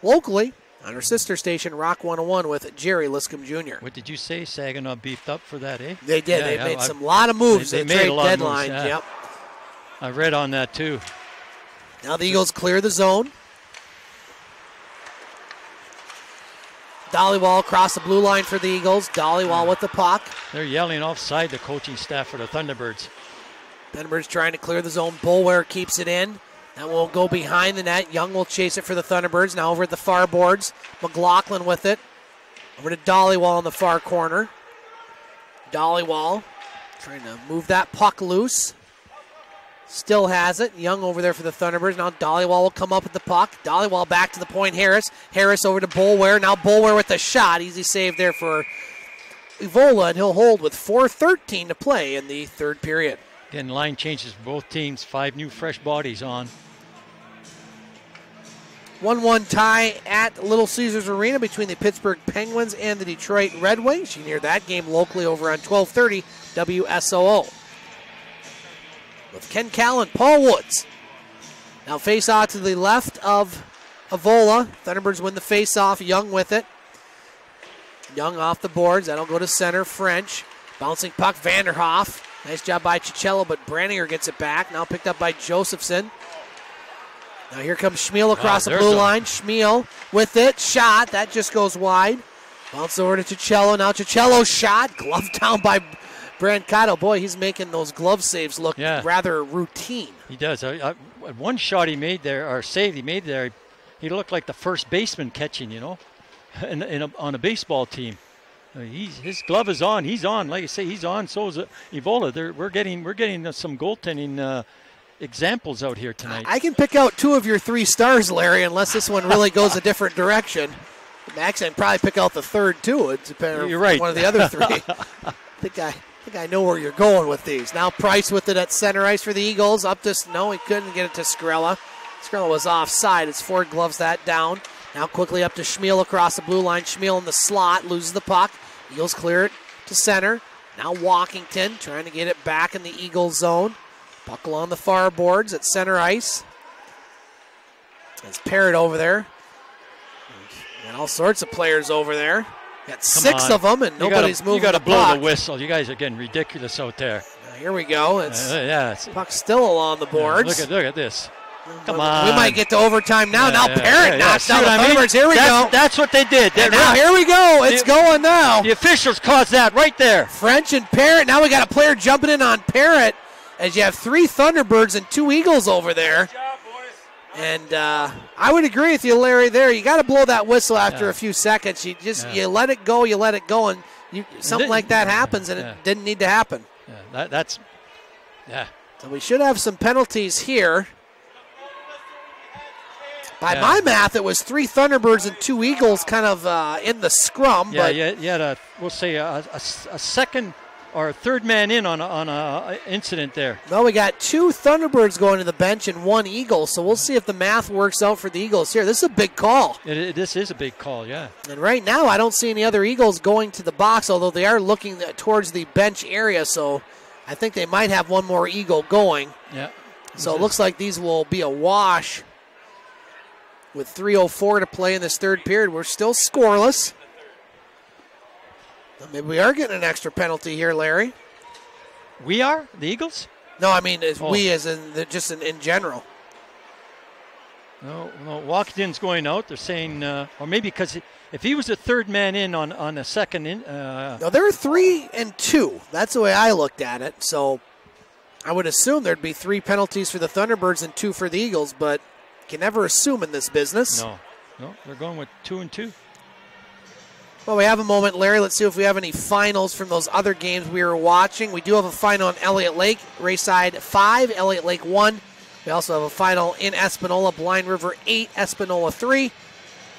A: locally on her sister station, Rock 101, with Jerry Liscombe Jr.
B: What did you say? Saginaw beefed up for that, eh?
A: They did. Yeah, they yeah, made I, some lot of moves. They, they made a lot deadline.
B: Of moves,
A: yeah. Yep.
B: I read on that too.
A: Now the Eagles clear the zone. Dollywall across the blue line for the Eagles. Dollywall with the puck.
B: They're yelling offside the coaching staff for the Thunderbirds.
A: Thunderbirds trying to clear the zone. Boulware keeps it in. That will go behind the net. Young will chase it for the Thunderbirds. Now over at the far boards. McLaughlin with it. Over to Dollywall in the far corner. Dollywall trying to move that puck loose. Still has it. Young over there for the Thunderbirds. Now Dollywall will come up with the puck. Dollywall back to the point. Harris. Harris over to Boulware. Now Boulware with the shot. Easy save there for Avola, and he'll hold with 4.13 to play in the third period.
B: Again, line changes for both teams. Five new fresh bodies on.
A: 1 1 tie at Little Caesars Arena between the Pittsburgh Penguins and the Detroit Red Wings. You can hear that game locally over on 1230 WSOO. With Ken Callan, Paul Woods. Now face off to the left of Avola. Thunderbirds win the face off. Young with it. Young off the boards. That'll go to center. French. Bouncing puck. Vanderhoff. Nice job by Chicello, but Brandinger gets it back. Now picked up by Josephson. Now here comes Schmiel across
B: Oh,
A: the blue
B: a-
A: line. Schmiel with it. Shot. That just goes wide. Bounce over to Chicello. Now Chicello shot. Glove down by Brancato. Boy, he's making those glove saves look
B: Yeah.
A: rather routine.
B: He does. I, I, one shot he made there, or save he made there, he looked like the first baseman catching, you know, in, in a, on a baseball team. Uh, he's, his glove is on. He's on. Like I say, he's on. So is uh, Avola. They're, we're getting we're getting some goaltending uh, examples out here tonight.
A: I can pick out two of your three stars, Larry, unless this one really goes a different direction. Max, I'd probably pick out the third too. It's depending
B: You're right.
A: One of the other three. I think I, I think I know where you're going with these. Now Price with it at center ice for the Eagles. Up to no, he couldn't get it to Scarella. Scarella was offside. It's Ford gloves that down. Now quickly up to Schmiel across the blue line. Schmiel in the slot loses the puck. Eagles clear it to center. Now Walkington trying to get it back in the Eagles zone. Puck on the far boards at center ice. There's Parrott over there. And all sorts of players over there. Got
B: Come
A: six
B: on.
A: of them, and
B: You gotta-
A: nobody's moving
B: You got to blow
A: puck.
B: the whistle. You guys are getting ridiculous out there.
A: Now, here we go. It's
B: Uh, yeah. it's-
A: puck still along the boards.
B: Look at look at this. Come
A: We
B: on.
A: We might get to overtime now.
B: Yeah,
A: now
B: yeah,
A: Parrott
B: yeah, yeah.
A: knocks down the? Thunderbirds. Here we
B: that's,
A: go.
B: That's what they did.
A: Now here we go. It's
B: The-
A: going now.
B: the officials caused that right there.
A: French and Parrott. Now we got a player jumping in on Parrott as you have three Thunderbirds and two Eagles over there. And uh, I would agree with you, Larry. There, you got to blow that whistle after
B: Yeah.
A: a few seconds. You just
B: Yeah.
A: you let it go, you let it go, and you, something
B: didn't-
A: like that happens, and
B: Yeah.
A: it didn't need to happen.
B: Yeah, that, that's yeah.
A: So we should have some penalties here. By
B: Yeah.
A: my math, it was three Thunderbirds and two Eagles, kind of uh, in the scrum.
B: Yeah,
A: but
B: you, you had a we'll say a second or a third man in on a, on a incident there.
A: Well, we got two Thunderbirds going to the bench and one Eagle, so we'll see if the math works out for the Eagles here. This is a big call.
B: It, it- this is a big call, yeah.
A: And right now, I don't see any other Eagles going to the box, although they are looking towards the bench area, so I think they might have one more Eagle going.
B: Yeah.
A: So it looks like these will be a wash with 3.04 to play in this third period. We're still scoreless. Maybe we are getting an extra penalty here, Larry.
B: We are the Eagles.
A: No, I mean as
B: Oh.
A: we as in the, just in, in general.
B: No, no. Walkington's going out. They're saying, uh, or maybe because if he was a third man in on on a second in, uh,
A: No, there are three and two. That's the way I looked at it. So I would assume there'd be three penalties for the Thunderbirds and two for the Eagles, but you can never assume in this business.
B: no, no, they're going with two and two.
A: Well, we have a moment, Larry. Let's see if we have any finals from those other games we were watching. We do have a final in Elliot Lake, Rayside 5, Elliot Lake 1. We also have a final in Espanola, Blind River 8, Espanola 3.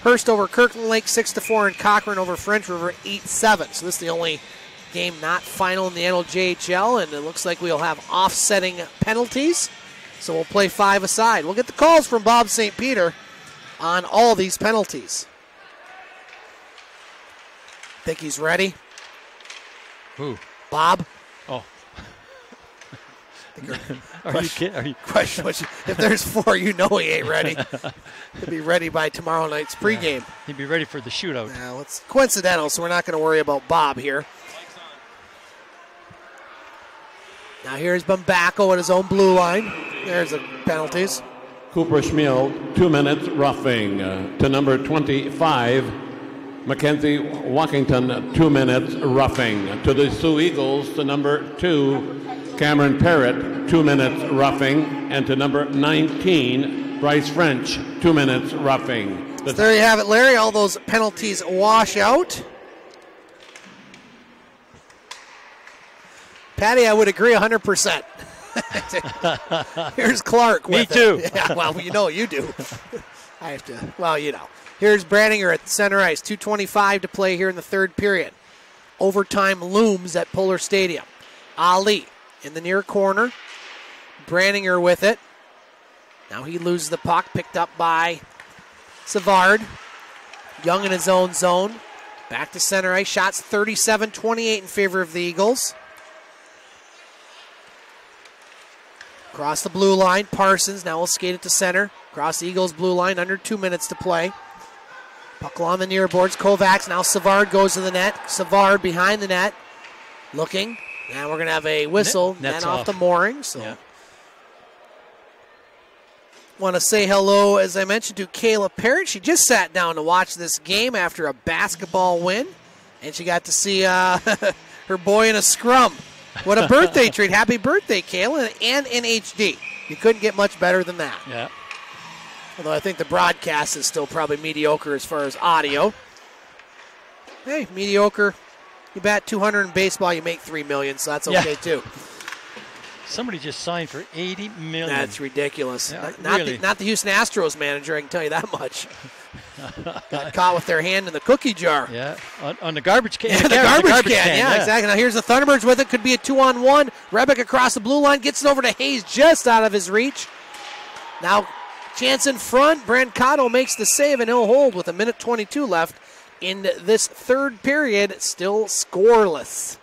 A: Hearst over Kirkland Lake 6 to 4, and Cochrane over French River 8 7. So this is the only game not final in the NOJHL, and it looks like we'll have offsetting penalties. So we'll play five aside. We'll get the calls from Bob St. Peter on all these penalties. Think he's ready?
B: Who?
A: Bob?
B: Oh. are you kidding? Are you?
A: Question was if there's four, you know he ain't ready. He'll be ready by tomorrow night's pregame.
B: He'd be ready for the shootout.
A: Now it's coincidental, so we're not going to worry about Bob here. Now here's Bumbacco at his own blue line. There's the penalties.
C: Cooper Schmiel, two minutes roughing. Uh, to number 25, Mackenzie Walkington, two minutes roughing. To the Soo Eagles, to number two, Cameron Parrott, two minutes roughing. And to number 19, Bryce French, two minutes roughing. The
A: There you have it, Larry. All those penalties wash out. Patty, I would agree 100%. Here's Clark.
B: Me
A: with it.
B: too.
A: Yeah, well, you know you do. I have to. Well, you know. Here's Brandinger at center ice. 2:25 to play here in the third period. Overtime looms at Pullar Stadium. Ali in the near corner. Brandinger with it. Now he loses the puck, picked up by Savard. Young in his own zone. Back to center ice. Shots 37 28 in favor of the Eagles. Across the blue line, Parsons now will skate it to center. Across the Eagles' blue line, under two minutes to play. Puck along the near boards. Kovacs. Now Savard goes to the net. Savard behind the net. Looking. Now we're going to have a whistle.
B: Net-
A: net off.
B: off.
A: the mooring. So
B: Yeah.
A: want to say hello, as I mentioned, to Kayla Parrott. She just sat down to watch this game after a basketball win, and she got to see uh, her boy in a scrum. What a birthday treat! Happy birthday, Kayla, and in HD. You couldn't get much better than that.
B: Yeah.
A: Although I think the broadcast is still probably mediocre as far as audio. Hey, mediocre. You bat 200 in baseball, you make three million, so that's
B: Yeah.
A: okay too.
B: Somebody just signed for 80 million.
A: That's ridiculous.
B: Yeah,
A: not,
B: really.
A: the, not the Houston Astros manager, I can tell you that much. Got caught with their hand in the cookie jar.
B: yeah. On, on the garbage can.
A: Yeah, the
B: gar-
A: garbage, can. Yeah, exactly. Now here's the Thunderbirds with it. Could be a two on one. Rebick across the blue line gets it over to Hayes just out of his reach. Now, chance in front. Brancato makes the save and he'll hold with a minute 22 left in this third period. Still scoreless.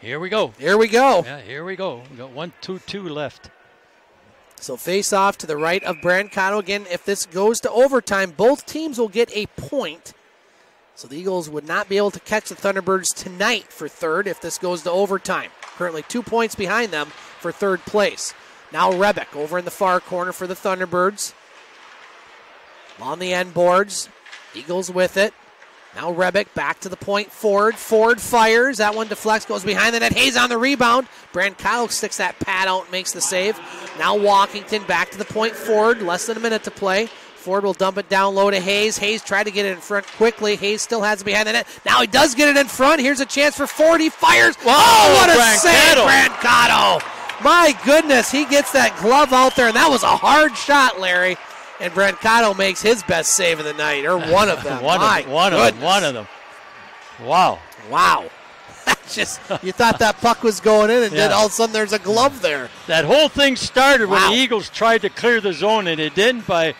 B: Here we go.
A: Here we go.
B: Yeah, here we go. We got one, two, two left.
A: So face off to the right of Brancato. Again, if this goes to overtime, both teams will get a point. So the Eagles would not be able to catch the Thunderbirds tonight for third if this goes to overtime. Currently two points behind them for third place. Now Rebick over in the far corner for the Thunderbirds. On the end boards. Eagles with it. Now Rebick back to the point Ford. Ford fires. That one deflects, goes behind the net. Hayes on the rebound. Brancato sticks that pad out makes the save. Now Walkington back to the point Ford. Less than a minute to play. Ford will dump it down low to Hayes. Hayes tried to get it in front quickly. Hayes still has it behind the net. Now he does get it in front. Here's a chance for Ford. He fires. oh, what a save, Brancato! My goodness, he gets that glove out there, and that was a hard shot, Larry. And Brancato makes his best save of the night, or one of them.
B: one
A: My
B: of them. One of them. One of them. Wow.
A: Wow. Just you thought that puck was going in, and then all of a sudden there's a glove there.
B: That whole thing started when the Eagles tried to clear the zone, and it didn't by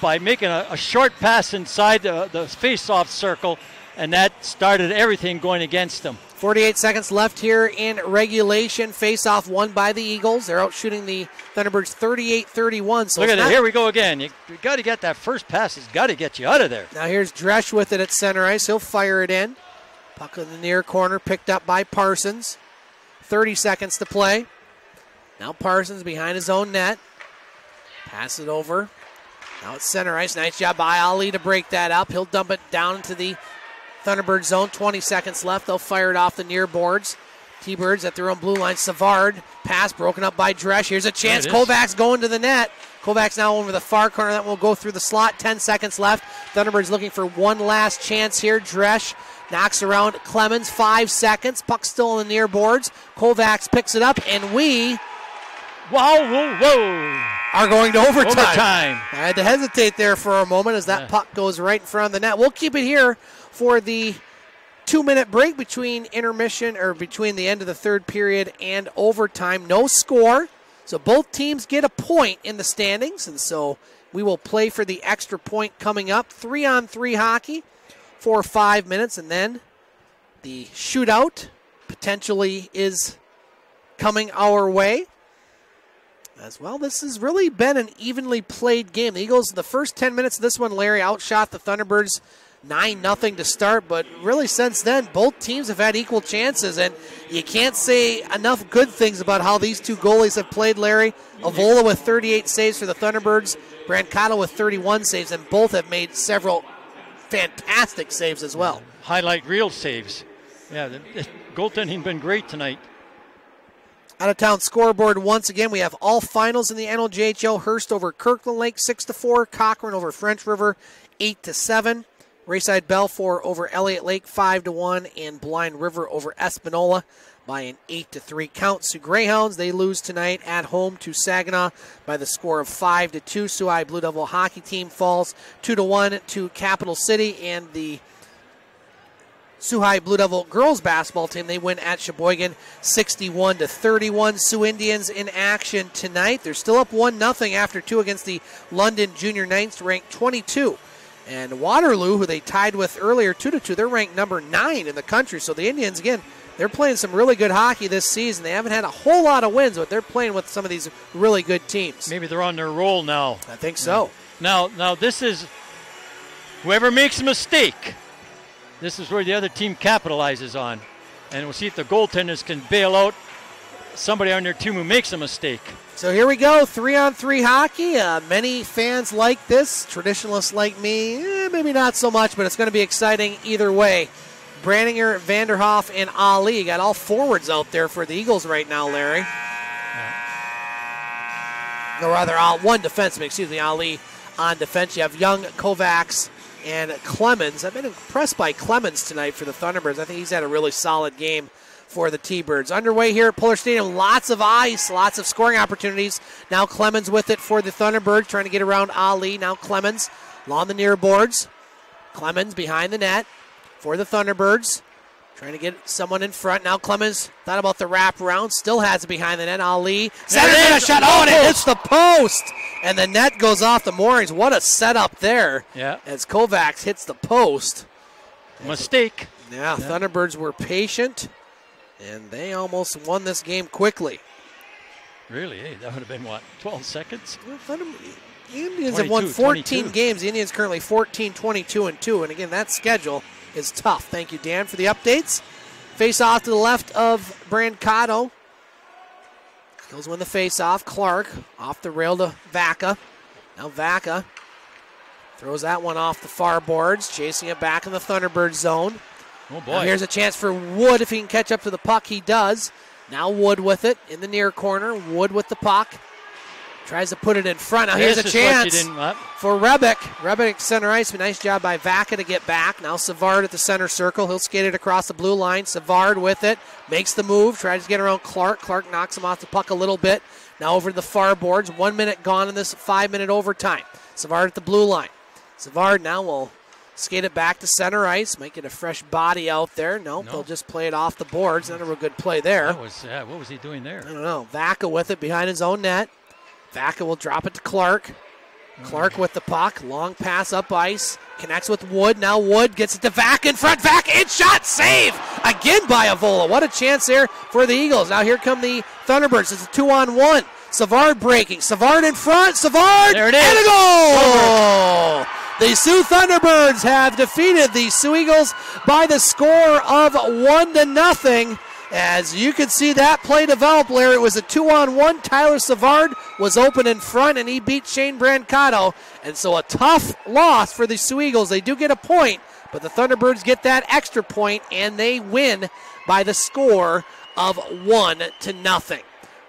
B: by making a, a short pass inside the, the face-off circle, and that started everything going against them.
A: 48 seconds left here in regulation. Face-off won by the Eagles. They're out shooting the Thunderbirds 38-31. So
B: Look at it. Here we go again. You, you got to get that first pass. It's got to get you out of there.
A: Now here's Dresch with it at center ice. He'll fire it in. Puck in the near corner, picked up by Parsons. 30 seconds to play. Now Parsons behind his own net. Pass it over. Now it's center ice. Nice job by Ali to break that up. He'll dump it down into the Thunderbird zone. 20 seconds left. They'll fire it off the near boards. T-Birds at their own blue line. Savard pass broken up by Dresch. Here's a chance.
B: There it is.
A: Kovacs going to the net. Kovacs now over the far corner. That will go through the slot. 10 seconds left. Thunderbirds looking for one last chance here. Dresch knocks around Clemens. Five seconds. Puck still in the near boards. Kovacs picks it up, and we
B: Wow, whoa, whoa.
A: are going to overtime.
B: Overtime.
A: I had to hesitate there for a moment as that
B: Yeah.
A: puck goes right in front of the net. We'll keep it here for the two minute break between intermission or between the end of the third period and overtime. No score. So both teams get a point in the standings. And so we will play for the extra point coming up. Three on three hockey for five minutes. And then the shootout potentially is coming our way as well. This has really been an evenly played game. The Eagles, the first 10 minutes of this one, Larry outshot the Thunderbirds 9 nothing to start, but really since then, both teams have had equal chances, and you can't say enough good things about how these two goalies have played, Larry. Avola with 38 saves for the Thunderbirds, Brancato with 31 saves, and both have made several fantastic saves as well.
B: Highlight reel saves. Yeah, the, the goaltending been great tonight.
A: Out of town scoreboard once again. We have all finals in the NOJHL. Hearst over Kirkland Lake six to four. Cochrane over French River eight to seven. Rayside Balfour over Elliot Lake 5 to 1 and Blind River over Espanola by an 8 to 3 count. Soo Greyhounds, they lose tonight at home to Saginaw by the score of 5 to 2. Soo High Blue Devil hockey team falls 2 to 1 to Capital City and the High Blue Devil girls basketball team. They win at Cheboygan 61 to 31. Soo Indians in action tonight. They're still up 1 0 after 2 against the London Junior Knights, ranked 22. And Waterloo, who they tied with earlier 2 to 2, they're ranked number 9 in the country. So the Indians, again, they're playing some really good hockey this season. They haven't had a whole lot of wins, but they're playing with some of these really good teams.
B: Maybe they're on their roll now.
A: I think so.
B: Now, now this is whoever makes a mistake. This is where the other team capitalizes on, and we'll see if the goaltenders can bail out somebody on their team who makes a mistake.
A: So here we go, three on three hockey. Uh, many fans like this. Traditionalists like me, eh, maybe not so much, but it's going to be exciting either way. Brandinger, Vanderhoff, and Ali got all forwards out there for the Eagles right now, Larry. Or rather, all, one defenseman, excuse me, Ali on defense. You have Young, Kovacs, and Clemens. I've been impressed by Clemens tonight for the Thunderbirds. I think he's had a really solid game for the T-Birds. Underway here at Pullar Stadium, lots of ice, lots of scoring opportunities. Now Clemens with it for the Thunderbirds, trying to get around Ali. Now Clemens along the near boards. Clemens behind the net for the Thunderbirds. Trying to get someone in front. Now Clemens thought about the wrap around. Still has it behind the net. Ali. In a shot. Oh, and it hits the post. And the net goes off the moorings. What a setup there.
B: Yeah.
A: As Kovacs hits the post.
B: Mistake.
A: Yeah, yeah, Thunderbirds were patient, and they almost won this game quickly.
B: Really? Hey, that would have been what, 12 seconds?
A: Well, Indians have won 14 22. games. The Indians currently 14, 22, and 2. And again, that schedule – is tough. Thank you, Dan, for the updates. Face off to the left of Brancato. He'll win the face off. Clark off the rail to Vaca. Now Vaca throws that one off the far boards, chasing it back in the Thunderbird zone.
B: Oh boy.
A: Now here's a chance for Wood if he can catch up to the puck. He does. Now Wood with it in the near corner. Wood with the puck. Tries to put it in front. Now here's a chance for Rebick. Rebick center ice. Nice job by Vaca to get back. Now Savard at the center circle. He'll skate it across the blue line. Savard with it. Makes the move. Tries to get around Clark. Clark knocks him off the puck a little bit. Now over to the far boards. One minute gone in this five minute overtime. Savard at the blue line. Savard now will skate it back to center ice. Might get a fresh body out there. Nope, no. they'll just play it off the boards. Not a real good play there.
B: That was, yeah, what was he doing there?
A: I don't know. Vaca with it behind his own net. Vaca will drop it to Clark. Clark with the puck. Long pass up ice. Connects with Wood. Now Wood gets it to Vaca in front. Vaca in shot. Save again by Avola. What a chance there for the Eagles. Now here come the Thunderbirds. It's a two on one. Savard breaking. Savard in front. Savard.
B: There it is.
A: And a goal. The Soo Thunderbirds have defeated the Soo Eagles by the score of one to nothing. As you can see that play develop, Larry, it was a two on one. Tyler Savard was open in front and he beat Shane Brancato. And so a tough loss for the Soo Eagles. They do get a point, but the Thunderbirds get that extra point and they win by the score of one to nothing.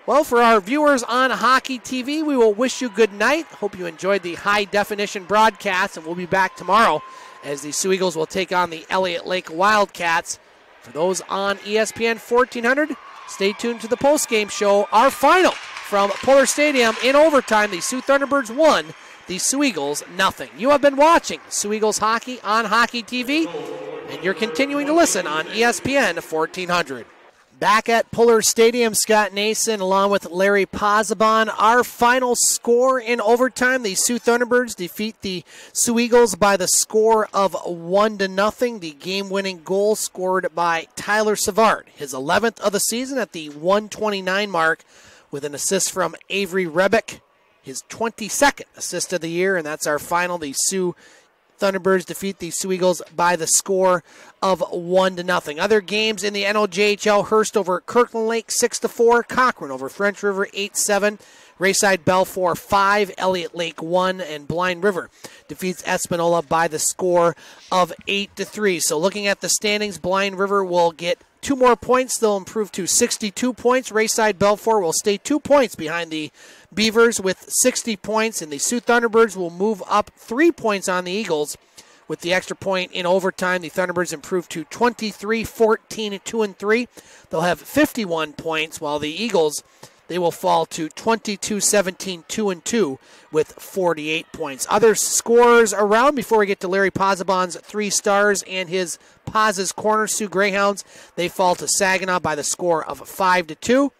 A: Well, for our viewers on Hockey TV, we will wish you good night. Hope you enjoyed the high definition broadcast, and we'll be back tomorrow as the Soo Eagles will take on the Elliot Lake Wildcats. For those on ESPN 1400, stay tuned to the post-game show. Our final from Pullar Stadium in overtime. The Soo Thunderbirds won. The Soo Eagles nothing. You have been watching Soo Eagles hockey on Hockey TV, and you're continuing to listen on ESPN 1400. Back at Pullar Stadium, Scott Nason along with Larry Pozzebon. Our final score in overtime: the Soo Thunderbirds defeat the Soo Eagles by the score of one to nothing. The game-winning goal scored by Tyler Savard, his 11th of the season at the 129 mark, with an assist from Avery Rebick, his 22nd assist of the year, and that's our final. The Soo Thunderbirds defeat the Soo Eagles by the score of one to nothing. Other games in the NOJHL: Hearst over Kirkland Lake six to four, Cochrane over French River eight seven. Rayside Balfour 5, Elliot Lake 1, and Blind River defeats Espanola by the score of 8 to 3. So looking at the standings, Blind River will get two more points. They'll improve to 62 points. Rayside Balfour will stay two points behind the Beavers with 60 points, and the Soo Thunderbirds will move up three points on the Eagles With the extra point in overtime, the Thunderbirds improved to 23 14 2 and 3. They'll have 51 points, while the Eagles they will fall to 22 17 2 and 2 with 48 points. Other scores around before we get to Larry Pozzebon's three stars and his Paz's corner. Soo Greyhounds they fall to Saginaw by the score of 5 to 2.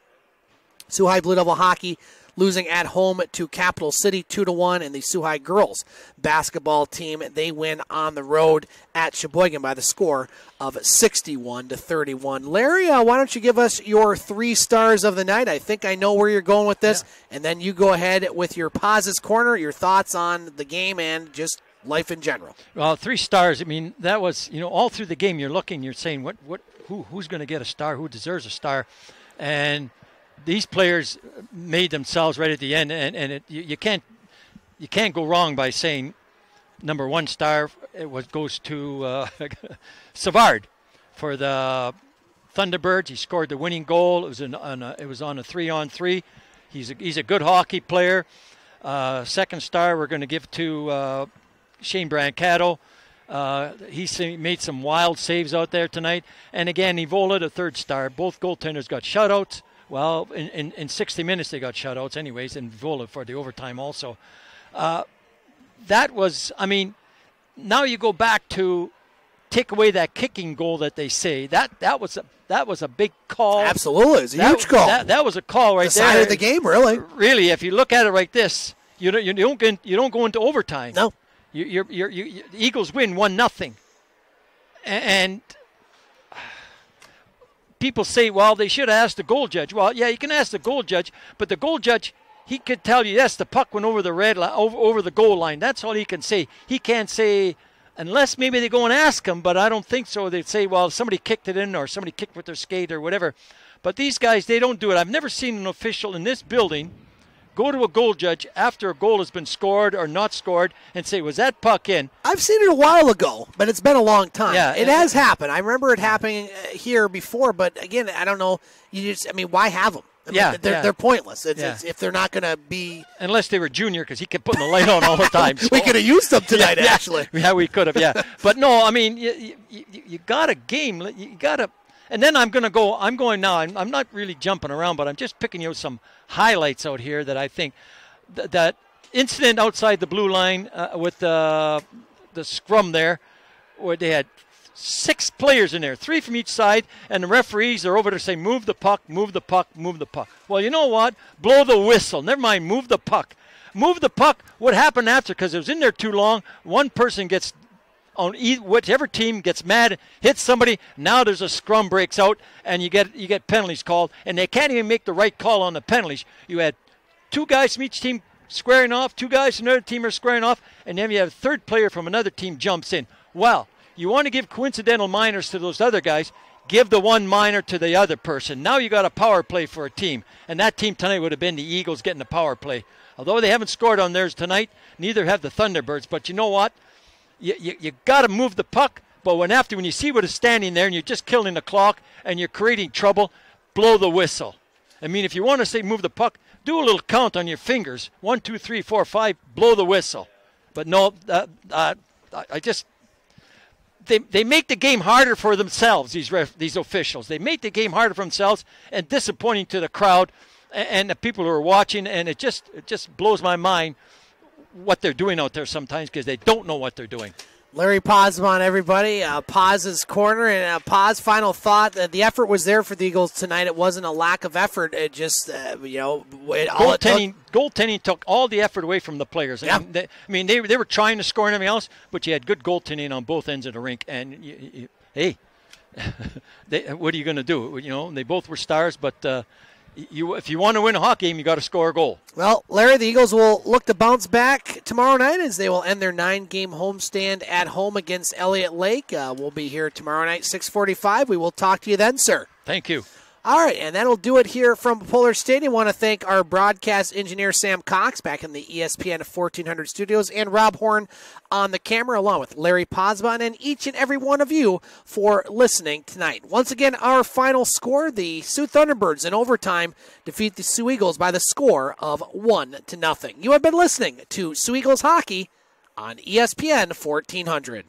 A: Soo High Blue Devil Hockey losing at home to Capital City 2 to 1 and the High girls basketball team they win on the road at Cheboygan by the score of 61 to 31. Larry, uh, why don't you give us your 3 stars of the night? I think I know where you're going with this yeah. and then you go ahead with your Paz's corner, your thoughts on the game and just life in general.
B: Well, 3 stars, I mean, that was, you know, all through the game you're looking, you're saying what what who who's going to get a star, who deserves a star. And these players made themselves right at the end, and, and it, you, you, can't you can't go wrong by saying number one star it was goes to uh, Savard for the Thunderbirds. He scored the winning goal. It was an, on a, it was on a three on three. He's a, he's a good hockey player. Uh, second star we're going to give to uh, Shane Brancato. Uh, he made some wild saves out there tonight. And again, Avola, the third star. Both goaltenders got shutouts. Well, in, in, in 60 minutes they got shutouts anyways, and Vola for the overtime also. Uh, that was, I mean, now you go back to take away that kicking goal that they say that that was a that was a big call.
A: Absolutely, it's a that, huge call.
B: That, that, was a call right
A: Decided
B: there.
A: the game, really.
B: Really, if you look at it like this, you don't you don't get, you don't go into overtime.
A: No,
B: you you're, you're, you Eagles win one nothing, and people say, well, they should ask the goal judge. Well, yeah, you can ask the goal judge, but the goal judge, he could tell you, yes, the puck went over the red line, over, over the goal line. That's all he can say. He can't say, unless maybe they go and ask him, but I don't think so. They'd say, well, somebody kicked it in or somebody kicked with their skate or whatever. But these guys, they don't do it. I've never seen an official in this building – go to a goal judge after a goal has been scored or not scored and say, was that puck in?
A: I've seen it a while ago, but it's been a long time. Yeah, it has happened. I remember it happening uh, here before, but again, I don't know. You just, I mean, why have them? I mean,
B: yeah,
A: they're,
B: yeah.
A: they're pointless. It's, yeah. it's, if they're not going to be,
B: unless they were junior, because he kept putting the light on all the time.
A: So. we could have used them tonight,
B: yeah,
A: actually.
B: Yeah, we could have. Yeah, but no, I mean, you, you, you got a game. You got to and then I'm going to go. I'm going now. I'm, I'm, not really jumping around, but I'm just picking you some highlights out here that I think th- that incident outside the blue line uh, with the the scrum there, where they had six players in there, three from each side, and the referees are over there saying, "Move the puck, move the puck, move the puck." Well, you know what? Blow the whistle. Never mind. Move the puck. Move the puck. What happened after? Because it was in there too long. One person gets on whichever team gets mad, hits somebody. Now there's a scrum breaks out, and you get you get penalties called, and they can't even make the right call on the penalties. You had two guys from each team squaring off, two guys from another team are squaring off, and then you have a third player from another team jumps in. Well, you want to give coincidental minors to those other guys, give the one minor to the other person. Now you got a power play for a team, and that team tonight would have been the Eagles getting the power play. Although they haven't scored on theirs tonight, neither have the Thunderbirds. But you know what? You, you, you got to move the puck. But when after when you see what is standing there and you're just killing the clock and you're creating trouble, blow the whistle. I mean, if you want to say move the puck, do a little count on your fingers. One, two, three, four, five. Blow the whistle. But no, uh, uh, I just they, they make the game harder for themselves. These ref, these officials they make the game harder for themselves and disappointing to the crowd and, and the people who are watching. And it just it just blows my mind what they're doing out there sometimes because they don't know what they're doing.
A: Larry Pozzebon, everybody. Uh, Paz's corner and uh, Paz. Final thought: uh, the effort was there for the Eagles tonight. It wasn't a lack of effort. It just, uh, you know, it,
B: goaltending. goaltending took all the effort away from the players. Yeah. I mean, they, I mean, they, they were trying to score and everything else, but you had good goaltending on both ends of the rink. And you, you, hey, they, what are you going to do? You know, they both were stars, but uh, you, if you want to win a hockey game, you got to score a goal.
A: Well, Larry, the Eagles will look to bounce back tomorrow night as they will end their nine-game homestand at home against Elliot Lake. Uh, we'll be here tomorrow night, 6:45. We will talk to you then, sir.
B: Thank you.
A: All right, and that'll do it here from Pullar Stadium. I want to thank our broadcast engineer, Sam Cox, back in the ESPN 1400 studios, and Rob Horn on the camera, along with Larry Pozzebon, and each and every one of you for listening tonight. Once again, our final score the Soo Thunderbirds in overtime defeat the Soo Eagles by the score of 1 to nothing. You have been listening to Soo Eagles Hockey on ESPN 1400.